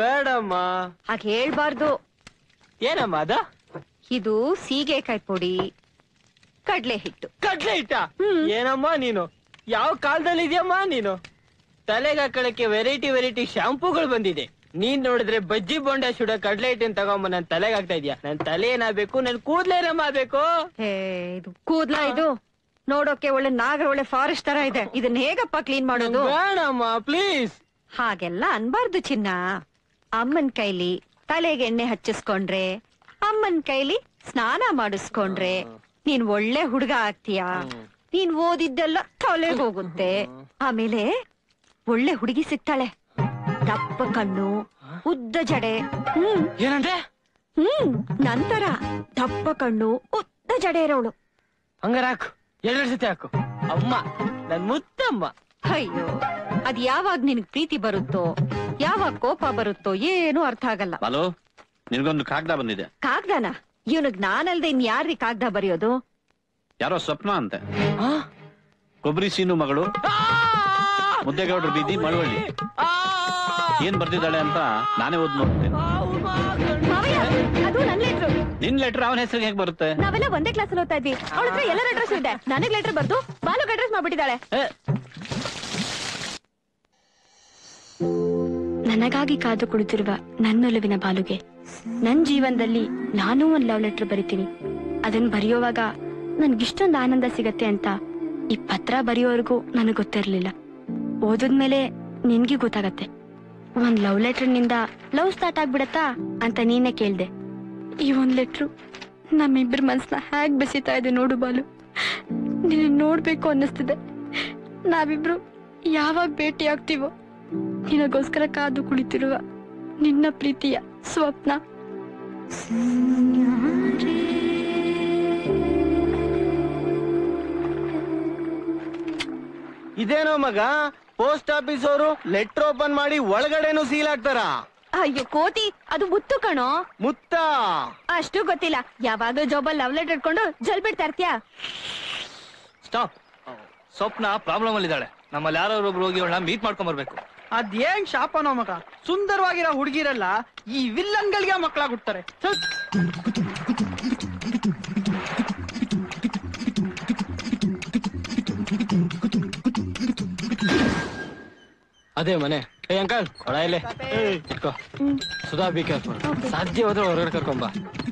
ಬೇಡಮ್ಮ. ಹಾಗೆ ಹೇಳ್ಬಾರ್ದು. ಏನಮ್ಮ ಅದ? ಇದು ಸೀಗೆಕಾಯಿ ಪುಡಿ ಕಡ್ಲೆ ಹಿಟ್ಟು ಕಡ್ಲೆ ಹಿಟ್ಟ ಏನಮ್ಮ ನೀನು? ಯಾವ ಕಾಲದಲ್ಲಿ ಇದೆಯಮ್ಮ ನೀನು? ತಲೆಗೆ ಹಾಕೊಳ್ಳಕ್ಕೆ ವೆರೈಟಿ ವೆರೈಟಿ ಶಾಂಪೂಗಳು ಬಂದಿದೆ. ನೀನ್ ನೋಡಿದ್ರೆ ಬಜ್ಜಿ ಬೊಂಡ ಶುಡ ಕಡ್ಲೆ ಹಿಟ್ಟಿನ ತಗೊಂಬ ನನ್ ತಲೆಗೆ ಹಾಕ್ತಾ ಇದೀಯ. ನನ್ ತಲೆ ಏನಾಗ್ಬೇಕು? ನನ್ ಕೂದ್ಲೇನಮ್ಮ ಆಗ್ಬೇಕು? ಹೇ ಇದು ಕೂದ್ಲಾ ಇದು? ನೋಡೋಕೆ ಒಳ್ಳೆ ನಾಗರ ಒಳ್ಳೆ ಫಾರೆಸ್ಟ್ ತರ ಇದೆ. ಇದನ್ನ ಹೇಗಪ್ಪ ಕ್ಲೀನ್ ಮಾಡೋದು? ಬೇಡಮ್ಮ ಪ್ಲೀಸ್ ಹಾಗೆಲ್ಲ ಅನ್ಬಾರ್ದು ಚಿನ್ನ. ಅಮ್ಮನ್ ಕೈಲಿ ತಲೆಗೆ ಎಣ್ಣೆ ಹಚ್ಚಿಸ್ಕೊಂಡ್ರೆ ಅಮ್ಮನ್ ಕೈಲಿ ಸ್ನಾನ ಮಾಡಿಸ್ಕೊಂಡ್ರೆ ನೀನ್ ಒಳ್ಳೆ ಹುಡುಗ ಆಗ್ತೀಯ? ನೀನ್ ಓದಿದ್ದೆಲ್ಲ ತಲೆಗೆ ಹೋಗುತ್ತೆ. ಆಮೇಲೆ ಒಳ್ಳೆ ಹುಡುಗಿ ಸಿಗ್ತಾಳೆ. ದಪ್ಪ ಕಣ್ಣು ಉದ್ದ ಜಡೆ. ಹ್ಮ್. ಏನಂದ್ರೆ ಹ್ಮ್. ನಂತರ ದಪ್ಪ ಕಣ್ಣು ಉದ್ದ ಜಡೆ ಇರೋಳು. ಹಂಗಾರ ಹಾಕು. ಸತಿ ಹಾಕು. ಅಮ್ಮ ನನ್ ಮುತ್ತಮ್ಮ. ಅಯ್ಯೋ ಅದ್ ಯಾವಾಗ ನಿನಗ್ ಪ್ರೀತಿ ಬರುತ್ತೋ? ಯಾವಾಗ ಕೋಪ ಬರುತ್ತೋ ಏನು ಅರ್ಥ ಆಗಲ್ಲ. ಹಲೋ ನಿನ್ಗೊಂದು ಕಾಗ್ದ ಬಂದಿದೆ. ಕಾಗ್ದಾನ? ಇವನಿಗ್ ನಾನಲ್ದೆ ಇನ್ ಯಾರ್ರಿ ಕಾಗ್ದ ಬರೆಯೋದು? ಯಾರೋ ಸ್ವಪ್ನ ಅಂತ. ಕೊಬ್ಬರಿ ಸೀನು ಮಗಳು ಮುದ್ದೇಗೌಡರು ಬೀದಿ ಮಳವಳ್ಳಿ. ಏನ್ ಬರ್ತಿದ್ದಾಳೆ ಅಂತ ನಾನೇ ಓದ್ ನೋಡ್ತೇನೆ. ಮಾವಯ್ಯ ಅದು ನನ್ ಲೆಟ್ರು ನಿನ್ ಲೆಟರ್ ಅವನ ಹೆಸರಿಗೆ ಹೇಗ್ ಬರುತ್ತೆ? ನಾವೆಲ್ಲ ಒಂದೇ ಕ್ಲಾಸ್ ಓದ್ತಾ ಇದ್ವಿ. ಅವಳ ಹತ್ರ ಎಲ್ಲರ ಅಡ್ರೆಸ್ ಇದೆ. ನನಗ್ ಲೆಟರ್ ಬರ್ದು ಬಾಲುಗ್ ಅಡ್ರೆಸ್ ಮಾಡ್ಬಿಟ್ಟಿದ್ದಾಳೆ. ನನಗಾಗಿ ಕಾದು ಕುಳಿತಿರುವ ನನ್ನೊಲುವಿನ ಬಾಲುಗೆ. ನನ್ನ ಜೀವನದಲ್ಲಿ ನಾನೂ ಒಂದು ಲವ್ ಲೆಟರ್ ಬರಿತೀನಿ. ಅದನ್ನು ಬರೆಯುವಾಗ ನನ್ಗಿಷ್ಟೊಂದು ಆನಂದ ಸಿಗತ್ತೆ ಅಂತ ಈ ಪತ್ರ ಬರೆಯೋವರೆಗೂ ನನಗೆ ಗೊತ್ತಿರಲಿಲ್ಲ. ಓದಿದ್ಮೇಲೆ ನಿನ್ಗೆ ಗೊತ್ತಾಗತ್ತೆ. ಒಂದ್ ಲವ್ ಲೆಟರ್ನಿಂದ ಲವ್ ಸ್ಟಾರ್ಟ್ ಆಗ್ಬಿಡತ್ತಾ ಅಂತ ನೀನೇ ಕೇಳ್ದೆ. ಈ ಒಂದ್ ಲೆಟ್ರು ನಮ್ಮಿಬ್ಬರ ಮನ್ಸನ್ನ ಹ್ಯಾಗ್ ಬೆಸಿತಾ ಇದೆ ನೋಡು ಬಾಲು. ನಿನ್ನ ನೋಡ್ಬೇಕು ಅನ್ನಿಸ್ತಿದೆ. ನಾವಿಬ್ರು ಯಾವಾಗ ಭೇಟಿ ಆಗ್ತೀವೋ ನಿನಗೋಸ್ಕರ ಕಾದು ಕುಳಿತಿರುವ ನಿನ್ನ ಪ್ರೀತಿಯ ಸ್ವಪ್ನ. ಇದೇನೋ ಮಗ? ಪೋಸ್ಟ್ ಆಫೀಸ್ ಅವರು ಲೆಟರ್ ಓಪನ್ ಮಾಡಿ ಒಳಗಡೆನು ಸೀಲ್ ಹಾಕ್ತಾರ? ಅಯ್ಯೋ ಕೋತಿ ಅದು ಮುತ್ತು ಕಣೋ. ಮುತ್ತ? ಅಷ್ಟು ಗೊತ್ತಿಲ್ಲ. ಯಾವಾಗ್ಲೂ ಜಾಬಲ್ಲಿ ಲವ್ ಲೆಟರ್ ಇಟ್ಕೊಂಡು ಜಲ್ ಬಿಡ್ತಾ ಇರ್ತೀಯ? ಸ್ಟಾಪ್. ಸ್ವಪ್ನ ಪ್ರಾಬ್ಲಮ್ ಅಲ್ಲಿ ಇದ್ದಾಳೆ ನಮ್ಮಲ್ಲಿ ಯಾರೋ ಒಬ್ರು ಹೋಗಿ ಅವಳನ್ನ ಮೀಟ್ ಮಾಡ್ಕೊಂಡ್ ಬರ್ಬೇಕು. ಅದೇನ್ ಶಾಪನೋ ಮಗ? ಸುಂದರವಾಗಿರೋ ಹುಡುಗಿರಲ್ಲ ಈ ವಿಲ್ಲನ್ಗಳಿಗೆ ಮಕ್ಕಳಾಗುತ್ತಾರೆ ಅದೇ ಮನೆ. ಏ ಅಂಕಲ್ ಕೊಡ ಇಲ್ಲೇ. ಸುಧಾ ಬಿ ಕೇರ್ ಸಾಧ್ಯ ಹೋದ್ರೆ ಹೊರಗಡೆ ಕರ್ಕೊಂಬ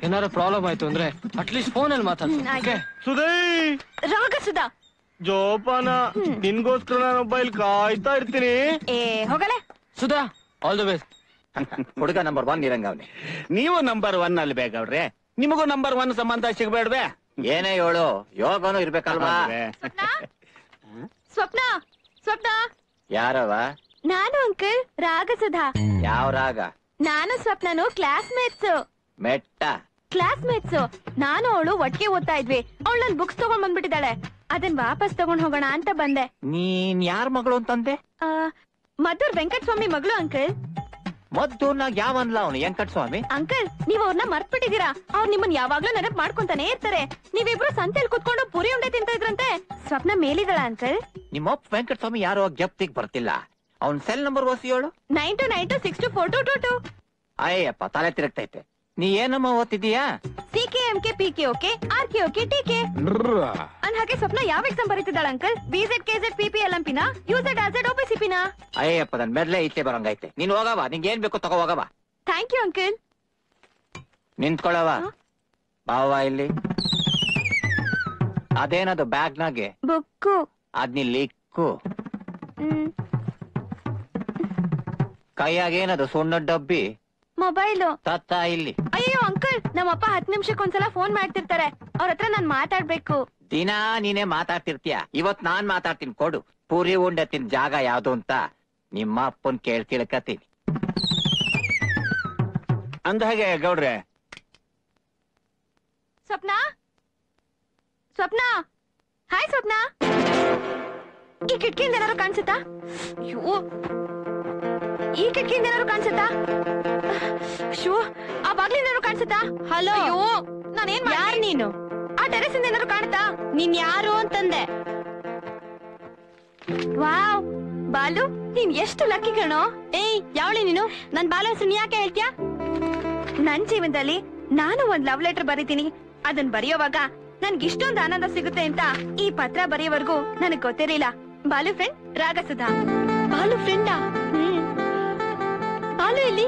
ಏನಾರ ಪ್ರಾಬ್ಲಮ್ ಆಯ್ತು ಅಂದ್ರೆ ಅಟ್ಲೀಸ್ಟ್ ಫೋನ್ ಅಲ್ಲಿ ಮಾತಾಡ್ತೀನಿ ಸುಧಾ! ರಾಗ ಸುಧಾ ಜೋಪಾನ ನಿನ್ಗೋಸ್ಕರ ನಾನೊಬ್ಬ ಇಲ್ಲಿ ಕಾಯ್ತಾ ಇರ್ತೀನಿ. ಏ ಹೋಗಲೆ. ಸುಧಾ ಆಲ್ ದ ಬೆಸ್ಟ್ ಹುಡುಗ ನಂಬರ್ ಒನ್ ಇರಂಗ ಅವನೇ ನೀವು ನಂಬರ್ ಒನ್ ಅಲ್ಲಿ ಬೇಕವ್ರೆ. ನಿಮಗೂ ನಂಬರ್ ಒನ್ ಸಂಬಂಧ ಸಿಗ್ಬೇಡ್ವೆ. ಏನೇ ಹೇಳು ಯೋಗನು ಇರ್ಬೇಕಲ್ವಾ? ಸ್ವಪ್ನ? ಸ್ವಪ್ನ? ಯಾರವ? ನಾನು ಅಂಕಲ್ ರಾಗ ಸುಧಾ. ಯಾವ ರಾಗ? ನಾನು ಸ್ವಪ್ನನು ಕ್ಲಾಸ್ಮೇಟ್ಸ್ ಮೆಟ್ಟ. ಕ್ಲಾಸ್ಮೇಟ್ಸ್ ನಾನು ಅವಳು ಒಟ್ಟಿಗೆ ಓದ್ತಾ ಇದ್ವಿ. ಅವಳು ನನ್ ಬುಕ್ಸ್ ತಗೊಂಡ್ ಬಂದ್ಬಿಟ್ಟಿದ್ದಾಳೆ. ಅದನ್ ವಾಪಸ್ ತಗೊಂಡ್ ಹೋಗೋಣ ಅಂತ ಬಂದೆ. ನೀನ್ ಯಾರ ಮಗಳು ಅಂತಂದೆ? ಆ, ಮಧುರ್ ವೆಂಕಟಸ್ವಾಮಿ ಮಗಳು ಅಂಕಲ್. ಮದ್ದೂರ್ನಾಗ ಯಾವನ್ಲ ಅವನು ವೆಂಕಟ ಸ್ವಾಮಿ ಅಂಕಲ್ ನೀವ್ ಅವ್ರನ್ನ ಮರ್ತ್ಬಿಟ್ಟಿದೀರಾ ಅವ್ರು ನಿಮ್ಮನ್ ಯಾವಾಗ್ಲೂ ನೆನಪ್ ಮಾಡ್ಕೊಂತಾನೆ ಇರ್ತಾರೆ. ನೀವಿಬ್ರು ಸಂತೆಯಲ್ಲಿ ಕುತ್ಕೊಂಡು ಪುರಿ ಉಂಡೆ ತಿಂತ ಇದ್ರಂತೆ. ಸ್ವಪ್ನ ಮೇಲಿದಳ ಅಂಕಲ್. ನಿಮ್ಮಪ್ಪ ವೆಂಕಟ ಸ್ವಾಮಿ ಯಾರೋ ಜಪ್ತಿಗ್ ಬರ್ತಿಲ್ಲ. ಅವ್ನ್ ಸೆಲ್ ನಂಬರ್ ಓಸಿ ಏಳು nine two nine two six two four two two two. Ayyappa ತಲೆ ತಿರುಗ್ತೈತೆ. ನೀ ಏನಮ್ಮ ಓದ್ತಿದೀಯಾ C K M K P K okay R K okay T K ಅನ್ ಹಾಗೆ ಸ್ವಪ್ನ ಯಾವ exam ಬರೀತಿದ್ದಾಳ uncle B Z K Z P P L M ಪಿನ U Z R Z O P C ಪಿನ ಅಯ್ಯಪ್ಪ ನನ್ ಮೆದ್ಲೆ ಇತ್ತೆ ಬರಂಗೈತೆ ನೀನ್ ಹೋಗವ ನಿಂಗೆ ಏನ್ ಬೇಕು ತಗೋ ಹೋಗವ ಥ್ಯಾಂಕ್ ಯು ಅಂಕಲ್ ನಿಂತ್ಕೊಳವ ಬಾವ ಇಲ್ಲಿ. ಅದೇನದು ಬ್ಯಾಗ್ ನಾಗೆ ಬುಕ್ಕು. ಅದ್ ನೀ ಲಿಕ್ಕು ಕೈಯಾಗೇನದು ಸುಣ್ಣ ಡಬ್ಬಿ? ಮೊಬೈಲು. ತತ್ತ ಇಲ್ಲಿ. ಅಯ್ಯೋ ಅಂಕಲ್ ನಮ್ಮಪ್ಪ ಹತ್ ನಿಮಿಷಕ್ಕೊಂದ್ಸಲ ಫೋನ್ ಮಾಡ್ತಿರ್ತಾರೆ. ಅವ್ರ ಹತ್ರ ನಾನ್ ಮಾತಾಡ್ಬೇಕು. ದಿನ ನೀನೇ ಮಾತಾಡ್ತಿರ್ತೀಯ? ಇವತ್ ನಾನ್ ಮಾತಾಡ್ತೀನಿ ಕೊಡು. ಪೂರಿ ಉಂಡೆ ತಿನ್ ಜಾಗ ಯಾವ್ದು ಅಂತ ನಿಮ್ಮ ಅಪ್ಪನ್ ಕೇಳ್ ತಿಳ್ಕತೀನಿ ಅಂದ ಹಾಗೆ ಗೌಡ್ರೆ. ಸ್ವಪ್ನ? ಸ್ವಪ್ನ? ಹಾಯ್ ಸ್ವಪ್ನ. ಈ ಕಿಟಕಿಯಿಂದ ಏನಾದ್ರು ಕಾಣಿಸುತ್ತಾ? ಅಯ್ಯೋ ಈ ಕಿಟಕಿಯಿಂದ ಏನಾದ್ರು ಕಾಣಿಸುತ್ತಾ? ಶೂ ಆ ಬಾಗ್ಲಿಂದ ಏನಾದ್ರು ಕಾಣಿಸುತ್ತಾ? ಹಲೋ. ಅಯ್ಯೋ ನಾನೇನ್ ಯಾರು ನೀನು? ಆ ಟೆರೆಸ್ ಇಂದ ಏನಾದ್ರು ಕಾಣುತ್ತಾ ನೀನ್ ಯಾರು ಅಂತಂದೆ. ವಾವ್ ಬಾಲು ನೀನ್ ಎಷ್ಟು ಲಕ್ಕಿ ಕಣೋ. ಏಯ್ ಯಾವಳಿ ನೀನು? ನನ್ ಬಾಲ ಹೆಸರು ನೀ ಯಾಕೆ ಹೇಳ್ತೀಯಾ? ನನ್ ಜೀವನದಲ್ಲಿ ನಾನು ಒಂದ್ ಲವ್ ಲೆಟರ್ ಬರೀತೀನಿ. ಅದನ್ ಬರೆಯೋವಾಗ ನನ್ಗೆ ಇಷ್ಟೊಂದು ಆನಂದ ಸಿಗುತ್ತೆ ಅಂತ ಈ ಪತ್ರ ಬರೆಯೋವರೆಗೂ ನನಗ್ ಗೊತ್ತಿರಲಿಲ್ಲ. ಬಾಲು ಫ್ರೆಂಡ್ ರಾಗಸುಧಾ. ಬಾಲು ಫ್ರೆಂಡಾ ಹ್ಮ್ ಬಾಲು ಎಲ್ಲಿ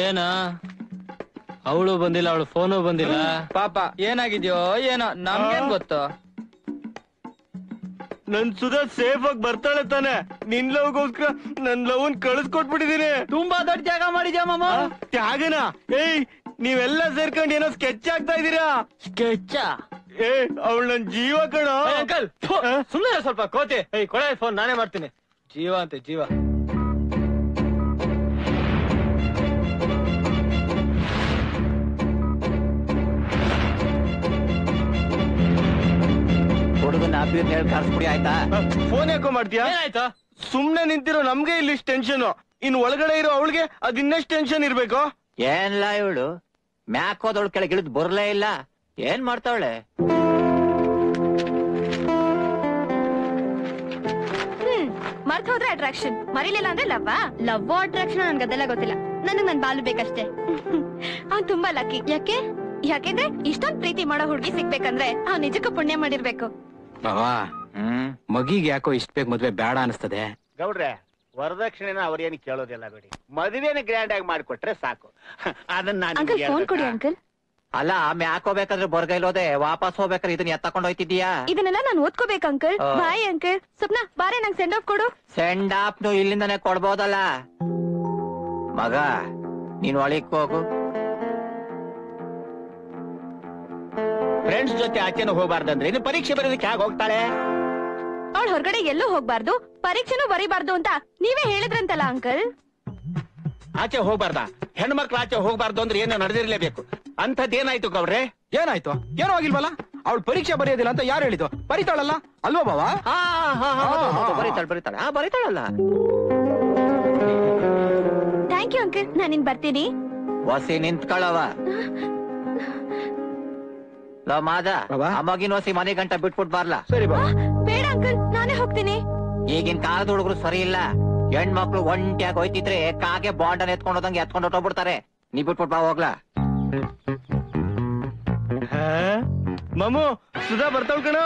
ಏನಾ? ಅವಳು ಬಂದಿಲ್ಲ ಅವಳು ಫೋನು ಬಂದಿಲ್ಲ. ಪಾಪ ಏನಾಗಿದ್ಯೋ ಏನೋ ನಮ್ಗೇನ್ ಗೊತ್ತು? ನನ್ ಸುಧಾ ಸೇಫ್ ಆಗಿ ಬರ್ತಾಳೆ ತಾನೆ. ನಿನ್ ಲವ್ಗೋಸ್ಕರ ನನ್ ಲವ್ನ್ ಕಳಿಸ್ಕೊಟ್ಬಿಟ್ಟಿದೀನಿ. ತುಂಬಾ ದೊಡ್ಡ ಜಾಗ ಮಾಡಿದ್ಯಾ ಮಾಮ? ತ್ಯಾಗನ? ಏಯ್ ನೀವೆಲ್ಲ ಸೇರ್ಕೊಂಡು ಏನೋ ಸ್ಕೆಚ್ ಆಗ್ತಾ ಇದೀರಾ ಸ್ಕೆಚ್ ಏ ಅವಳು ನನ್ ಜೀವ ಕಣ. ಅಂಕಲ್ ಸುಮ್ಮನೆ ಸ್ವಲ್ಪ ಕೋತಿ. ಏಯ್ ಕೊಡ ಫೋನ್ ನಾನೇ ಮಾಡ್ತೀನಿ. ಜೀವ ಅಂತೆ ಜೀವ. ಹುಡುಗನ ಅಭ್ಯರ್ಥಿ ಹೇಳಿ ಕರ್ಸ್ಬಿಡಿ ಆಯ್ತಾ? ಫೋನ್ ಯಾಕೋ ಮಾಡ್ತೀಯಾ? ಏನಾಯ್ತಾ? ಸುಮ್ನೆ ನಿಂತಿರೋ ನಮ್ಗೆ ಇಲ್ಲಿ ಟೆನ್ಷನ್ ಇನ್ ಒಳಗಡೆ ಇರೋ ಅವಳಿಗೆ ಅದ್ ಇನ್ನಷ್ಟು ಟೆನ್ಷನ್ ಇರ್ಬೇಕು? ಏನ್ಲ ಇವಳು? ಮ್ಯಾಕ್ ಹೋದವಳು ಕೆಳಗೆ ಬರ್ಲೇ ಬರಲೇ ಇಲ್ಲ. ಏನ್ ಮಾಡ್ತಾವಳೆ? ಮರ್ತ್ ಹೋದ್ರೆ ಅಟ್ರಾಕ್ಷನ್ ಮರಿಲಿಲ್ಲ ಅಂದ್ರೆ ಲವ್ ಲವ್ ಅಟ್ರಾಕ್ಷನ್ ನನ್ಗೆ ಅದೆಲ್ಲ ಗೊತ್ತಿಲ್ಲ. ನನಗ್ ನನ್ ಬಾಲು ಬೇಕಷ್ಟೇ. ಅವ್ನ್ ತುಂಬಾ ಲಕ್ಕಿ ಯಾಕೆ? ಯಾಕೆಂದ್ರೆ ಇಷ್ಟೊಂದ್ ಪ್ರೀತಿ ಮಾಡೋ ಹುಡುಗಿ ಸಿಗ್ಬೇಕಂದ್ರೆ ಅವ್ನ್ ನಿಜಕ್ಕೂ ಪುಣ್ಯ ಮಾಡಿರ್ಬೇಕು. ಬಾವಾ ಮಗಿಗೆ ಯಾಕೋ ಇಷ್ಟ ಬೇಕು ಮದ್ವೆ ಬೇಡ ಅನಿಸ್ತದೆ? ಗೌಡ್ರೆ ವರದಕ್ಷಿಣೆನ ಅವ್ರೇನು ಕೇಳೋದಿಲ್ಲ ಬಿಡಿ. ಮದುವೆನ ಗ್ರ್ಯಾಂಡ್ ಆಗಿ ಮಾಡಿಕೊಟ್ರೆ ಸಾಕು. ಅದನ್ನ ಅಂಕಲ್ ಫೋನ್ ಕೊಡಿ ಅಂಕಲ್ ಅಲ್ಲ ಮ್ಯಾಕ್ ಹಾಕೋಬೇಕಾದ್ರೆ ಬರ್ಗೈಲೋದೆ ವಾಪಸ್ ಹೋಗ್ಬೇಕಾದ್ರೆ ಇದನ್ನ ಎತ್ತಕೊಂಡ್ ಹೋಯ್ತಿದ್ಯಾ ಇದನ್ನೆಲ್ಲ ನಾನ್ ಓದ್ಕೋಬೇಕು ಅಂಕಲ್. ಆ. ಬಾಯ್ ಅಂಕಲ್. ಸ್ವಪ್ನ ಬಾರೆ ನಂಗೆ ಸೆಂಡ್ ಆಫ್ ಕೊಡು. ಸೆಂಡ್ ಆಫ್ನು ಇಲ್ಲಿಂದಾನೆ ಕೊಡ್ಬೋದಲ್ಲ? ಮಗ ನೀನ್ ಒಳಗ್ ಹೋಗು. ಫ್ರೆಂಡ್ಸ್ ಜೊತೆ ಆಚೆನೂ ಹೋಗ್ಬಾರ್ದಂದ್ರೆ ಇನ್ನು ಪರೀಕ್ಷೆ ಬರೋದಕ್ಕೆ ಹೇಗೆ ಹೋಗ್ತಾಳೆ? ಅವಳ ಹೊರಗಡೆ ಎಲ್ಲೂ ಹೋಗ್ಬಾರ್ದು. ಪರೀಕ್ಷೆನೂ ಬರೀಬಾರ್ದು ಅಂತ ನೀವೇ ಹೇಳಿದ್ರಂತಲ್ಲ ಅಂಕಲ್. ಆಚೆ ಹೋಗ್ಬಾರ್ದ? ಹೆಣ್ಮಕ್ಳು ಆಚೆ ಹೋಗ್ಬಾರ್ದು ಅಂದ್ರೆ ಏನೋ ನಡೆದಿರ್ಲೇಬೇಕು? ಅಂಥದ್ದೇನಾಯ್ತು ಗೌಡ್ರೆ? ಏನಾಯ್ತು? ಏನೋ ಆಗಿಲ್ವಲ್ಲ? ಅವಳು ಪರೀಕ್ಷೆ ಬರೆಯೋದಿಲ್ಲ ಅಂತ ಯಾರು ಹೇಳಿದ್ದು? ಬರಿತಾಳಲ್ಲ? ಅಲ್ವಾ ಬಾವಾ? ಹಾ ಹಾ ಹಾ ಹೌದು, ಹೌದು, ಬರೀತಾಳೆ ಬರೀತಾಳೆ. ಹಾ ಬರೀತಾಳಲ್ಲ. ಥ್ಯಾಂಕ್ ಯು ಅಂಕಲ್ ನಾನಿನ್ ಬರ್ತೀನಿ. ವಸಿ ನಿಂತ್ಕೊಳ್ಳವ ಲೋ ಮಾದ ಆ ಮಗಿನ ವಸಿ ಮನೆ ಗಂಟ ಬಿಟ್ಬಿಟ್ ಬಾರ್ಲಾ? ಸರಿ ಬಾ ಬೇಡ ಅಂಕಲ್ ನಾನೇ ಹೋಗ್ತೀನಿ. ಈಗಿನ ಕಾಲದ ಹುಡುಗರು ಸರಿ ಇಲ್ಲ. ಹೆಣ್ಮಕ್ಳು ಒಂಟಿಯಾಗಿ ಹೋಯ್ತಿದ್ರೆ ಕಾಗೆ ಬಾಂಡನ್ ಎತ್ಕೊಂಡು ಹೋದಂಗೆ ಎತ್ಕೊಂಡು ಹೊಟ್ಟೋಗ್ಬಿಡ್ತಾರೆ ನೀ ಬಿಟ್ಬಿಟ್ ಬಾ ಹೋಗ್ಲಾ. ಮಾಮು ಸುಧಾ ಬರ್ತಾವ್ ಕಣ.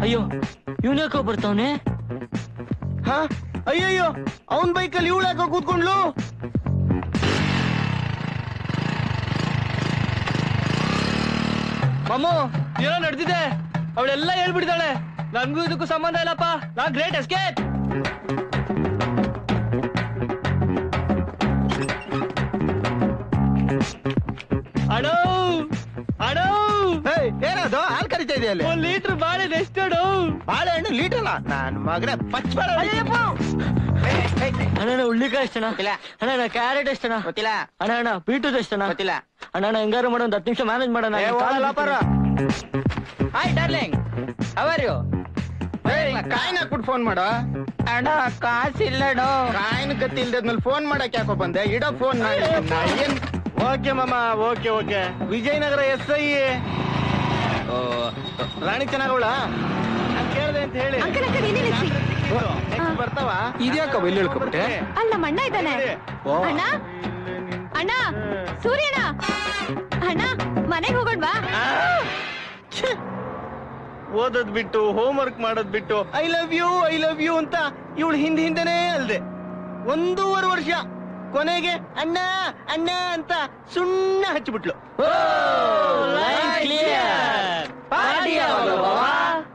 ಅಯ್ಯೋ ಇವನ್ಯಾಕೋ ಬರ್ತಾವನೆ? ಹಾ? ಅಯ್ಯಯ್ಯೋ ಅವನ್ ಬೈಕಲ್ಲಿ ಇವಳಾಕೋ ಕೂತ್ಕೊಂಡ್ಲು? ಮಾಮು ಏನೋ ನಡೆದಿದೆ. ಅವಳೆಲ್ಲ ಹೇಳ್ಬಿಡ್ತಾಳೆ ನನ್ಗೂ ಇದಕ್ಕೂ ಸಂಬಂಧ ಇಲ್ಲಪ್ಪ. ನಾ ಗ್ರೇಟ್ ಎಸ್ಕೇಪ್. ಇದೆಯಲ್ಲ ಒಂದ್ ಲೀಟರ್ ಬಾಳೆ ಎಷ್ಟು ಬಾಳೆಹಣ್ಣು ಲೀಟರ್ ನಾನ್ ಮಗನೇ ಪಚ್ಚ ಅಣ್ಣ ಉಳ್ಳಿಕಾಯಿ ಎಷ್ಟಣ ಅಣ್ಣ ಅಣ್ಣ ಕ್ಯಾರೆಟ್ ಎಷ್ಟಣ ಗೊತ್ತಿಲ್ಲ. ಅಣ್ಣ ಅಣ್ಣ ಬೀಟ್ರೂಟ್ ಎಷ್ಟಣ ಗೊತ್ತಿಲ್ಲ. ಅಣ್ಣ ಅಣ್ಣ ಹೆಂಗಾರು ಮಾಡೋ ಒಂದ್ ಹತ್ತು ನಿಮಿಷ ಮ್ಯಾನೇಜ್ ಮಾಡೋಣ. ಹಾಯ್ ಡಾರ್ಲಿಂಗ್ ಅವರ್ ಯು ಕಾಯಿನ ಹಾಕ್ಬಿಟ್ಟು ಫೋನ್ ಮಾಡು. ಅಣ್ಣ ಕಾಸಿಲ್ಲಡೋ ಕಾಯಿನ ಗತಿ ಇಲ್ದದ್ಮೇಲೆ ಫೋನ್ ಮಾಡಕ್ ಯಾಕೋ ಬಂದೆ? ಇಡೋ ಫೋನ್ ಓಕೆ ಮಾಮ okay okay. Vijayanagara S I Rani ಚೆನ್ನಾಗವಳ ಓದದ್ ಕೇಳ್ದೆ ಅಂತ ಹೇಳಿ. ಬರ್ತಾವ? ಇದ್ಯಾಕ ಇಲ್ಲಿ ಹೇಳ್ಕೊಬಿಟ್ಟೆ? ಅಲ್ಲ ನಮ್ಮ ಅಣ್ಣ ಇದ್ದಾನೆ ಅಣ್ಣ? ಅಣ್ಣ ಸೂರ್ಯಣ್ಣ. ಅಣ್ಣ ಮನೆಗೆ ಹೋಗೋಣ್ವಾ ಓದೋದ್ ಬಿಟ್ಟು ಹೋಮ್ ವರ್ಕ್ ಮಾಡೋದ್ ಬಿಟ್ಟು I love you I love you ಅಂತ ಇವಳು ಹಿಂದ್ ಹಿಂದೆನೇ ಅಲ್ದೆ. ಒಂದೂವರೆ ವರ್ಷ. ಕೊನೆಗೆ ಅಣ್ಣ ಅಣ್ಣ ಅಂತ ಸುಣ್ಣ ಹಚ್ಚಿಬಿಟ್ಲು.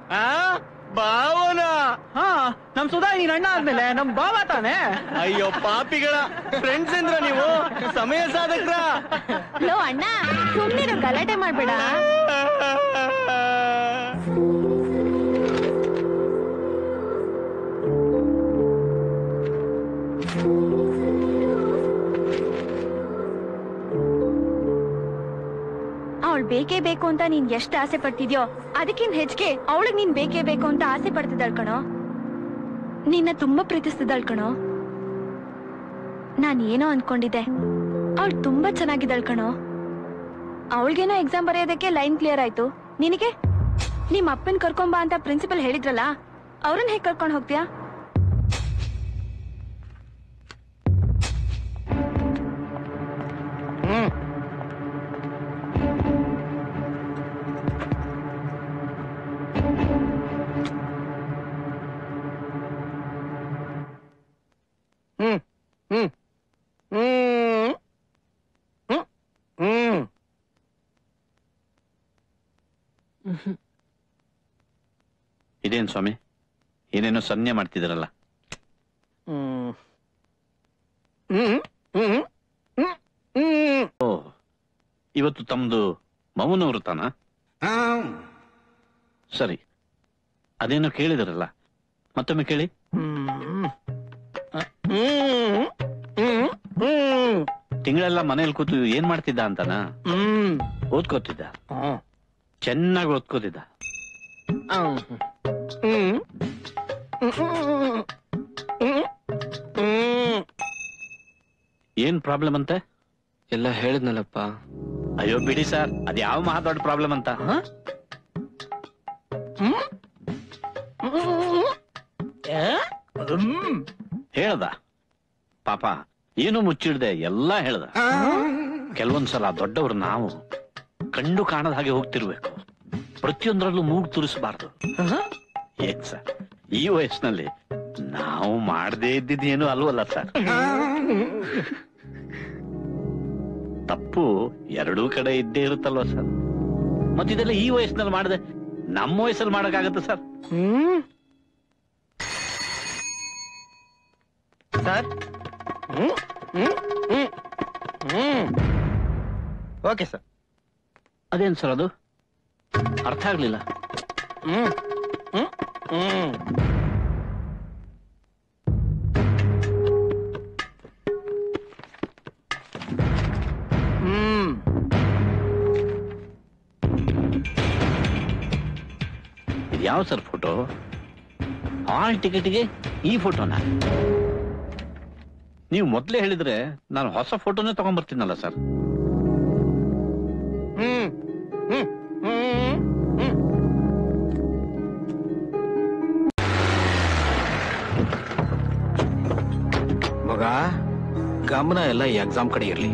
ಆ, ಭಾವನ. ಹಾ ನಮ್ ಸುಧಾ ನೀನ್ ಅಣ್ಣ ಆದ್ಮೇಲೆ ನಮ್ ಬಾವ ತಾನೆ? ಅಯ್ಯೋ ಪಾಪಿಗಳ. ಫ್ರೆಂಡ್ಸ್ ಅಂದ್ರ ನೀವು? ಸಮಯ ಸಾಧಕ್ರ. ಲೋ ಅಣ್ಣ ಸುಮ್ಮನೆ ಗಲಾಟೆ ಮಾಡ್ಬೇಡ. ಅವಳು ಬೇಕೇ ಬೇಕು ಅಂತ ನೀನ್ ಎಷ್ಟು ಆಸೆ ಪಡ್ತಿದ್ಯೋ ಅದಕ್ಕಿಂತ ಹೆಚ್ಚಿಗೆ ಅವಳಿಗೆ ನೀನ್ ಬೇಕೇ ಬೇಕು ಅಂತ ಆಸೆ ಪಡ್ತಿದ್ದಾಳ್ ಕಣೋ. ನಿನ್ನ ತುಂಬಾ ಪ್ರೀತಿಸ್ತಿದ್ದಾಳ್ ಕಣೋ. ನಾನ್ ಏನೋ ಅನ್ಕೊಂಡಿದ್ದೆ. ಅವಳು ತುಂಬಾ ಚೆನ್ನಾಗಿದ್ದಾಳ್ ಕಣೋ. ಅವಳಿಗೇನೋ ಎಕ್ಸಾಮ್ ಬರೆಯೋದಕ್ಕೆ ಲೈನ್ ಕ್ಲಿಯರ್ ಆಯ್ತು. ನಿನಗೆ? ನಿಮ್ಮ ಅಪ್ಪನ ಕರ್ಕೊಂಬಾ ಅಂತ ಪ್ರಿನ್ಸಿಪಲ್ ಹೇಳಿದ್ರಲ್ಲ ಅವ್ರನ್ನ ಹೇಗೆ ಕರ್ಕೊಂಡು ಹೋಗ್ತೀಯಾ? ಹ್ಮ್. ಹ್ಮ್. ಹ್ಮ್. ಹ್ಮ್. ಹ್ಮ್. ಇದೇನ್ ಸ್ವಾಮಿ? ಏನೇನೋ ಸನ್ನೆ ಮಾಡ್ತಿದ್ರಲ್ಲ. ಹ್ಮ್. ಹ್ಮ್. ಹ್ಮ್. ಹ್ಮ್. ಹ್ಮ್. ಓ ಇವತ್ತು ತಮ್ದು ಮೌನ ವೃತನ ಸರಿ. ಅದೇನೋ ಕೇಳಿದ್ರಲ್ಲ. ಮತ್ತೊಮ್ಮೆ ಕೇಳಿ. ಹ್ಮ್. ಹ್ಮ್. ಹ್ಮ್. ತಿಂಗಳೆಲ್ಲ ಮನೇಲಿ ಕೂತು ಏನ್ ಮಾಡ್ತಿದ್ದ ಅಂತನಾ? ಹ್ಮ್. ಓದ್ಕೋತಿದ್ದ. ಹ್ಮ್ ಚೆನ್ನಾಗಿ ಓದ್ಕೋತಿದ್ದ. ಹ್ಮ್. ಏನ್ ಪ್ರಾಬ್ಲಮ್ ಅಂತೆ? ಎಲ್ಲ ಹೇಳಿದ್ನಲ್ಲಪ್ಪ. ಅಯ್ಯೋ ಬಿಡಿ ಸರ್ ಅದ್ ಯಾವ ಮಹಾ ದೊಡ್ಡ ಪ್ರಾಬ್ಲಮ್ ಅಂತ? ಹೇಳ್ದ? ಪಾಪ ಏನು ಮುಚ್ಚಿಡ್ದೆ? ಎಲ್ಲಾ ಹೇಳ್ದ. ಕೆಲವೊಂದ್ಸಲ ದೊಡ್ಡವರು ನಾವು ಕಂಡು ಕಾಣದ ಹಾಗೆ ಹೋಗ್ತಿರ್ಬೇಕು. ಪ್ರತಿಯೊಂದರಲ್ಲೂ ಮೂಗ್ ತುರಿಸಬಾರ್ದು. ಏನ್ ಸರ್? ಈ ವಯಸ್ಸಿನಲ್ಲಿ ನಾವು ಮಾಡದೇ ಇದ್ದಿದ್ದೇನು ಅಲ್ವಲ್ಲ ಸರ್? ತಪ್ಪು ಎರಡೂ ಕಡೆ ಇದ್ದೇ ಇರುತ್ತಲ್ವ ಸರ್? ಮತ್ತಿದೆಲ್ಲ ಈ ವಯಸ್ಸಿನಲ್ಲಿ ಮಾಡದೆ ನಮ್ಮ ವಯಸ್ಸಲ್ಲಿ ಮಾಡಕ್ಕಾಗತ್ತೆ ಸರ್? ಸರ್ ಓಕೆ ಸರ್ ಅದೇನು ಸರ್ ಅದು? ಅರ್ಥ ಆಗಲಿಲ್ಲ. ಹ್ಮ್. ಹ್ಮ್. ಹ್ಮ್. ಹ್ಮ್. ಇದು ಯಾವ ಸರ್ ಫೋಟೋ ಹಾಲ್ ಟಿಕೆಟ್ಗೆ ಈ ಫೋಟೋನ ನೀವು ಮೊದಲೇ ಹೇಳಿದ್ರೆ ನಾನು ಹೊಸ ಫೋಟೋನೇ ತಗೊಂಡ್ಬರ್ತೀನಲ್ಲ ಸರ್. ಹ್ಮ್ ಹ್ಮ್ ಹ್ಮ್ ಹ್ಮ್. ಮಗ ಗಮನ ಎಲ್ಲ ಈ ಎಕ್ಸಾಮ್ ಕಡೆ ಇರ್ಲಿ.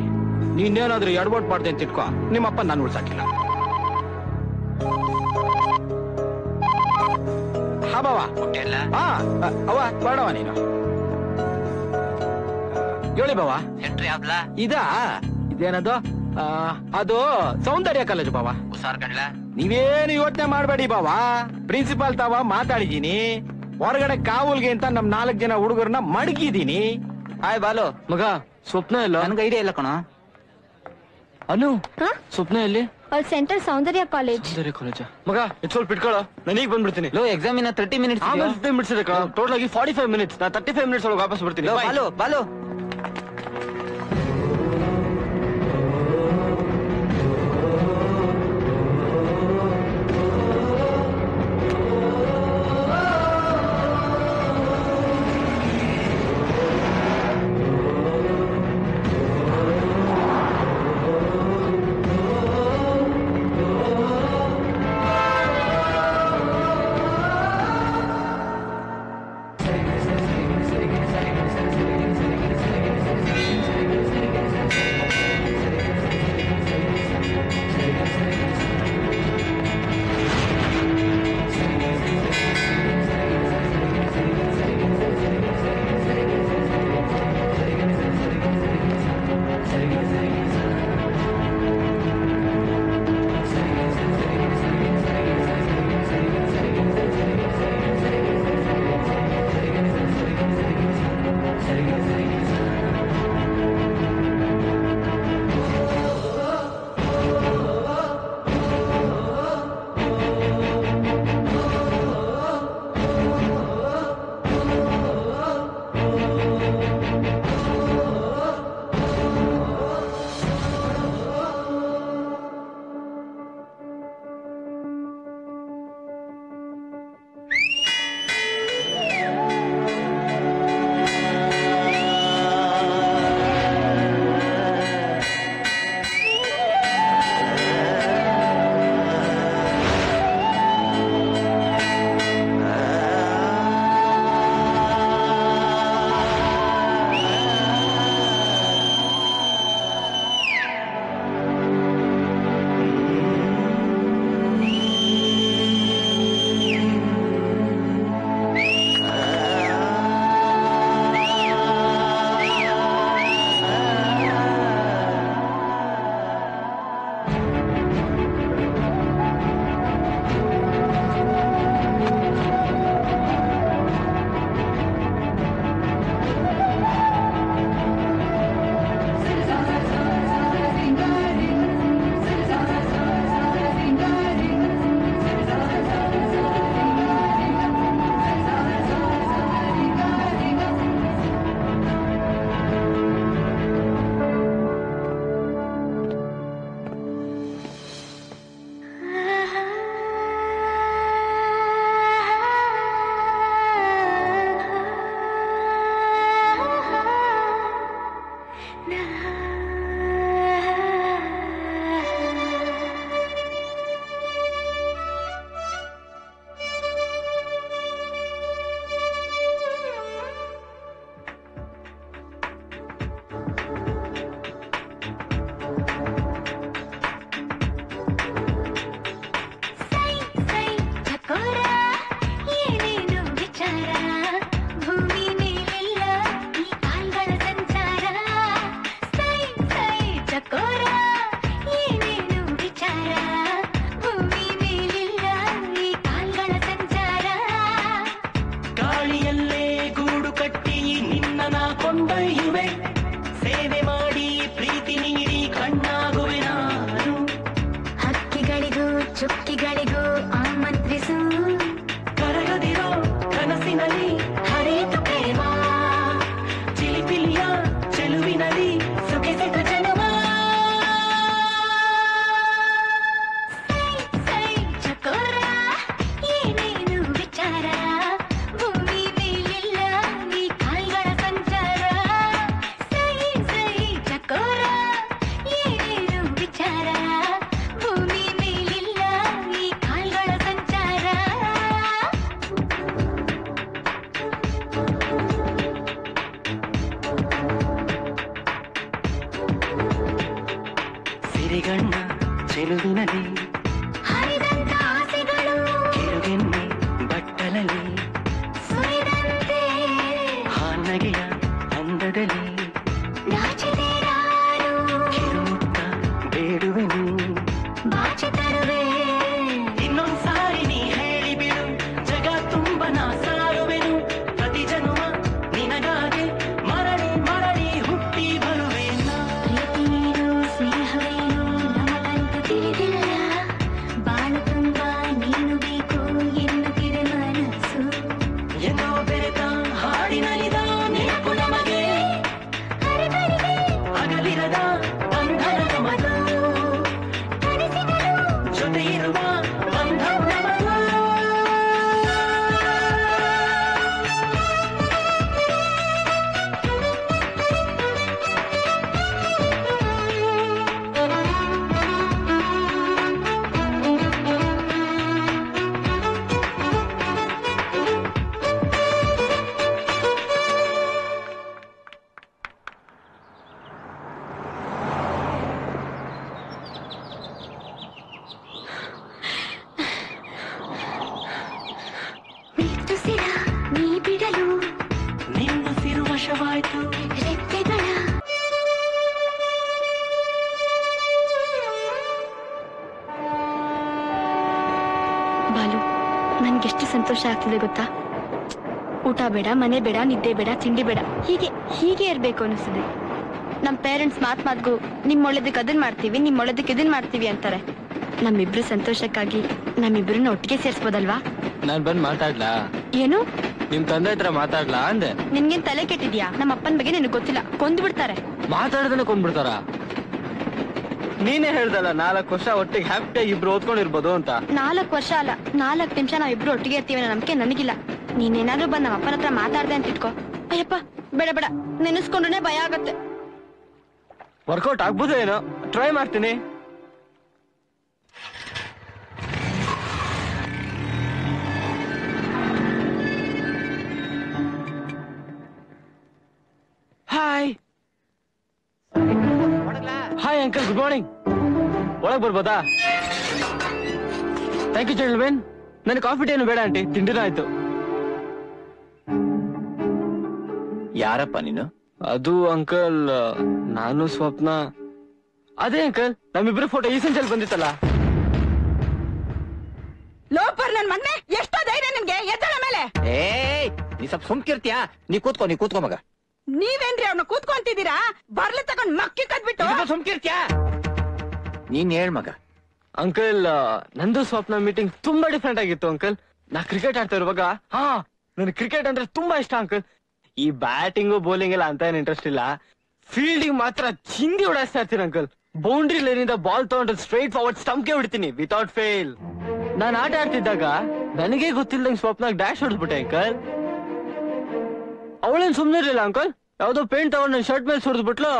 ನೀನೇನಾದ್ರೂ ಎಡವಟ್ ಮಾಡ್ದೆ ಅಂತ ಇಟ್ಕೋ. ನಿಮ್ಮಪ್ಪ ನಾನು ಉಳ್ಸಾಕಿಲ್ಲ. ಹಾ ಬಾವಾ. ಹಾ ಅವ ಬಾಡವ ನೀನು. ಹೇಳಿ ಬಾವ? ಎಂಟ್ರಿ ಇದಾ? ಇದೇನದು? ಆ, ಅದು ಸೌಂದರ್ಯ ಕಾಲೇಜು ಬಾವ. ಹುಷಾರ್ ಕಣ್ಲ? ನೀವೇನು ಯೋಚನೆ ಮಾಡಬೇಡಿ ಬಾವ. ಪ್ರಿನ್ಸಿಪಾಲ್ ತಾವ ಮಾತಾಡಿದೀನಿ ಹೊರಗಡೆ ಕಾವಲ್ಗೆ ಅಂತ ನಮ್ ನಾಲ್ಕು ಜನ ಹುಡುಗರನ್ನ ಮಡಗಿದೀನಿ ಹಾಯ್ ಬಾಲು. ಮಗ ಸ್ವಪ್ನ ಇಲ್ಲ? ನನ್ಗೆ ಐಡಿಯಾ ಇಲ್ಲ ಕಣ. ಅನು ಸ್ವಪ್ನ ಎಲ್ಲಿ? ಅಲ್ಲಿ centre Soundarya college. Soundarya college? ಮಗ ಇದು ಸ್ವಲ್ಪ ಇಟ್ಕೊಳ್ಳೋ. ನಾನು ಈಗ ಬಂದ್ಬಿಡ್ತೀನಿ. ಲೋ ಎಕ್ಸಾಮ್ ಇನ್ನ ತರ್ಟಿ ಮಿನಿಟ್ಸ್ ಆಮೇಲೆ ಫಿಫ್ಟೀನ್ ಮಿನಿಟ್ಸ್ ಇದೆ ಟೋಟಲ್ ಆಗಿ ಫಾರ್ಟಿ ಫೈವ್ ಮಿನಿಟ್ಸ್ ನಾ ತರ್ಟಿ ಫೈವ್ ಮಿನಿಟ್ಸ್ ಒಳಗೆ ವಾಪಸ್ ಬರ್ತೀನಿ. ಬಾಲು ಬಾಲು. సిరిగండ చెలుదునది ಬೇಡ ಮನೆ ಬೇಡ ನಿದ್ದೆ ಬೇಡ ತಿಂಡಿ ಬೇಡ. ಹೀಗೆ ಹೀಗೆ ಇರ್ಬೇಕು ಅನಿಸಿದೆ ನಮ್ ಪೇರೆಂಟ್ಸ್ ಮಾತ್ ಮಾತ್ಗೂ ನಿಮ್ ಒಳ್ಳೇದಕ್ಕೆ ಅದನ್ ಮಾಡ್ತೀವಿ ನಿಮ್ಮ ಒಳ್ಳೇದಕ್ಕೆ ಇದನ್ ಮಾಡ್ತೀವಿ ಅಂತಾರೆ. ನಮ್ಮಿಬ್ರು ಸಂತೋಷಕ್ಕಾಗಿ ನಮ್ಮಿಬ್ರನ್ನ ಒಟ್ಟಿಗೆ ಸೇರ್ಸ್ಬೋದಲ್ವಾ? ನಾನ್ ಬಂದ್ ಮಾತಾಡ್ಲಾ? ಏನು? ನಿಮ್ ತಂದೆ ಹತ್ರ ಮಾತಾಡ್ಲಾ ಅಂದೆ. ನಿನ್ಗೇನ್ ತಲೆ ಕೆಟ್ಟಿದ್ಯಾ? ನಮ್ಮ ಅಪ್ಪನ ಬಗ್ಗೆ ನಿನಗೆ ಗೊತ್ತಿಲ್ಲ. ಕೊಂದು ಬಿಡ್ತಾರೆ ಮಾತಾಡ್ದನೆ ಕೊಂಡ್ಬಿಡ್ತಾರ ನೀನೇ ಹೇಳ್ದಲ್ಲ ನಾಲ್ಕು ವರ್ಷ ಒಟ್ಟಿಗೆ ಹ್ಯಾಪಿಯಾಗಿ ಇಬ್ರು ಓದ್ಕೊಂಡಿರ್ಬೋದು ಅಂತ. ನಾಲ್ಕು ವರ್ಷ ಅಲ್ಲ ನಾಲ್ಕು ನಿಮಿಷ ನಾವಿಬ್ರು ಒಟ್ಟಿಗೆ ಇರ್ತೀವಿ ಅನ್ನೋ ನಂಬಿಕೆ ನನಗಿಲ್ಲ. ನೀನೇನಾದ್ರೂ ಬಂದ್ ನಮ್ಮ ಅಪ್ಪನ ಹತ್ರ ಮಾತಾಡ್ದೆ ಅಂತ ಇಟ್ಕೋ. ಅಯ್ಯಪ್ಪ, ಬೇಡ ಬೇಡ. ನೆನೆಸ್ಕೊಂಡ್ರೆ ಭಯ ಆಗತ್ತೆ. ವರ್ಕೌಟ್ ಆಗ್ಬೋದು ಏನೋ? ಟ್ರೈ ಮಾಡ್ತೀನಿ. Hi hi uncle good morning ಒಳಗ್ ಬರ್ಬೋದಾ? ಥ್ಯಾಂಕ್ ಯು ಜೆಂಟ್ಲ್ಮೆನ್ ನನಗೆ ಕಾಫಿ ಟೇನು ಬೇಡ ಆಂಟಿ. ತಿಂಡಿನೂ ಆಯ್ತು. ಯಾರಪ್ಪ ನೀನು? ಅದು ಅಂಕಲ್ ನಾನು ಸ್ವಪ್ನ. ಅದೇ ಅಂಕಲ್ ನಮ್ಮಿಬ್ರು ಫೋಟೋ ಈ ಸಂಚಲ್ ಬಂದಿತ್ತಲ್ಲ. ಲೋಪರ್ ನನ್ ಮಗ್ನೆ ಎಷ್ಟೋ ಧೈರ್ಯ ನಿಮ್ಗೆ ಎದ್ದಳ ಮೇಲೆ. ಏಯ್ ನೀ ಸ್ವಲ್ಪ ಸುಮ್ಕಿರ್ತೀಯಾ? ನೀ ಕೂತ್ಕೋ ನೀ ಕೂತ್ಕೋ ಮಗ. ನೀವೇನ್ರಿ ಅವ್ನ ಕೂತ್ಕೊಂತಿದ್ದೀರಾ ಬರ್ಲ ತಗೊಂಡ್ ಮಕ್ಕಿ ಕದ್ಬಿಟ್ಟು. ಸುಮ್ಕಿರ್ತೀಯಾ? ನೀನ್ ಹೇಳ್ ಮಗ. ಅಂಕಲ್ ನಂದು ಸ್ವಪ್ನ ಮೀಟಿಂಗ್ ತುಂಬಾ ಡಿಫ್ರೆಂಟ್ ಆಗಿತ್ತು ಅಂಕಲ್. ನಾ ಕ್ರಿಕೆಟ್ ಆಡ್ತಾ ಇರುವಾಗ ಹಾ ನನ್ ಕ್ರಿಕೆಟ್ ಅಂದ್ರೆ ತುಂಬಾ ಇಷ್ಟ ಅಂಕಲ್. ಈ ಬ್ಯಾಟಿಂಗು ಬೌಲಿಂಗ್ ಎಲ್ಲ ಅಂತ ಏನ್ ಇಂಟ್ರೆಸ್ಟ್ ಇಲ್ಲ. ಫೀಲ್ಡಿಂಗ್ ಮಾತ್ರ ಚಿಂದಿ ಹೊಡೆಸ್ತಾ ಇರ್ತೀನಿ ಅಂಕಲ್ ಬೌಂಡ್ರಿ ಲೈನಿಂದ ಬಾಲ್ ತಗೊಂಡ್ರೆ ಸ್ಟ್ರೈಟ್ ಫಾರ್ವರ್ಡ್ ಸ್ಟಂಪ್ಗೆ ಬಿಡ್ತೀನಿ ವಿತೌಟ್ ಫೇಲ್ ನಾನ್ ಆಟ ಆಡ್ತಿದ್ದಾಗ ನನಗೆ ಗೊತ್ತಿಲ್ದಂಗ್ ಸ್ವಪ್ನಾಗ ಡ್ಯಾಶ್ ಹೊಡೆದ್ಬಿಟ್ಟೆ ಅಂಕಲ್ ಅವಳೇನ್ ಸುಮ್ನೆ ಇರಲಿಲ್ಲ ಅಂಕಲ್ ಯಾವ್ದೋ ಪೇಂಟ್ ತಗೊಂಡ್ ನನ್ ಶರ್ಟ್ ಮೇಲೆ ಸುರಿದ್ಬಿಟ್ಲು.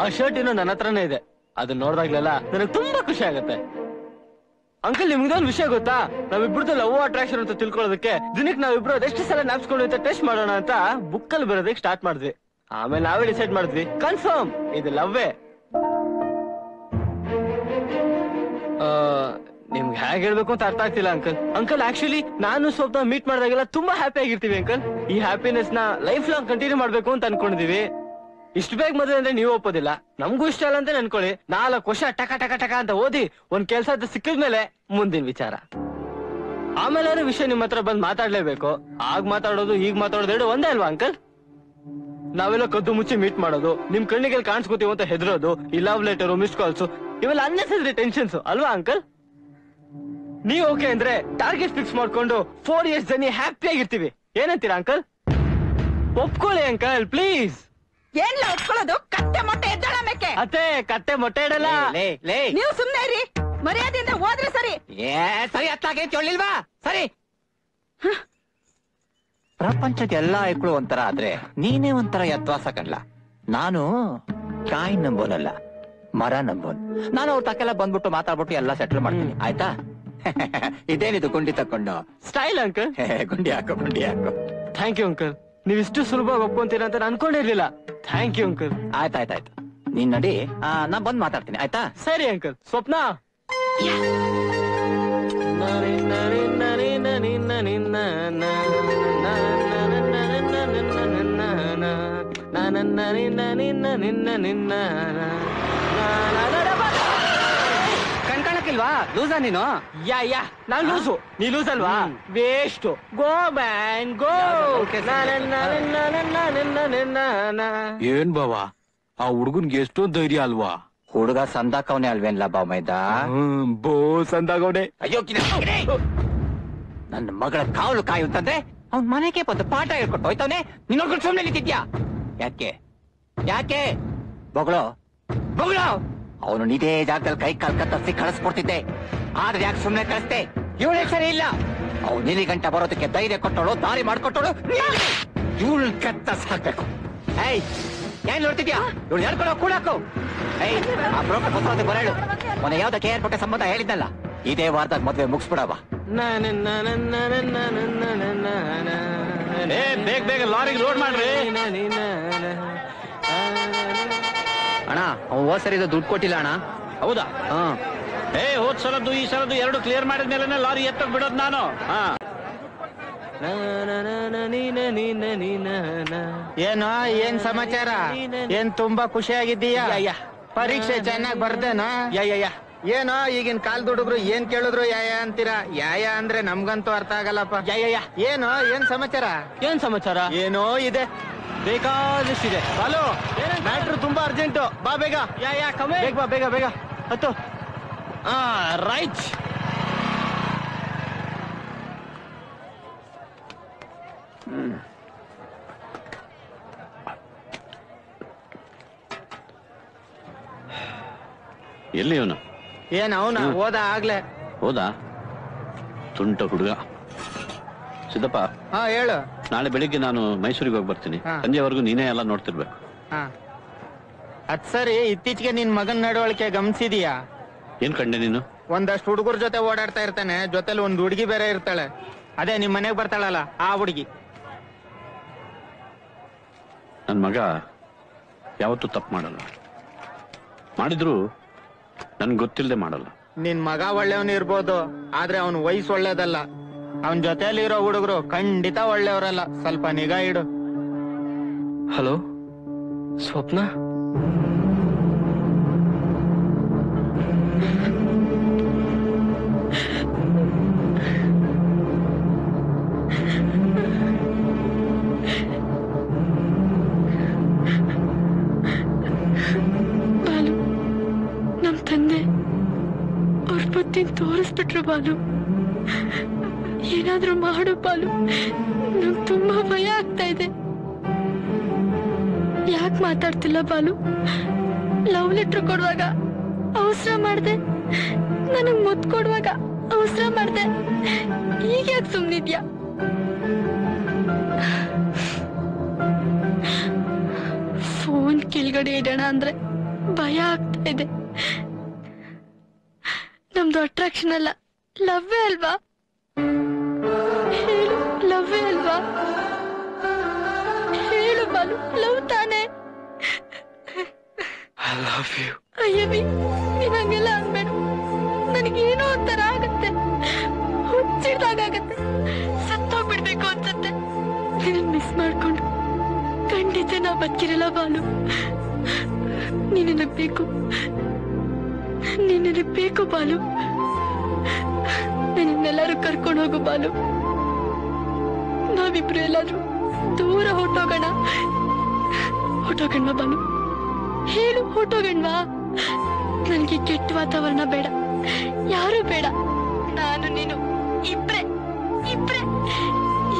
ಆ ಶರ್ಟ್ ಇನ್ನೂ ನನ್ನ ಹತ್ರನೇ ಇದೆ. ಅದನ್ನ ನೋಡ್ದಾಗ್ಲೆಲ್ಲ ನನಗೆ ತುಂಬಾ ಖುಷಿ ಆಗತ್ತೆ. ಅಂಕಲ್ ನಿಮ್ಗೊಂದು ವಿಷಯ ಗೊತ್ತಾ? ನಾವಿಬ್ರದ್ದು ಲವ್ ಅಟ್ರಾಕ್ಷನ್ ಅಂತ ತಿಳ್ಕೊಳ್ಳೋದಕ್ಕೆ ದಿನಕ್ಕೆ ನಾವಿಬ್ರು ಅದೆಷ್ಟು ಸಲ ನಾಪ್ಸ್ಕೊಂಡು ಅಂತ ಟೆಸ್ಟ್ ಮಾಡೋಣ ಅಂತ ಬುಕ್ ಅಲ್ಲಿ ಬರೋದಕ್ಕೆ ಸ್ಟಾರ್ಟ್ ಮಾಡಿದ್ವಿ. ಆಮೇಲೆ ನಾವೇ ಡಿಸೈಡ್ ಮಾಡಿದ್ವಿ. ಕನ್ಫರ್ಮ್ ಇದು ಲವ್ವೇ ನಿಮ್ಗೆ ಹೇಗೆ ಹೇಳ್ಬೇಕು ಅಂತ ಅರ್ಥ ಆಗ್ತಿಲ್ಲ, ಅಂಕಲ್. ಅಂಕಲ್ ಆಕ್ಚುಲಿ ನಾನು ಸ್ವಲ್ಪ ಮೀಟ್ ಮಾಡಿದಾಗೆಲ್ಲ ತುಂಬಾ ಹ್ಯಾಪಿ ಆಗಿರ್ತೀವಿ, ಅಂಕಲ್. ಈ ಹ್ಯಾಪಿನೆಸ್ನ ಲೈಫ್ ಲಾಂಗ್ ಕಂಟಿನ್ಯೂ ಮಾಡ್ಬೇಕು ಅಂತ ಅನ್ಕೊಂಡಿದೀವಿ. ಇಷ್ಟು ಬೇಗ ಮದುವೆ ಅಂದ್ರೆ ನೀವು ಒಪ್ಪೋದಿಲ್ಲ. ನಮಗೂ ಇಷ್ಟ ಇಲ್ಲ ಅಂತ ಅನ್ಕೊಳ್ಳಿ ನಾಲ್ಕು ವರ್ಷ ಟಕ ಟಕ ಟಕ ಅಂತ ಓದಿ ಒಂದ್ ಕೆಲ್ಸ ಅಂತ ಸಿಕ್ಕಿದ್ಮೇಲೆ ಮುಂದಿನ ವಿಚಾರ. ಆಮೇಲೆ ವಿಷಯ ನಿಮ್ ಹತ್ರ ಬಂದ್ ಮಾತಾಡ್ಲೇಬೇಕು. ಆಗ ಮಾತಾಡೋದು ಈಗ ಮಾತಾಡೋದು ಎರಡು ಒಂದೇ ಅಲ್ವಾ, ಅಂಕಲ್? ನಾವೆಲ್ಲ ಕದ್ದು ಮುಚ್ಚಿ ಮೀಟ್ ಮಾಡೋದು, ನಿಮ್ ಕಣ್ಣಿಗೆ ಕಾಣಿಸ್ಕೋತೀವಿ ಅಂತ ಹೆದರೋದು ಈ ಲವ್ ಲೆಟರ್ ಮಿಸ್ ಕಾಲ್ಸ್ ಇವೆಲ್ಲ ಅನ್ನೆಸರಿ ಟೆನ್ಷನ್ಸ್ ಅಲ್ವಾ, ಅಂಕಲ್? ನೀವು ಓಕೆ ಅಂದ್ರೆ ಟಾರ್ಗೆಟ್ ಫಿಕ್ಸ್ ಮಾಡ್ಕೊಂಡು ಫೋರ್ ಇಯರ್ಸ್ ಜನಿ ಹ್ಯಾಪಿ ಆಗಿರ್ತೀವಿ. ಏನಂತೀರಾ, ಅಂಕಲ್? ಒಪ್ಕೊಳ್ಳಿ, ಅಂಕಲ್ ಪ್ಲೀಸ್ ಏನ್ಲ ಒಪ್ಕೊಳ್ಳೋದು? ಕತ್ತೆ ಮೊಟ್ಟೆ ಎದ್ದಾಳ ಮೇಕೆ. ಅತ್ತೆ ಕತ್ತೆ ಮೊಟ್ಟೆ ಇಡಲ್ಲ ಲೇ ಲೇ ನೀವು ಸುಮ್ನೆ ಇರಿ. ಮರ್ಯಾದೆಯಿಂದ ಹೋದ್ರೆ ಸರಿ. ಏ ಸರಿ ಅತ್ತಾಗೆ ಹೇಳಿಲ್ವಾ ಸರಿ. ಪ್ರಪಂಚದ ಎಲ್ಲಾ ಐಕ್ಳು ಒಂಥರ ಆದ್ರೆ ನೀನೇ ಒಂಥರ ಯತ್ವಾಸ ಕಣ್ಲ. ನಾನು ಕಾಯಿ ನಂಬೋನಲ್ಲ ಮರ ನಂಬೋನ್. ನಾನು ಅವ್ರ ತಕ್ಕೆಲ್ಲ ಬಂದ್ಬಿಟ್ಟು ಮಾತಾಡ್ಬಿಟ್ಟು ಎಲ್ಲ ಸೆಟ್ಲ್ ಮಾಡ್ತೀನಿ ಆಯ್ತಾ? ಇದೇನಿದು ಗುಂಡಿ ತಕೊಂಡು ಸ್ಟೈಲ್ ಅಂಕಲ್ ಗುಂಡಿ ಹಾಕೋ ಗುಂಡಿ ಹಾಕೋ. ಥ್ಯಾಂಕ್ ಯು ಅಂಕಲ್ ನೀವ್ ಇಷ್ಟು ಸುಲಭವಾಗಿ ಒಪ್ಕೊಂತೀರಾ ಅಂತ ನಾನು ಅನ್ಕೊಂಡಿರ್ಲಿಲ್ಲ. ಥ್ಯಾಂಕ್ ಯು ಅಂಕಲ್ ಆಯ್ತಾಯ್ತಾಯ್ತು. ನೀನ್ ನಡಿ. ಆ, ನಾ ಬಂದ್ ಮಾತಾಡ್ತೀನಿ ಆಯ್ತಾ? ಸರಿ ಅಂಕಲ್ ಸ್ವಪ್ನ? ಕಣ್ಕಾಣಕ್ಕಿಲ್ವಾ ಲೂಸಾ ನೀನು? Yeah yeah. ನಾನ್ ಲೂಸು. ನೀ ಲೂಸ್ ಅಲ್ವಾ ವೇಸ್ಟ್. Go man go. ಏನ್ ಬಾವ? ಆ ಹುಡುಗನ್ಗೆ ಎಷ್ಟೊಂದ್ ಧೈರ್ಯ ಅಲ್ವಾ? ಹುಡುಗ ಸಂದಾಕವನೇ ಅಲ್ವೇನ್ಲ ಬಾಮೈದ ಬೋ ಸಂದಾಕವನೆ. ಅಯ್ಯೋ ಕಿನ ನನ್ನ ಮಗಳ ಕಾವಲು ಕಾಯು ಅಂತಂದ್ರೆ ಅವ್ನ ಮನೆಗೆ ಬಂದು ಪಾಠ ಹೇಳ್ಕೊಟ್ಟು ಹೋಯ್ತವನೆ. ನೀನೊಳ್ಕೊಂಡು ಸುಮ್ನೆ ನಿಂತಿದ್ಯಾ? ಯಾಕೆ? ಯಾಕೆ? ಬೊಗಳೋ. ಬೊಗಳು. ಅವನು ಇದೇ ಜಾಗದಲ್ಲಿ ಕೈ ಕಾಲ್ ಕತ್ತರಿಸಿ ಕಳಿಸ್ಕೊಡ್ತಿದ್ದೆ ಆದ್ರೆ ಯಾಕೆ ಸುಮ್ಮನೆ ಕಳಿಸ್ತೆ ಇವಳು ಸರಿ ಇಲ್ಲ ಅವ್ನು ನಿಲಿ ಗಂಟೆ ಬರೋದಕ್ಕೆ ಧೈರ್ಯ ಕೊಟ್ಟೋಳು ದಾರಿ ಮಾಡ್ಕೊಟ್ಟೋಳು ಇವಳು ಕತ್ತ ಹಾಕ್ಬೇಕು ಏಯ್ ಏನ್ ನೋಡ್ತಿದ್ಯಾ ಇವಳು ಹೇಳ್ಕೊಳೋ ಕೂಡಾಕು ಏಯ್ ಆ ಬ್ರೋಕರ್ ಕೊತ್ತೋದಕ್ಕೆ ಬರಳು ಮೊನ್ನೆ ಯಾವ್ದಕ್ಕೆ ಏರ್ಪಟ್ಟ ಸಂಬಂಧ ಹೇಳಿದ್ನಲ್ಲ ಇದೇ ವಾರದಾಗ ಮದ್ವೆ ಮುಗಿಸ್ಬಿಡವ ಬೇಗ ಬೇಗ ಲಾರಿಗೆ ಲೋಡ್ ಮಾಡ್ರಿ ಅಣ್ಣ ಅವ ಹೋದ್ ಸರಿ ದುಡ್ಡು ಕೊಟ್ಟಿಲ್ಲ ಅಣ್ಣ. ಹೌದಾ? ಹಾ. ಏ ಹೋದ್ ಸಲದ್ದು ಈ ಸಲದ್ದು ಎರಡು ಕ್ಲಿಯರ್ ಮಾಡಿದ ಮೇಲೆ ಲಾರಿ ಎತ್ತಕ್ ಬಿಡೋದು ನಾನು. ಹಾ. ಏನೋ ಏನ್ ಸಮಾಚಾರ? ಏನ್ ತುಂಬಾ ಖುಷಿಯಾಗಿದ್ದೀಯ? ಪರೀಕ್ಷೆ ಚೆನ್ನಾಗಿ ಬರ್ದೇನೋ? ಏನೋ ಈಗಿನ ಕಾಲ್ ದುಡುಗ್ರು ಏನ್ ಕೇಳಿದ್ರು ಯಾಯ ಅಂತೀರಾ? ಯಾಯ ಅಂದ್ರೆ ನಮ್ಗಂತೂ ಅರ್ಥ ಆಗಲ್ಲಪ್ಪ. ಏನೋ ಏನ್ ಸಮಾಚಾರ? ಏನ್ ಸಮಾಚಾರ? ಏನೋ ಇದೆ. ಬೇಕಾದಷ್ಟಿದೆ ಬಾಲು ಮ್ಯಾಟ್ರು ತುಂಬಾ ಅರ್ಜೆಂಟು ಬಾ ಬೇಗ. ಬೇಗ ಬಾ ಬೇಗ ಬೇಗ. ಹತ್ತು. ಆ ರೈಟ್ ಎಲ್ಲಿ ಅವನು ಏನ್ ಅವನ? ಹೋದ ಆಗ್ಲೇ? ಹೋದ? ತುಂಟ ಹುಡುಗ. ಸಿದ್ದಪ್ಪ. ಹಾ ಹೇಳು. ನಾಳೆ ಬೆಳಿಗ್ಗೆ ನಾನು ಮೈಸೂರಿಗೆ ಹೋಗಿ ಬರ್ತೀನಿ. ಹಾ. ಸಂಜೆವರೆಗೂ ನೀನೇ ಎಲ್ಲ ನೋಡ್ತಿರ್ಬೇಕು. ಹಾ. ಅದ್ ಸರಿ ಇತ್ತೀಚೆಗೆ ನಿನ್ ಮಗನ್ ನಡವಳಿಕೆ ಗಮನಿಸಿದೀಯಾ ಏನ್ ಕಂಡೆ ನೀನು? ಒಂದಷ್ಟು ಹುಡುಗರ ಜೊತೆ ಓಡಾಡ್ತಾ ಇರ್ತಾನೆ ಜೊತೆಲಿ ಒಂದ್ ಹುಡುಗಿ ಬೇರೆ ಇರ್ತಾಳೆ. ಅದೇ ನಿಮ್ ಮನೆಗ್ ಬರ್ತಾಳಲ್ಲ ಆ ಹುಡುಗಿ. ನನ್ ಮಗ ಯಾವತ್ತೂ ತಪ್ಪು ಮಾಡಲ್ಲ. ಮಾಡಿದ್ರು ನನ್ಗೆ ಗೊತ್ತಿಲ್ಲದೆ ಮಾಡಲ್ಲ. ನಿನ್ ಮಗ ಒಳ್ಳೆಯವನು ಇರ್ಬೋದು ಆದ್ರೆ ಅವನ್ ವಯಸ್ಸು ಒಳ್ಳೇದಲ್ಲ. ಅವನ್ ಜೊತೆಯಲ್ಲಿರೋ ಹುಡುಗರು ಖಂಡಿತ ಒಳ್ಳೆಯವರಲ್ಲ. ಸ್ವಲ್ಪ ನಿಗಾ ಇಡು. ಹಲೋ? ಸ್ವಪ್ನ? ಬಾಲು ನಮ್ ತಂದೆ ಅವ್ರ ತೋರಿಸ್ಬಿಟ್ರು ಬಾಲು. ಏನಾದ್ರೂ ಮಾಡು ಬಾಲು ನಂಗೆ ತುಂಬಾ ಭಯ ಆಗ್ತಾ ಇದೆ. ಯಾಕೆ ಮಾತಾಡ್ತಿಲ್ಲ ಬಾಲು ಲವ್ ಲೆಟರ್ ಕೊಡುವಾಗ ಅವಸರ ಮಾಡ್ದೆ. ನನಗ್ ಮುತ್ ಕೊಡುವಾಗ ಅವಸರ ಮಾಡ್ದೆ. ಈಗ ಯಾಕೆ ಸುಮ್ನಿದ್ಯಾ? ಫೋನ್ ಕೆಳಗಡೆ ಇಡೋಣ ಅಂದ್ರೆ ಭಯ ಆಗ್ತಾ ಇದೆ. ನಮ್ದು ಅಟ್ರಾಕ್ಷನ್ ಅಲ್ಲ, ಲವ್ವೇ ಅಲ್ವಾ? ಬಾಲು ಲವ್ ತಾನೆ. ಐ ಲವ್ ಯು ಅಯ್ಯವಿ ನೀನ್ ಹಂಗೆಲ್ಲ ಅನ್ಬೇಡ ನನಗೇನೋ ಒಂಥರ ಆಗತ್ತೆ. ಹುಚ್ಚಿಡ್ದಾಗತ್ತೆ ಸತ್ತೋಗ್ಬಿಡ್ಬೇಕು ಅನ್ಸತ್ತೆ. ನಿನ್ನ ಮಿಸ್ ಮಾಡ್ಕೊಂಡು ಖಂಡಿತ ನಾ ಬದುಕಿರಲ್ಲ ಬಾಲು. ನೀನು ಬೇಕು. ನೀನು ಬೇಕು ಬಾಲು. ನನ್ನನ್ನೆಲ್ಲರೂ ಕರ್ಕೊಂಡು ಹೋಗು ಬಾಲು. ನಾವಿಬ್ರು ಎಲ್ಲಾದ್ರೂ ದೂರ ಹೊಟ್ಟೋಗೋಣ. ಹೊಟ್ಟೋಗಣ್ವಾ ಬನು? ಹೇಳು, ಹೊಟ್ಟೋಗಣ್ವಾ? ನನಗೆ ಕೆಟ್ಟ ವಾತಾವರಣ ಬೇಡ. ಯಾರು ಬೇಡ. ನಾನು, ನೀನು, ಇಬ್ರೆ ಇಬ್ರೆ.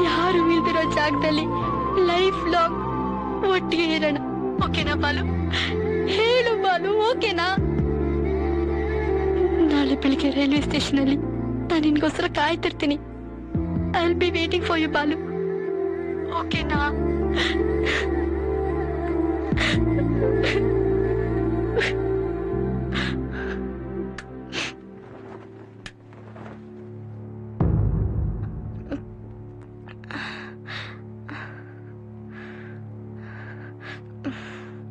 ಯಾರು ಇಲ್ದಿರೋ ಜಾಗದಲ್ಲಿ ಲೈಫ್ ಲಾಂಗ್ ಒಟ್ಟಿಗೆ ಇರೋಣ. ಓಕೆನಾ ಬಾಲು? ಹೇಳು ಬಾಲು, ಓಕೆನಾ? ನಾಳೆ ಬೆಳಿಗ್ಗೆ ರೈಲ್ವೆ ಸ್ಟೇಷನ್ ಅಲ್ಲಿ ನಾನು ನಿನ್ಗೋಸ್ಕರ ಕಾಯ್ತಿರ್ತೀನಿ. I will be waiting for you Balu. ಓಕೆನಾ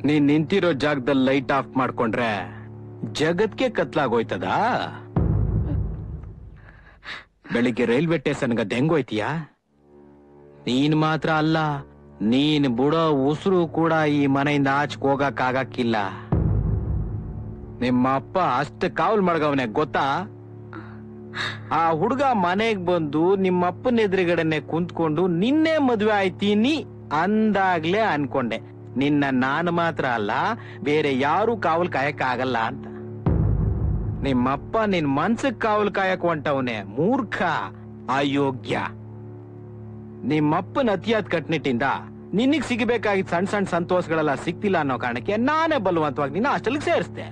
ನೀನ್ ನಿಂತಿರೋ ಜಾಗದಲ್ಲಿ ಲೈಟ್ ಆಫ್ ಮಾಡ್ಕೊಂಡ್ರೆ ಜಗತ್ಗೆ ಕತ್ಲಾಗೋಯ್ತದಾ? ಬೆಳಿಗ್ಗೆ ರೈಲ್ವೆ ಸ್ಟೇಷನ್ಗೆ ಹೆಂಗೋಯ್ತೀಯಾ ನೀನ್ ಮಾತ್ರ ಅಲ್ಲ, ನೀನ್ ಬುಡೋ ಉಸಿರು ಕೂಡ ಈ ಮನೆಯಿಂದ ಆಚೆಗೆ ಹೋಗಕ್ ಆಗಕ್ಕಿಲ್ಲ ನಿಮ್ಮ ಅಪ್ಪ ಅಷ್ಟ ಕಾವಲ್ ಮಾಡ್ಗವನೆ, ಗೊತ್ತಾ? ಆ ಹುಡುಗ ಮನೆಗ್ ಬಂದು ನಿಮ್ಮ ಅಪ್ಪನ ಎದುರುಗಡೆನೆ ಕುಂತ್ಕೊಂಡು, ನಿನ್ನೆ ಮದ್ವೆ ಆಯ್ತೀನಿ ಅಂದಾಗ್ಲೇ ಅನ್ಕೊಂಡೆ. ನಿನ್ನ ನಾನು ಮಾತ್ರ ಅಲ್ಲ, ಬೇರೆ ಯಾರು ಕಾವಲ್ ಕಾಯಕ್ ಆಗಲ್ಲ ಅಂತ. ನಿಮ್ಮಪ್ಪ ನಿನ್ ಮನ್ಸಕ್ ಕಾವಲ್ ಕಾಯಕ್ ಹೊಂಟವನೆ, ಮೂರ್ಖ, ಅಯೋಗ್ಯ. ನಿಮ್ಮಪ್ಪನ ಅತಿಯಾದ ಕಟ್ನಿಟ್ಟಿಂದ ನಿನಗ್ ಸಿಗಬೇಕಾಗಿದ್ದ ಸಣ್ಣ ಸಣ್ಣ ಸಂತೋಷಗಳೆಲ್ಲ ಸಿಕ್ತಿಲ್ಲ ಅನ್ನೋ ಕಾರಣಕ್ಕೆ ನಾನೇ ಬಲವಂತವಾಗಿ ನಿನ್ನ ಅಷ್ಟಲ್ಲಿಗೆ ಸೇರಿಸ್ದೆ.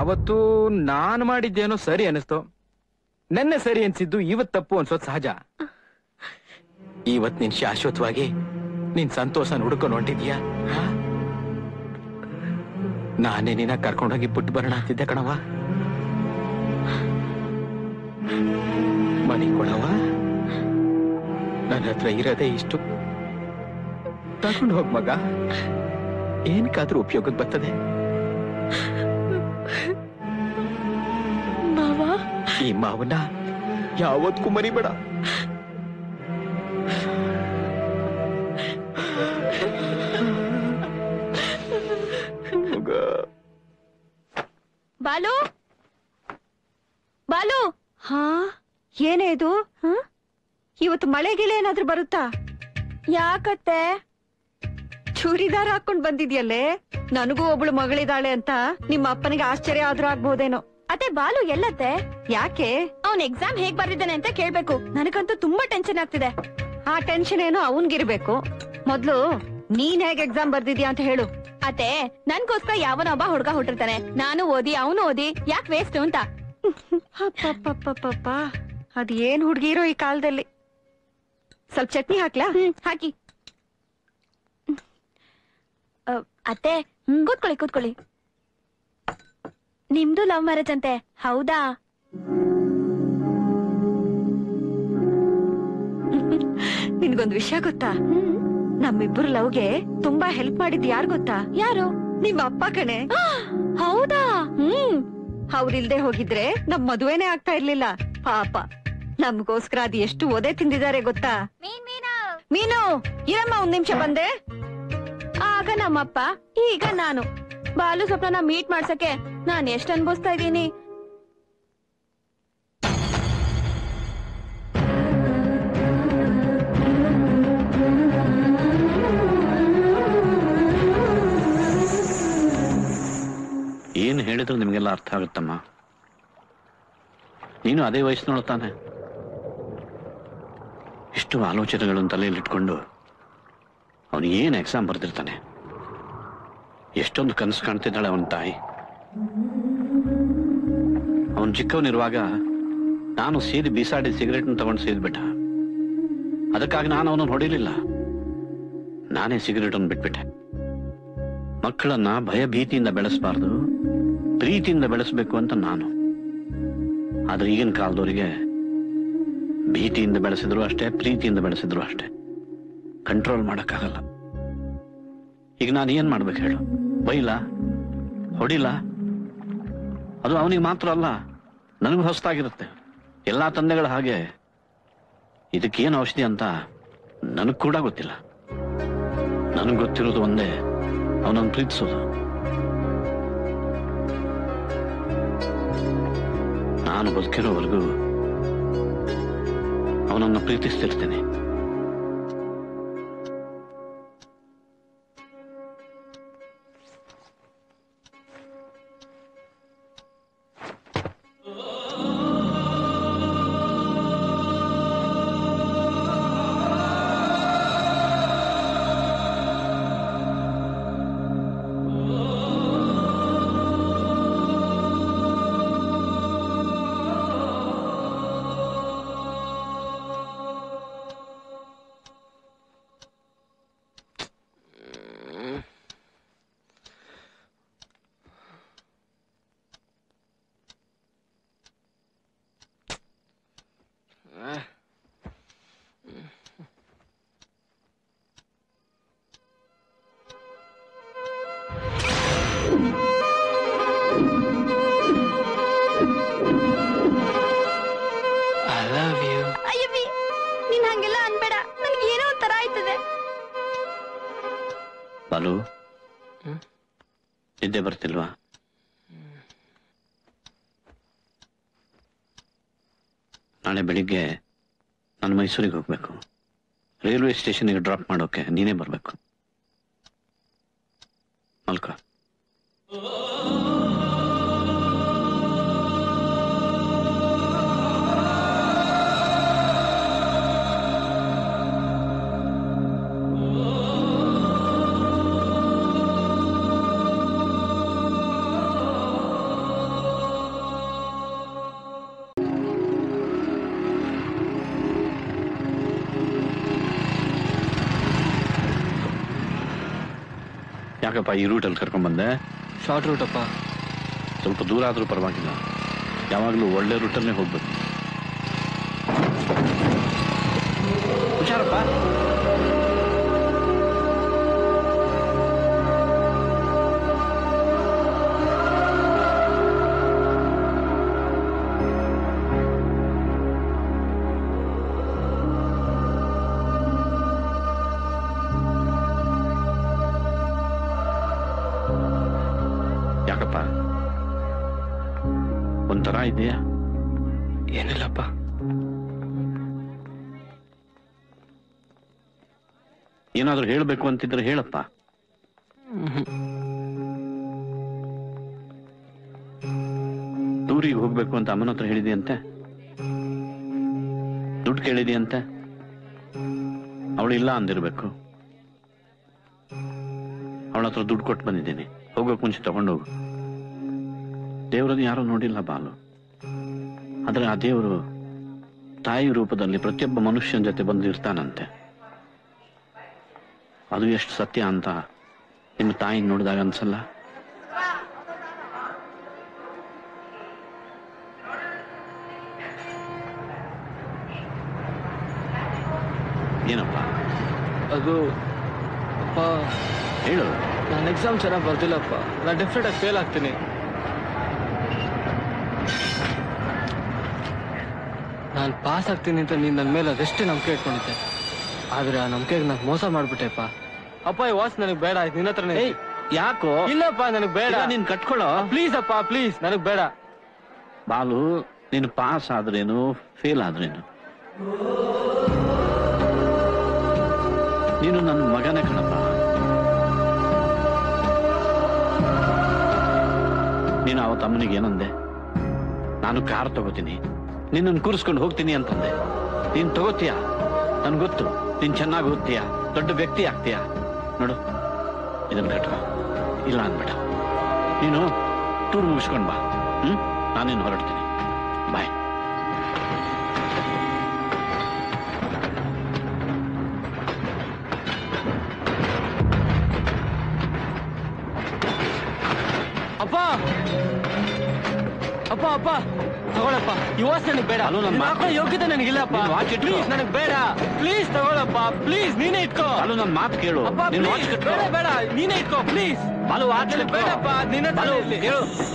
ಅವತ್ತು ನಾನ್ ಮಾಡಿದ್ದೇನೋ ಸರಿ ಅನಿಸ್ತು ನೆನ್ನೆ ಸರಿ ಅನ್ಸಿದ್ದು ಇವತ್ ತಪ್ಪು ಅನ್ಸೋದ್ ಸಹಜ. ಇವತ್ ನಿನ್ ಶಾಶ್ವತವಾಗಿ ನಿನ್ ಸಂತೋಷ ಹುಡ್ಕೊಂಡು ಹೊಂಟಿದ್ಯಾ? ನಾನೇ ನಿನ್ನ ಕರ್ಕೊಂಡೋಗಿ ಬಿಟ್ಟು ಬರೋಣ ಅಂತಿದ್ದೆ ಕಣವ ಮನಿ ಕೊಡವ ನನ್ನ ಹತ್ರ ಇರದೇ ಇಷ್ಟು. ತಗೊಂಡು ಹೋಗ್ ಮಗ. ಏನಕ್ಕಾದ್ರೂ ಉಪಯೋಗಕ್ಕೆ ಬರ್ತದೆ. ಈ ಮಾವನ ಯಾವತ್ತೂ ಮರಿಬೇಡ. ಬಾಲು. ಬಾಲು. ಹಾ ಏನೇ ಇದು? ಇವತ್ತು ಮಳೆ ಗಿಳೆ ಏನಾದ್ರೂ ಬರುತ್ತಾ? ಯಾಕತ್ತೆ? ಚೂರಿದಾರ್ ಹಾಕೊಂಡ್ ಬಂದಿದ್ಯಲ್ಲೇ? ನನಗೂ ಒಬ್ಳು ಮಗಳಿದಾಳೆ ಅಂತ ನಿಮ್ಮ ಅಪ್ಪನಿಗೆ ಆಶ್ಚರ್ಯ ಆದ್ರೂ ಆಗ್ಬೋದೇನೋ ಅತ್ತೆ ಬಾಲು ಎಲ್ಲತ್ತೆ? ಯಾಕೆ? ಅವ್ನ್ ಎಕ್ಸಾಮ್ ಹೇಗ್ ಬರ್ದಿದ್ದಾನೆ ಅಂತ ಕೇಳ್ಬೇಕು. ನನಗಂತೂ ತುಂಬಾ ಟೆನ್ಷನ್ ಆಗ್ತಿದೆ. ಆ ಟೆನ್ಷನ್ ಏನೋ ಅವನ್ಗಿರ್ಬೇಕು. ಮೊದ್ಲು ನೀನ್ ಹೇಗ್ ಎಕ್ಸಾಮ್ ಬರ್ದಿದ್ಯಾ ಅಂತ ಹೇಳು. ಅತ್ತೆ ನನ್ಗೋಸ್ಕರ ಯಾವನೊಬ್ಬ ಹುಡ್ಗ ಹುಟ್ಟಿರ್ತಾನೆ. ನಾನು ಓದಿ ಅವನು ಓದಿ ಯಾಕೆ ವೇಸ್ಟ್ ಅಂತ ಅದ್ ಏನ್ ಹುಡ್ಗಿರೋ ಈ ಕಾಲದಲ್ಲಿ. ಸ್ವಲ್ಪ ಚಟ್ನಿ ಹಾಕ್ಲಾ? ಹಾಕಿ. ಅತ್ತೆ ಕೂತ್ಕೊಳ್ಳಿ ಕೂತ್ಕೊಳ್ಳಿ. ನಿಮ್ದು ಲವ್ ಮ್ಯಾರೇಜ್ ಅಂತೆ ಹೌದಾ? ನಿನ್ಗೊಂದ್ ವಿಷಯ ಗೊತ್ತಾ? ನಮ್ಮಿಬ್ಬರು ಲವ್ಗೆ ತುಂಬಾ ಹೆಲ್ಪ್ ಮಾಡಿದ್ ಯಾರ್ ಗೊತ್ತಾ? ಯಾರು? ನಿಮ್ಮ ಅಪ್ಪ ಕಣೆ. ಹೌದಾ? ಹ್ಮ್. ಅವ್ರಿಲ್ದೆ ಹೋಗಿದ್ರೆ ನಮ್ ಮದುವೆನೆ ಆಗ್ತಾ ಇರ್ಲಿಲ್ಲ. ಪಾಪ. ನಮ್ಗೋಸ್ಕರ ಅದು ಎಷ್ಟು ಒದೆ ತಿಂದಿದ್ದಾರೆ ಗೊತ್ತಾ? ಮೀನು ಇರಮ್ಮ ಒಂದ್ ನಿಮಿಷ ಬಂದೆ. ಆಗ ನಮ್ಮಪ್ಪ ಈಗ ನಾನು. ಬಾಲು ಸ್ವಪ್ನ ಮೀಟ್ ಮಾಡ್ಸಕ್ಕೆ ನಾನ್ ಎಷ್ಟ್ ಅನ್ಭವಿಸ್ತಾ ಇದ್ದೀನಿ? ಏನ್ ಹೇಳಿದ್ರು ನಿಮ್ಗೆಲ್ಲ ಅರ್ಥ ಆಗುತ್ತಮ್ಮ? ನೀನು ಅದೇ ವಯಸ್ಸು ತಾನೆ. ಇಷ್ಟು ಆಲೋಚನೆಗಳನ್ನು ತಲೆಯಲ್ಲಿಟ್ಕೊಂಡು ಅವನು ಏನು ಎಕ್ಸಾಮ್ ಬರೆದಿರ್ತಾನೆ? ಎಷ್ಟೊಂದು ಕನಸು ಕಾಣ್ತಿದ್ದಾಳೆ ಅವನ ತಾಯಿ. ಅವನು ಚಿಕ್ಕವನಿರುವಾಗ ನಾನು ಸೀದಿ ಬೀಸಾಡಿ ಸಿಗರೇಟ್ ತಗೊಂಡು ಸೇದ್ಬಿಟ್ಟ. ಅದಕ್ಕಾಗಿ ನಾನು ಅವನನ್ನು ಹೊಡಿಲಿಲ್ಲ. ನಾನೇ ಸಿಗರೇಟ್ ಅನ್ನು ಬಿಟ್ಬಿಟ್ಟೆ. ಮಕ್ಕಳನ್ನ ಭಯ ಭೀತಿಯಿಂದ ಬೆಳೆಸಬಾರ್ದು, ಪ್ರೀತಿಯಿಂದ ಬೆಳೆಸಬೇಕು ಅಂತ ನಾನು. ಆದ್ರೆ ಈಗಿನ ಕಾಲದವರಿಗೆ ಭೀತಿಯಿಂದ ಬೆಳೆಸಿದ್ರು ಅಷ್ಟೇ, ಪ್ರೀತಿಯಿಂದ ಬೆಳೆಸಿದ್ರು ಅಷ್ಟೇ. ಕಂಟ್ರೋಲ್ ಮಾಡೋಕ್ಕಾಗಲ್ಲ. ಈಗ ನಾನು ಏನ್ ಮಾಡ್ಬೇಕು ಹೇಳು? ಬೈಲ? ಹೊಡಿಲ? ಅದು ಅವನಿಗೆ ಮಾತ್ರ ಅಲ್ಲ, ನನಗೂ ಹೊಸ್ತಾಗಿರುತ್ತೆ. ಎಲ್ಲಾ ತಂದೆಗಳ ಹಾಗೆ. ಇದಕ್ಕೇನು ಔಷಧಿ ಅಂತ ನನಗ್ ಕೂಡ ಗೊತ್ತಿಲ್ಲ. ನನಗೆ ಗೊತ್ತಿರೋದು ಒಂದೇ, ಅವನನ್ನು ಪ್ರೀತಿಸೋದು. ನಾನು ಬದುಕಿರೋವರೆಗೂ ಅವನನ್ನು ಪ್ರೀತಿಸ್ತಿರ್ತೇನೆ. ಮೈಸೂರಿಗೆ ಹೋಗ್ಬೇಕು. ರೈಲ್ವೆ ಸ್ಟೇಷನ್ಗೆ ಡ್ರಾಪ್ ಮಾಡೋಕೆ ನೀನೇ ಬರ್ಬೇಕು. ಈ ರೂಟಲ್ಲಿ ಕರ್ಕೊಂಡು ಬಂದೆ. ಶಾರ್ಟ್ ರೂಟಪ್ಪ ಅಪ್ಪ. ಸ್ವಲ್ಪ ದೂರ ಆದರೂ ಪರವಾಗಿಲ್ಲ. ಯಾವಾಗಲೂ ಒಳ್ಳೆ ರೂಟಲ್ಲೇ ಹೋಗ್ಬೇಕು. ಹುಷಾರಪ್ಪ? ಏನಾದ್ರೂ ಹೇಳಬೇಕು ಅಂತಿದ್ರೆ ಹೇಳಪ್ಪ. ಟೂರಿಗೆ ಹೋಗ್ಬೇಕು ಅಂತ ಅಮ್ಮನ ಹತ್ರ ಹೇಳಿದೆಯಂತೆ? ದುಡ್ಡು ಕೇಳಿದೆಯಂತೆ? ಅವಳು ಇಲ್ಲ ಅಂದಿರ್ಬೇಕು. ಅವಳ ಹತ್ರ ದುಡ್ಡು ಕೊಟ್ಟು ಬಂದಿದ್ದೀನಿ. ಹೋಗೋಕ್ ಮುಂಚೆ ತಗೊಂಡೋಗು. ದೇವರನ್ನ ಯಾರೂ ನೋಡಿಲ್ಲ ಬಾಲು. ಆದ್ರೆ ಆ ದೇವರು ತಾಯಿ ರೂಪದಲ್ಲಿ ಪ್ರತಿಯೊಬ್ಬ ಮನುಷ್ಯನ ಜೊತೆ ಬಂದು ಇರ್ತಾನಂತೆ ಅದು ಎಷ್ಟು ಸತ್ಯ ಅಂತ ನಿಮ್ಮ ತಾಯಿ ನೋಡಿದಾಗ ಅನ್ಸಲ್ಲ? ಏನಪ್ಪ? ಅದು ಅಪ್ಪ ಹೇಳು. ನಾನು ಎಕ್ಸಾಮ್ ಚೆನ್ನಾಗಿ ಬರ್ದಿಲ್ಲಪ್ಪ. ನಾನು ಡೆಫಿನೆಟ್ ಆಗಿ ಫೇಲ್ ಆಗ್ತೀನಿ. ನಾನು ಪಾಸ್ ಆಗ್ತೀನಿ ಅಂತ ನೀನು ನನ್ನ ಮೇಲೆ ಅದೆಷ್ಟೇ ನಂಬಿಕೆ ಇಟ್ಕೊಂಡಿದ್ದೆ. ಆದ್ರೆ ಆ ನಂಬಿಕೆಗೆ ನಾನು ಮೋಸ ಮಾಡ್ಬಿಟ್ಟೆಪ್ಪ. ಅಪ್ಪ ಈ ವಾಚ್ ನನಗೆ ಬೇಡ ಆಯ್ತು ನಿನ್ನ ಹತ್ರನೇ ಐತಿ. ಯಾಕೋ? ಇಲ್ಲಪ್ಪ ನನಗೆ ಬೇಡ. ಇಲ್ಲ, ನೀನ್ ಕಟ್ಕೊಳ್ಳೋ ಪ್ಲೀಸ್ ಅಪ್ಪ ಪ್ಲೀಸ್ ನನಗೆ ಬೇಡ. ಬಾಲು ನೀನು ಪಾಸ್ ಆದ್ರೇನು ಫೇಲ್ ಆದ್ರೇನು? ನೀನು ನನ್ನ ಮಗನೇ ಕಣಪ್ಪ. ನೀನು ಅವ ಅಮ್ಮನಿಗೆ ಏನಂದೆ? ನಾನು ಕಾರ್ ತಗೋತೀನಿ. ನಿನ್ನನ್ನು ಕೂರಿಸ್ಕೊಂಡು ಹೋಗ್ತೀನಿ ಅಂತಂದೆ. ನೀನ್ ತಗೋತೀಯ? ನನ್ಗೊತ್ತು ಗೊತ್ತು. ನೀನ್ ಚೆನ್ನಾಗಿ ಓದ್ತೀಯ? ದೊಡ್ಡ ವ್ಯಕ್ತಿ ಆಗ್ತೀಯ? ನೋಡು ಇದನ್ನ ಕಟ್ಕೋ ಇಲ್ಲ ಅನ್ಬೇಡ ನೀನು ಟೂರ್ ಮುಗಿಸ್ಕೊಂಡು ಬಾ. ಹ್ಮ್? ನಾನೇನು ಹೊರಡ್ತೀನಿ. ಬಾಯ್. ಅಪ್ಪ! ಅಪ್ಪ ಅಪ್ಪ! ತಗೊಳಪ್ಪ. ನನಗೆ ಬೇಡ. ಮಕ್ಕಳ ಯೋಗ್ಯತೆ ನನಗಿಲ್ಲಪ್ಪ ಇಲ್ಲಪ್ಪ. ಪ್ಲೀಸ್ ನನಗೆ ಬೇಡ. ಪ್ಲೀಸ್ ತಗೊಳಪ್ಪ. ಪ್ಲೀಸ್ ನೀನೇ ಇಟ್ಕೋ. ಅಲ್ಲೂ ನನ್ನ ಮಾತು ಕೇಳು. ನೀನ್ ಬೇಡ ಬೇಡ. ನೀನೇ ಇಟ್ಕೋ. ಪ್ಲೀಸ್ ಅಲ್ಲೂ ಇಟ್ಕೋ. ಬೇಡಪ್ಪ. ನಿನ್ನ ಬಾಲು,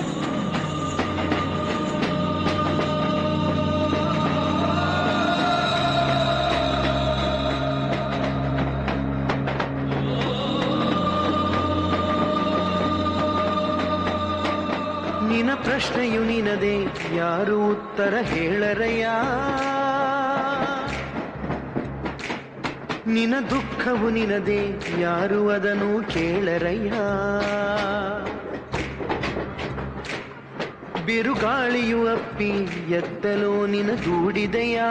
ಪ್ರಶ್ನೆಯು ನಿನದೆ ಯಾರು ಉತ್ತರ ಹೇಳರಯ್ಯ? ನಿನ ದುಃಖವು ನಿನದೆ, ಯಾರು ಅದನ್ನು ಕೇಳರಯ್ಯ? ಬಿರುಗಾಳಿಯು ಅಪ್ಪಿ, ಎತ್ತಲೋ ನಿನ ದೂಡಿದೆಯಾ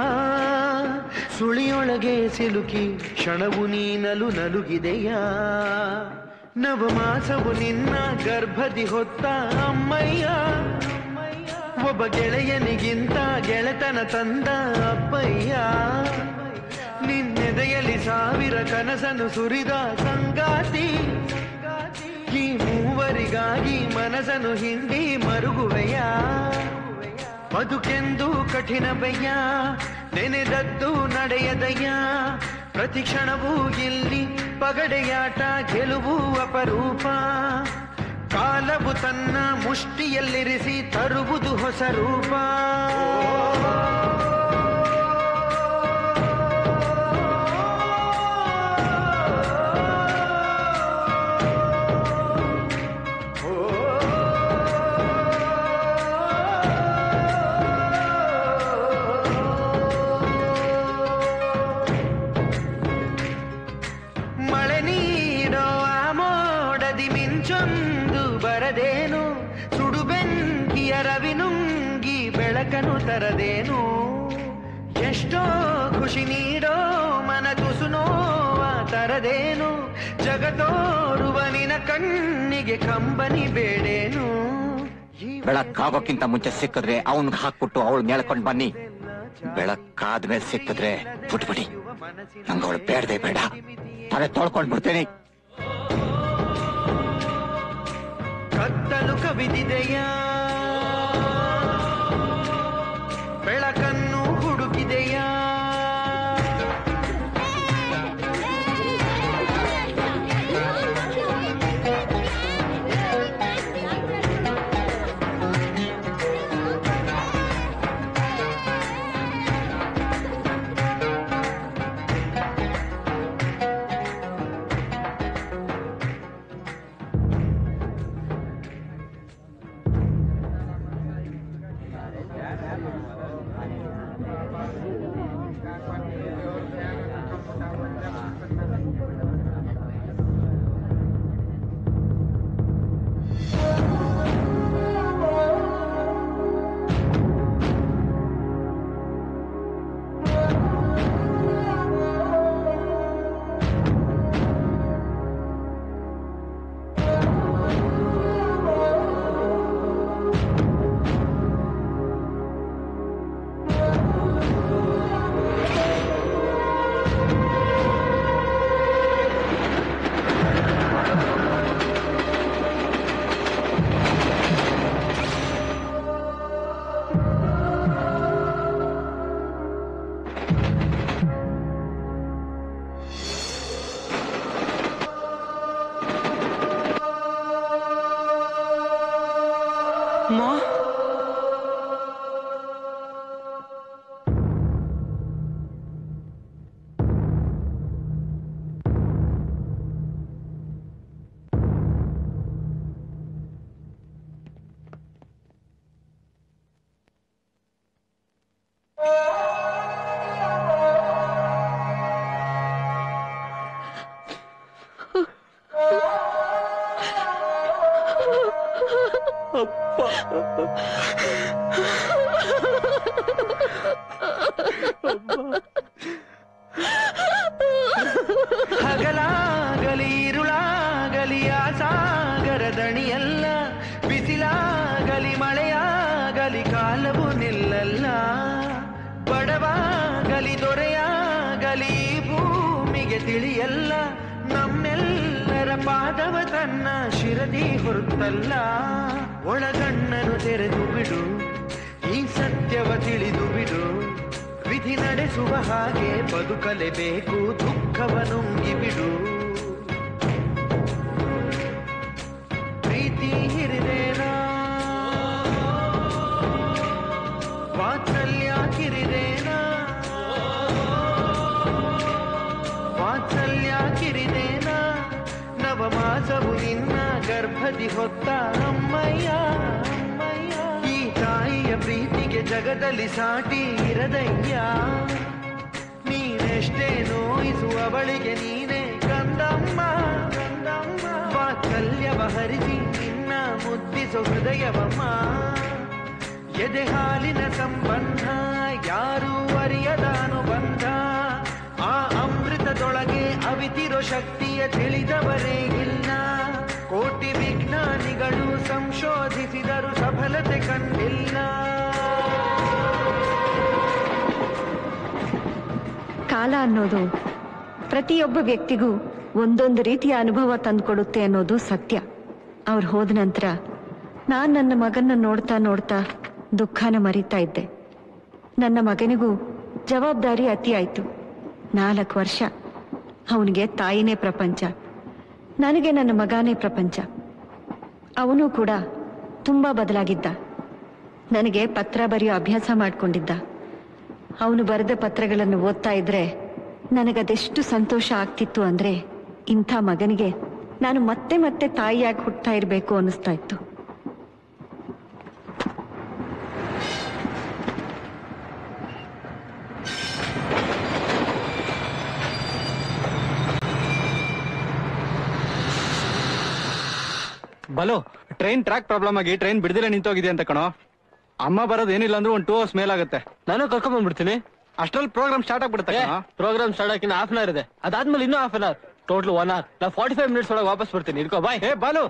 ಸುಳಿಯೊಳಗೆ ಸಿಲುಕಿ, ಕ್ಷಣವು ನೀನಲು ನಲುಗಿದೆಯಾ? ನವಮಾಸವು ನಿನ್ನ ಗರ್ಭದಿ ಹೊತ್ತ ಅಮ್ಮಯ್ಯ ಒಬ್ಬ ಗೆಳೆಯನಿಗಿಂತ ಗೆಳೆತನ ತಂದ ಅಪ್ಪಯ್ಯ. ನಿನ್ನೆದೆಯಲ್ಲಿ ಸಾವಿರ ಕನಸನ್ನು ಸುರಿದ ಸಂಗಾತಿ. ಈ ಮೂವರಿಗಾಗಿ ಮನಸನು ಹಿಂಡಿ ಮರುಗುವೆಯ. ಬದುಕೆಂದು ಕಠಿಣ ಬಯ್ಯ ನೆನೆದದ್ದು ನಡೆಯದಯ್ಯ. ಪ್ರತಿ ಕ್ಷಣವೂ ಇಲ್ಲಿ ಪಗಡೆಯಾಟ, ಗೆಲುವು ಅಪರೂಪ. ಕಾಲವು ತನ್ನ ಮುಷ್ಟಿಯಲ್ಲಿರಿಸಿ ತರುವುದು ಹೊಸ ರೂಪ. ತರದೇನು? ಎಷ್ಟೋ ಖುಷಿ ನೀಡೋ ಮನ ತುಸು ನೋವ ತರದೇನು? ಜಗತೋರುವ ನಿನ ಕಣ್ಣಿಗೆ ಕಂಬನಿ ಬೇಡೇನು? ಬೆಳಕಾಗೋಕ್ಕಿಂತ ಮುಂಚೆ ಸಿಕ್ಕಿದ್ರೆ ಅವನ್ಗೆ ಹಾಕ್ಬಿಟ್ಟು ಅವಳು ಮೇಳ್ಕೊಂಡ್ ಬನ್ನಿ. ಬೆಳಕಾದ್ಮೇಲೆ ಸಿಕ್ಕಿದ್ರೆ ಬಿಟ್ಬಿಡಿ. ನಂಗೆ ಅವಳು ಬೇಡದೆ ಬೇಡ. ತಲೆ ತೊಳ್ಕೊಂಡ್ ಬಿಡ್ತೇನೆ. ಕತ್ತಲು ಕವಿದಿದೆಯಾ? ವ್ಯಕ್ತಿಗೂ ಒಂದೊಂದು ರೀತಿಯ ಅನುಭವ ತಂದುಕೊಡುತ್ತೆ ಅನ್ನೋದು ಸತ್ಯ. ಅವ್ರು ಹೋದ ನಂತರ ನಾನು ನನ್ನ ಮಗನ ನೋಡ್ತಾ ನೋಡ್ತಾ ದುಃಖನ ಮರಿತಾ ಇದ್ದೆ. ನನ್ನ ಮಗನಿಗೂ ಜವಾಬ್ದಾರಿ ಅತಿ ನಾಲ್ಕು ವರ್ಷ. ಅವನಿಗೆ ತಾಯಿನೇ ಪ್ರಪಂಚ. ನನಗೆ ನನ್ನ ಮಗನೇ ಪ್ರಪಂಚ. ಅವನು ಕೂಡ ತುಂಬಾ ಬದಲಾಗಿದ್ದ. ನನಗೆ ಪತ್ರ ಬರೆಯೋ ಅಭ್ಯಾಸ ಮಾಡಿಕೊಂಡಿದ್ದ. ಅವನು ಬರೆದ ಪತ್ರಗಳನ್ನು ಓದ್ತಾ ಇದ್ರೆ ನನಗದೆಷ್ಟು ಸಂತೋಷ ಆಗ್ತಿತ್ತು ಅಂದ್ರೆ ಇಂಥ ಮಗನಿಗೆ ನಾನು ಮತ್ತೆ ಮತ್ತೆ ತಾಯಿಯಾಗಿ ಹುಡ್ತಾ ಇರಬೇಕು ಅನ್ನಿಸ್ತಾ ಇತ್ತು. ಬಲೋ ಟ್ರೈನ್ ಟ್ರ್ಯಾಕ್ ಪ್ರಾಬ್ಲಮ್ ಆಗಿ ಟ್ರೈನ್ ಬಿಡದಿಲ್ಲ ನಿಂತೋಗಿದೆ ಅಂತ ಕಣೋ. ಅಮ್ಮ ಬರೋದು ಏನಿಲ್ಲ ಅಂದ್ರೆ ಒಂದು ಟೂ ಅವರ್ಸ್ ಮೇಲಾಗುತ್ತೆ. ನಾನು ಕರ್ಕೊಂಡ್ ಬಂದ್ಬಿಡ್ತೀನಿ. ಅಷ್ಟ್ರಲ್ಲಿ ಪ್ರೋಗ್ರಾಮ್ ಸ್ಟಾರ್ಟ್ ಆಗ್ಬಿಡುತ್ತೆ ಪ್ರೋಗ್ರಾಮ್ ಸ್ಟಾರ್ಟ್ ಆಗಿನ ಹಾಫ್ ಅನ್ ಅವರ್ ಇದೆ. ಅದಾದ್ಮೇಲೆ ಇನ್ನೂ half an hour total one hour ನಾ ಫಾರ್ಟಿ ಫೈವ್ ಮಿನಿಟ್ಸ್ ಒಳಗೆ ವಾಪಸ್ ಬರ್ತೀನಿ. ಇಟ್ಕೋ ಬಾಯ್ ಹೇ ಬಾಲು.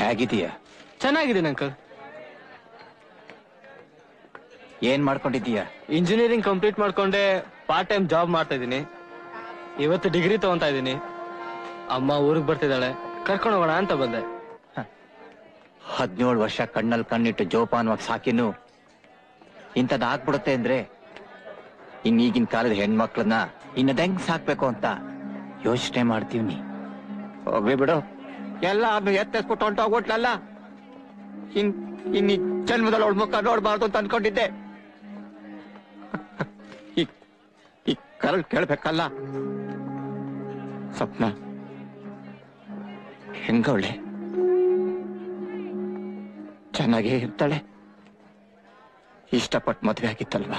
ಹೇಗಿದೀಯ ಚೆನ್ನಾಗಿದ್ದೀನಿ ಅಂಕಲ್ ಏನ್ ಮಾಡ್ಕೊಂಡಿದ್ದೀಯ? ಇಂಜಿನಿಯರಿಂಗ್ ಕಂಪ್ಲೀಟ್ ಮಾಡ್ಕೊಂಡೆ ಪಾರ್ಟ್ ಟೈಮ್ ಜಾಬ್ ಮಾಡ್ತಾ ಇದ್ದೀನಿ. ಇವತ್ತು ಡಿಗ್ರಿ ತಗೊಂತಾ ಇದ್ದೀನಿ. ಅಮ್ಮ ಊರಿಗೆ ಬರ್ತಿದ್ದಾಳೆ. ಕರ್ಕೊಂಡು ಹೋಗೋಣ ಅಂತ ಬಂದೆ. ಹದಿನೇಳು ವರ್ಷ ಕಣ್ಣಲ್ಲಿ ಕಣ್ಣಿಟ್ಟು ಜೋಪಾನವಾಗಿ ಸಾಕಿನು ಇಂಥದ್ದು ಆಗ್ಬಿಡುತ್ತೆ ಅಂದ್ರೆ ಇನ್ ಈಗಿನ ಕಾಲದ ಹೆಣ್ಮಕ್ಳನ್ನ ಇನ್ನದ ಹೆಂಗ್ ಸಾಕ್ಬೇಕು ಅಂತ ಯೋಚನೆ ಮಾಡ್ತೀವಿ ಹೋಗ್ಲಿ ಬಿಡು. ಎಲ್ಲ ಎತ್ತೆಸ್ಬಿಟ್ಟು ಹೊಂಟೋಗ್ಬಿಟ್ಲಲ್ಲ ಇನ್ ಇನ್ ಜನ್ಮದಲ್ಲಿ ಅವಳ ಮುಖ ನೋಡ್ಬಾರ್ದು ಅಂತ ಅನ್ಕೊಂಡಿದ್ದೆ. ಕರಳ್ ಕೇಳ್ಬೇಕಲ್ಲ? ಸ್ವಪ್ನ. ಹೆಂಗವಳೆ? ಚೆನ್ನಾಗೇ ಇರ್ತಾಳೆ. ಇಷ್ಟಪಟ್ಟು ಮದುವೆ ಆಗಿತ್ತಲ್ವ?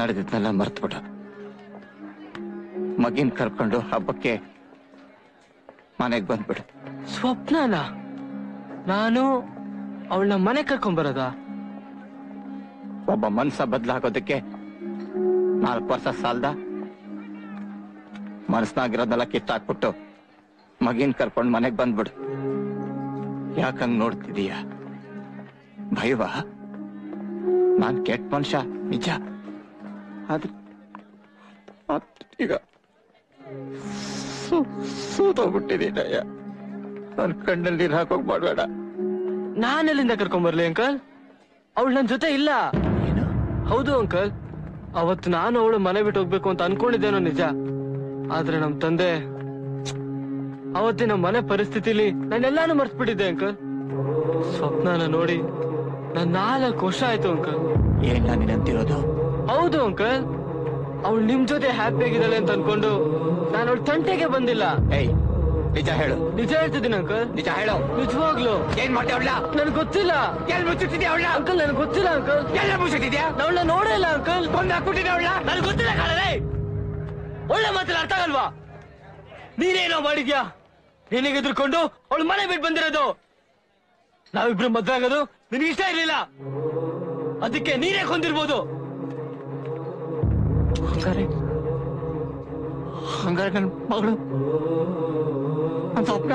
ನಡೆದಿದ್ನೆಲ್ಲ ಮರ್ತ್ಬಿಡು. ಮಗಿನ ಕರ್ಕೊಂಡು ಹಬ್ಬಕ್ಕೆ ಮನೆಗೆ ಬಂದ್ಬಿಡು. ಸ್ವಪ್ನನ? ನಾನು ಅವಳನ್ನ ಮನೆ ಕರ್ಕೊಂಡ್ ಬರೋದಾ? ಒಬ್ಬ ಮನ್ಸ ಬದ್ಲಾಗೋದಕ್ಕೆ ನಾಲ್ಕು ವರ್ಷ ಸಾಲ್ದ ಮನಸ್ನಾಗಿರೋದೆಲ್ಲ ಕಿತ್ತಾಕ್ಬಿಟ್ಟು ಮಗಿನ್ ಕರ್ಕೊಂಡು ಮನೆಗೆ ಬಂದ್ಬಿಡು. ಯಾಕಂಗ್ ನೋಡ್ತಿದೀಯ? ಭಯವಾ? ನಾನ್ ಕೆಟ್ಟ ಮನುಷ್ಯ ನಿಜ? ಆದ್ರೆ ಈಗ ಸೋತೋಗ್ಬಿಟ್ಟಿದ್ದೀನಯ್ಯ ನನ್ ಕಣ್ಣಲ್ಲಿ ನೀರ್ ಹಾಕೋಕ್ ಮಾಡ್ಬೇಡ. ನಾನೆಲ್ಲಿಂದ ಕರ್ಕೊಂಡ್ ಬರ್ಲಿ ಅಂಕಲ್? ಅವಳು ನನ್ ಜೊತೆ ಇಲ್ಲ. ಹೌದು ಅಂಕಲ್. ಅವತ್ತು ನಾನು ಅವಳು ಮನೆ ಬಿಟ್ಟು ಹೋಗ್ಬೇಕು ಅಂತ ಅನ್ಕೊಂಡಿದ್ದೇನೋ ನಿಜ. ಆದ್ರೆ ನಮ್ ತಂದೆ ಅವತ್ತಿನ ಮನೆ ಪರಿಸ್ಥಿತಿಲಿ ನಾನೆಲ್ಲಾನು ಮರ್ತ್ಬಿಟ್ಟಿದ್ದೆ ಅಂಕಲ್. ಸ್ವಪ್ನನ ನೋಡಿ ನನ್ ನಾಲ್ಕು ವರ್ಷ ಆಯ್ತು ಅಂಕಲ್. ಏನ್ ನಾನು ಅಂತಿರೋದು? ಹೌದು ಅಂಕಲ್. ಅವಳು ನಿಮ್ ಜೊತೆ ಹ್ಯಾಪಿ ಆಗಿದ್ದಾಳೆ ಅಂತ ಅನ್ಕೊಂಡು ನಾನು ಅವಳ ತಂಟೆಗೆ ಬಂದಿಲ್ಲ. ಏಯ್ ನಿಜ ಹೇಳು. ನಿಜ ಹೇಳ್ತಿದ್ದೀನಿ ಅಂಕಲ್. ನಿಜ ಹೇಳು. ನಿಜವಾಗ್ಲು. ಏನ್ ಮಾಡ್ತೀಯ ಅವಳ ನನ್ಗೆ ಗೊತ್ತಿಲ್ಲ. ಎಲ್ ಮುಚ್ಚಿಟ್ಟಿದ್ಯಾ ಅವಳ ಅಂಕಲ್ ನನ್ಗೆ ಗೊತ್ತಿಲ್ಲ ಅಂಕಲ್. ಎಲ್ಲ ಮುಚ್ಚಿಟ್ಟಿದ್ಯಾ? ಅವಳ ನೋಡೇ ಇಲ್ಲ ಅಂಕಲ್. ಕೊಂದು ಹಾಕ್ಬಿಟ್ಟಿದ್ಯಾ ಅವಳ ನನ್ಗೆ ಗೊತ್ತಿಲ್ಲ ಕಾಲೇ ಒಳ್ಳೆ ಮಾತಲ್ಲ ಅರ್ಥ ಆಗಲ್ವಾ? ನೀನೇನೋ ಮಾಡಿದ್ಯಾ? ನಿನಗೆ ಎದುರ್ಕೊಂಡು ಅವಳು ಮನೆ ಬಿಟ್ಟು ಬಂದಿರೋದು. ನಾವಿಬ್ರು ಮದ್ವೆ ಆಗೋದು ನಿನಗೆ ಇಷ್ಟ ಇರ್ಲಿಲ್ಲ. ಅದಕ್ಕೆ ನೀನೇ ಕೊಂದಿರ್ಬೋದು. ಹಂಗಾರೆ ಹಂಗಾರೆ ನನ್ನ ಮಗಳು ನನ್ನ ಸ್ವಪ್ನ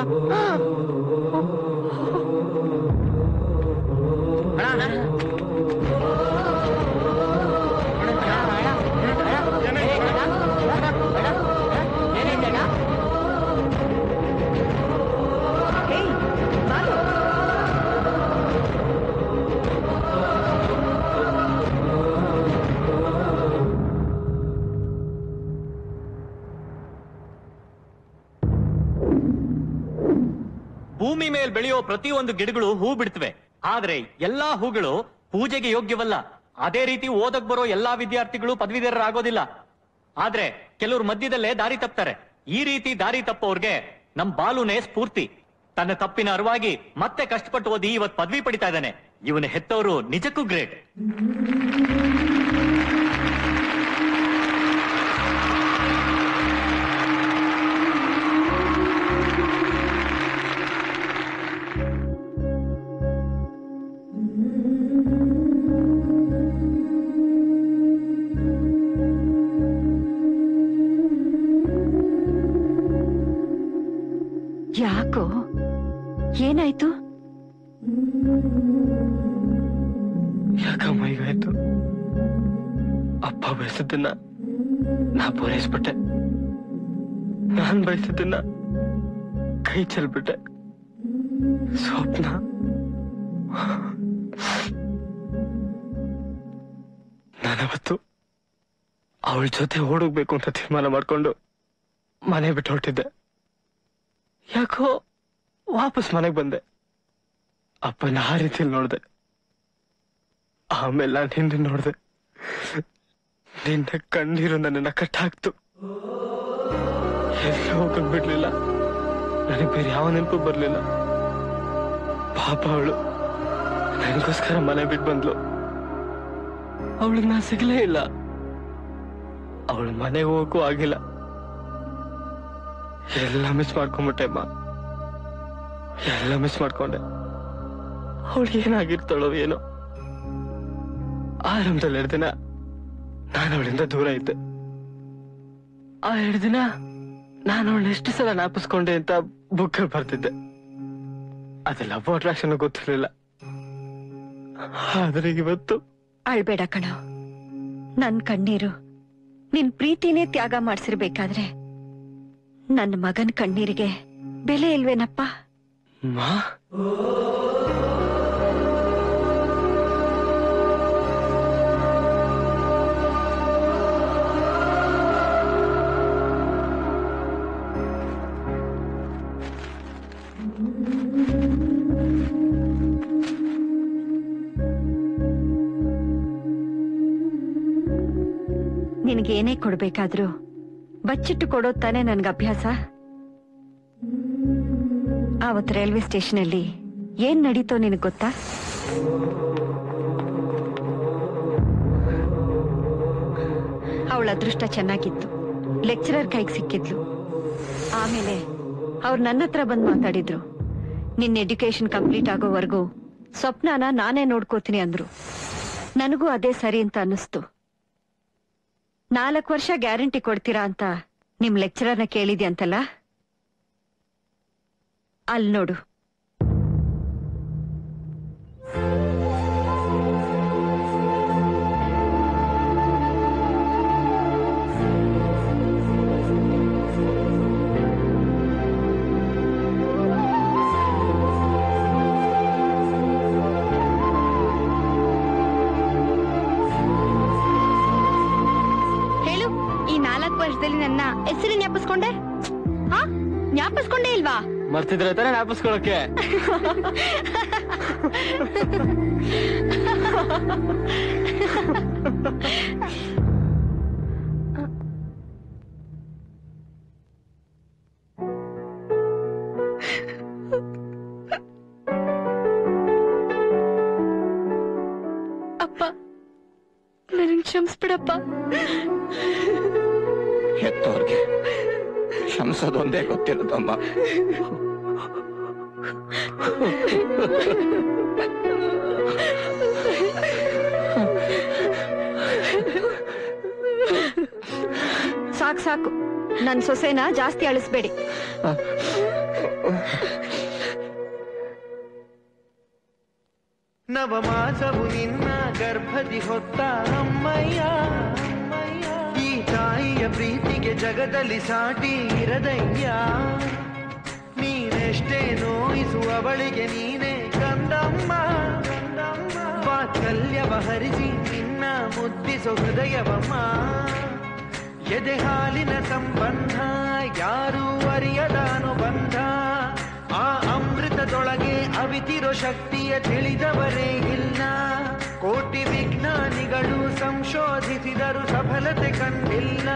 ಭೂಮಿ ಮೇಲೆ ಬೆಳೆಯೋ ಪ್ರತಿಯೊಂದು ಗಿಡಗಳು ಹೂ ಬಿಡ್ತವೆ. ಆದ್ರೆ ಎಲ್ಲಾ ಹೂಗಳು ಪೂಜೆಗೆ ಯೋಗ್ಯವಲ್ಲ. ಅದೇ ರೀತಿ ಓದಕ್ ಬರೋ ಎಲ್ಲಾ ವಿದ್ಯಾರ್ಥಿಗಳು ಪದವೀಧರರಾಗೋದಿಲ್ಲ. ಆದ್ರೆ ಕೆಲವ್ರು ಮಧ್ಯದಲ್ಲೇ ದಾರಿ ತಪ್ತಾರೆ. ಈ ರೀತಿ ದಾರಿ ತಪ್ಪೋರ್ಗೆ ನಮ್ ಬಾಲುನೇ ಸ್ಫೂರ್ತಿ. ತನ್ನ ತಪ್ಪಿನ ಅರಿವಾಗಿ ಮತ್ತೆ ಕಷ್ಟಪಟ್ಟು ಓದಿ ಇವತ್ ಪದವಿ ಪಡಿತಾ ಇದ್ದಾನೆ. ಇವನ ಹೆತ್ತವರು ನಿಜಕ್ಕೂ ಗ್ರೇಟ್. ಏನಾಯ್ತು? ಯಾಕಮ್ಮ ಹೀಗಾಯ್ತು ಅಪ್ಪ ಬಯಸಿದ್ದನ್ನ ನಾ ಪೂರೈಸ್ಬಿಟ್ಟೆ. ನಾನ್ ಬಯಸಿದ್ದನ್ನ ಕೈ ಚೆಲ್ಬಿಟ್ಟೆ. ಸ್ವಪ್ನ. ನಾನವತ್ತು ಅವಳ ಜೊತೆ ಓಡೋಗ್ಬೇಕು ಅಂತ ತೀರ್ಮಾನ ಮಾಡ್ಕೊಂಡು ಮನೆ ಬಿಟ್ಟು ಹೊರಟಿದ್ದೆ. ಯಾಕೋ ವಾಪಸ್ ಮನೆಗೆ ಬಂದೆ. ಅಪ್ಪನ ಆ ರೀತಿಯಲ್ಲಿ ನೋಡಿದೆ. ಆಮೇಲೆ ನಾನು ಹಿಂದೆ ನೋಡಿದೆ. ನಿನ್ನ ಕಣ್ಣೀರು ನನ್ನನ್ನ ಕಟ್ಟಾಕ್ತು. ಎಲ್ಲಿ ಹೋಗಕ್ಕೆ ಬಿಡ್ಲಿಲ್ಲ. ನನಗೆ ಬೇರೆ ಯಾವ ನೆನಪು ಬರ್ಲಿಲ್ಲ. ಪಾಪ ಅವಳು ನನಗೋಸ್ಕರ ಮನೆ ಬಿಟ್ಟು ಬಂದ್ಲು. ಅವಳಿಗೆ ನಾ ಸಿಗ್ಲೇ ಇಲ್ಲ. ಅವಳು ಮನೆಗೆ ಹೋಗಕ್ಕೂ ಆಗಿಲ್ಲ. ಎಲ್ಲ ಮಿಸ್ ಮಾಡ್ಕೊಂಬಿಟ್ಟೆ ಅಮ್ಮ. ಎಲ್ಲ ಮಿಸ್ ಮಾಡ್ಕೊಂಡೆ. ಅವಳು ಏನಾಗಿರ್ತಾಳೋ ಏನೋ. ಆರಂಭದಲ್ಲಿ ಎರಡು ದಿನ ನಾನು ಅವಳಿಂದ ದೂರ ಇದ್ದೆ. ಆ ಎರಡು ದಿನ ನಾನು ಅವಳು ಎಷ್ಟು ಸಲ ನಾಪಿಸ್ಕೊಂಡೆ ಅಂತ ಬುಕ್ ಬರ್ತಿದ್ದೆ ಅದು ಲವ್ ಅಟ್ರಾಕ್ಷನ್ ಗೊತ್ತಿರಲಿಲ್ಲ. ಆದ್ರೆ ಇವತ್ತು ಅಳ್ಬೇಡ ಕಣ. ನನ್ ಕಣ್ಣೀರು ನಿನ್ ಪ್ರೀತಿನೇ ತ್ಯಾಗ ಮಾಡ್ಸಿರ್ಬೇಕಾದ್ರೆ ನನ್ನ ಮಗನ್ ಕಣ್ಣೀರಿಗೆ ಬೆಲೆ ಇಲ್ವೇನಪ್ಪ? ಮಾ ನಿನಗೇನೇ ಕೊಡ್ಬೇಕಾದ್ರೂ ಬಚ್ಚಿಟ್ಟು ಕೊಡೋದ್ ತಾನೇ ನನ್ಗೆ ಅಭ್ಯಾಸ ಆವತ್ ರೈಲ್ವೆ ಸ್ಟೇಷನ್ ಅಲ್ಲಿ ಏನ್ ನಡೀತೋ ನಿನಗ್ ಗೊತ್ತಾ? ಅವಳ ಅದೃಷ್ಟ ಚೆನ್ನಾಗಿತ್ತು. ಲೆಕ್ಚರರ್ ಕೈಗೆ ಸಿಕ್ಕಿದ್ಲು. ಆಮೇಲೆ ಅವ್ರು ನನ್ನ ಹತ್ರ ಬಂದು ಮಾತಾಡಿದ್ರು. ನಿನ್ನ ಎಡ್ಯುಕೇಶನ್ ಕಂಪ್ಲೀಟ್ ಆಗೋವರೆಗೂ ಸ್ವಪ್ನನ ನಾನೇ ನೋಡ್ಕೋತೀನಿ ಅಂದ್ರು. ನನಗೂ ಅದೇ ಸರಿ ಅಂತ ಅನ್ನಿಸ್ತು. ನಾಲ್ಕು ವರ್ಷ ಗ್ಯಾರಂಟಿ ಕೊಡ್ತೀರಾ ಅಂತ ನಿಮ್ ಲೆಕ್ಚರರ್ನ ಕೇಳಿದ್ಯಂತಲ್ಲ? అల్లుడు ಹೇಳು ಈ ನಾಲ್ಕು ವರ್ಷದಲ್ಲಿ ನನ್ನ ಹೆಸರು ಜ್ಞಾಪಿಸ್ಕೊಂಡೆ ಹಾ ಜ್ಞಾಪಿಸ್ಕೊಂಡೇ ಇಲ್ವಾ ಮರ್ತಿದ್ರೆ ತಾನೇ ಜ್ಞಾಪಿಸ್ಕೊಳಕ್ಕೆ? ಕ್ಷಮಿಸೋದೊಂದೇ ಗೊತ್ತಿರುತ್ತಮ್ಮ ಸಾಕ್ ಸಾಕು. ನನ್ನ ಸೊಸೆನ ಜಾಸ್ತಿ ಅಳಿಸ್ಬೇಡಿ. ನವಮಾಸವು ನಿನ್ನ ಗರ್ಭದಿ ಹೊತ್ತ ಅಮ್ಮಯ್ಯ. ತಾಯಿಯ ಪ್ರೀತಿಗೆ ಜಗದಲ್ಲಿ ಸಾಟಿ ಇರದಯ್ಯ. ನೀನೆಷ್ಟೇ ನೋಯಿಸುವ ಬಳಿಗೆ ನೀನೇ ಕಂದಮ್ಮ ವಾತ್ಸಲ್ಯವ ಹರಿಸಿ ನಿನ್ನ ಮುದ್ದಿಸೋ ಹೃದಯವಮ್ಮ. ಎದೆ ಹಾಲಿನ ಸಂಬಂಧ ಯಾರೂ ಅರಿಯದ ಅನುಬಂಧ ಆ ಅಮೃತದೊಳಗೆ ಅವಿತಿರೋ ಶಕ್ತಿಯ ತಿಳಿದವರೇ ಇಲ್ಲ. ಕೋಟಿ ವಿಜ್ಞಾನಿಗಳು ಸಂಶೋಧಿಸಿದರು ಸಫಲತೆ ಕಂಡಿಲ್ಲ.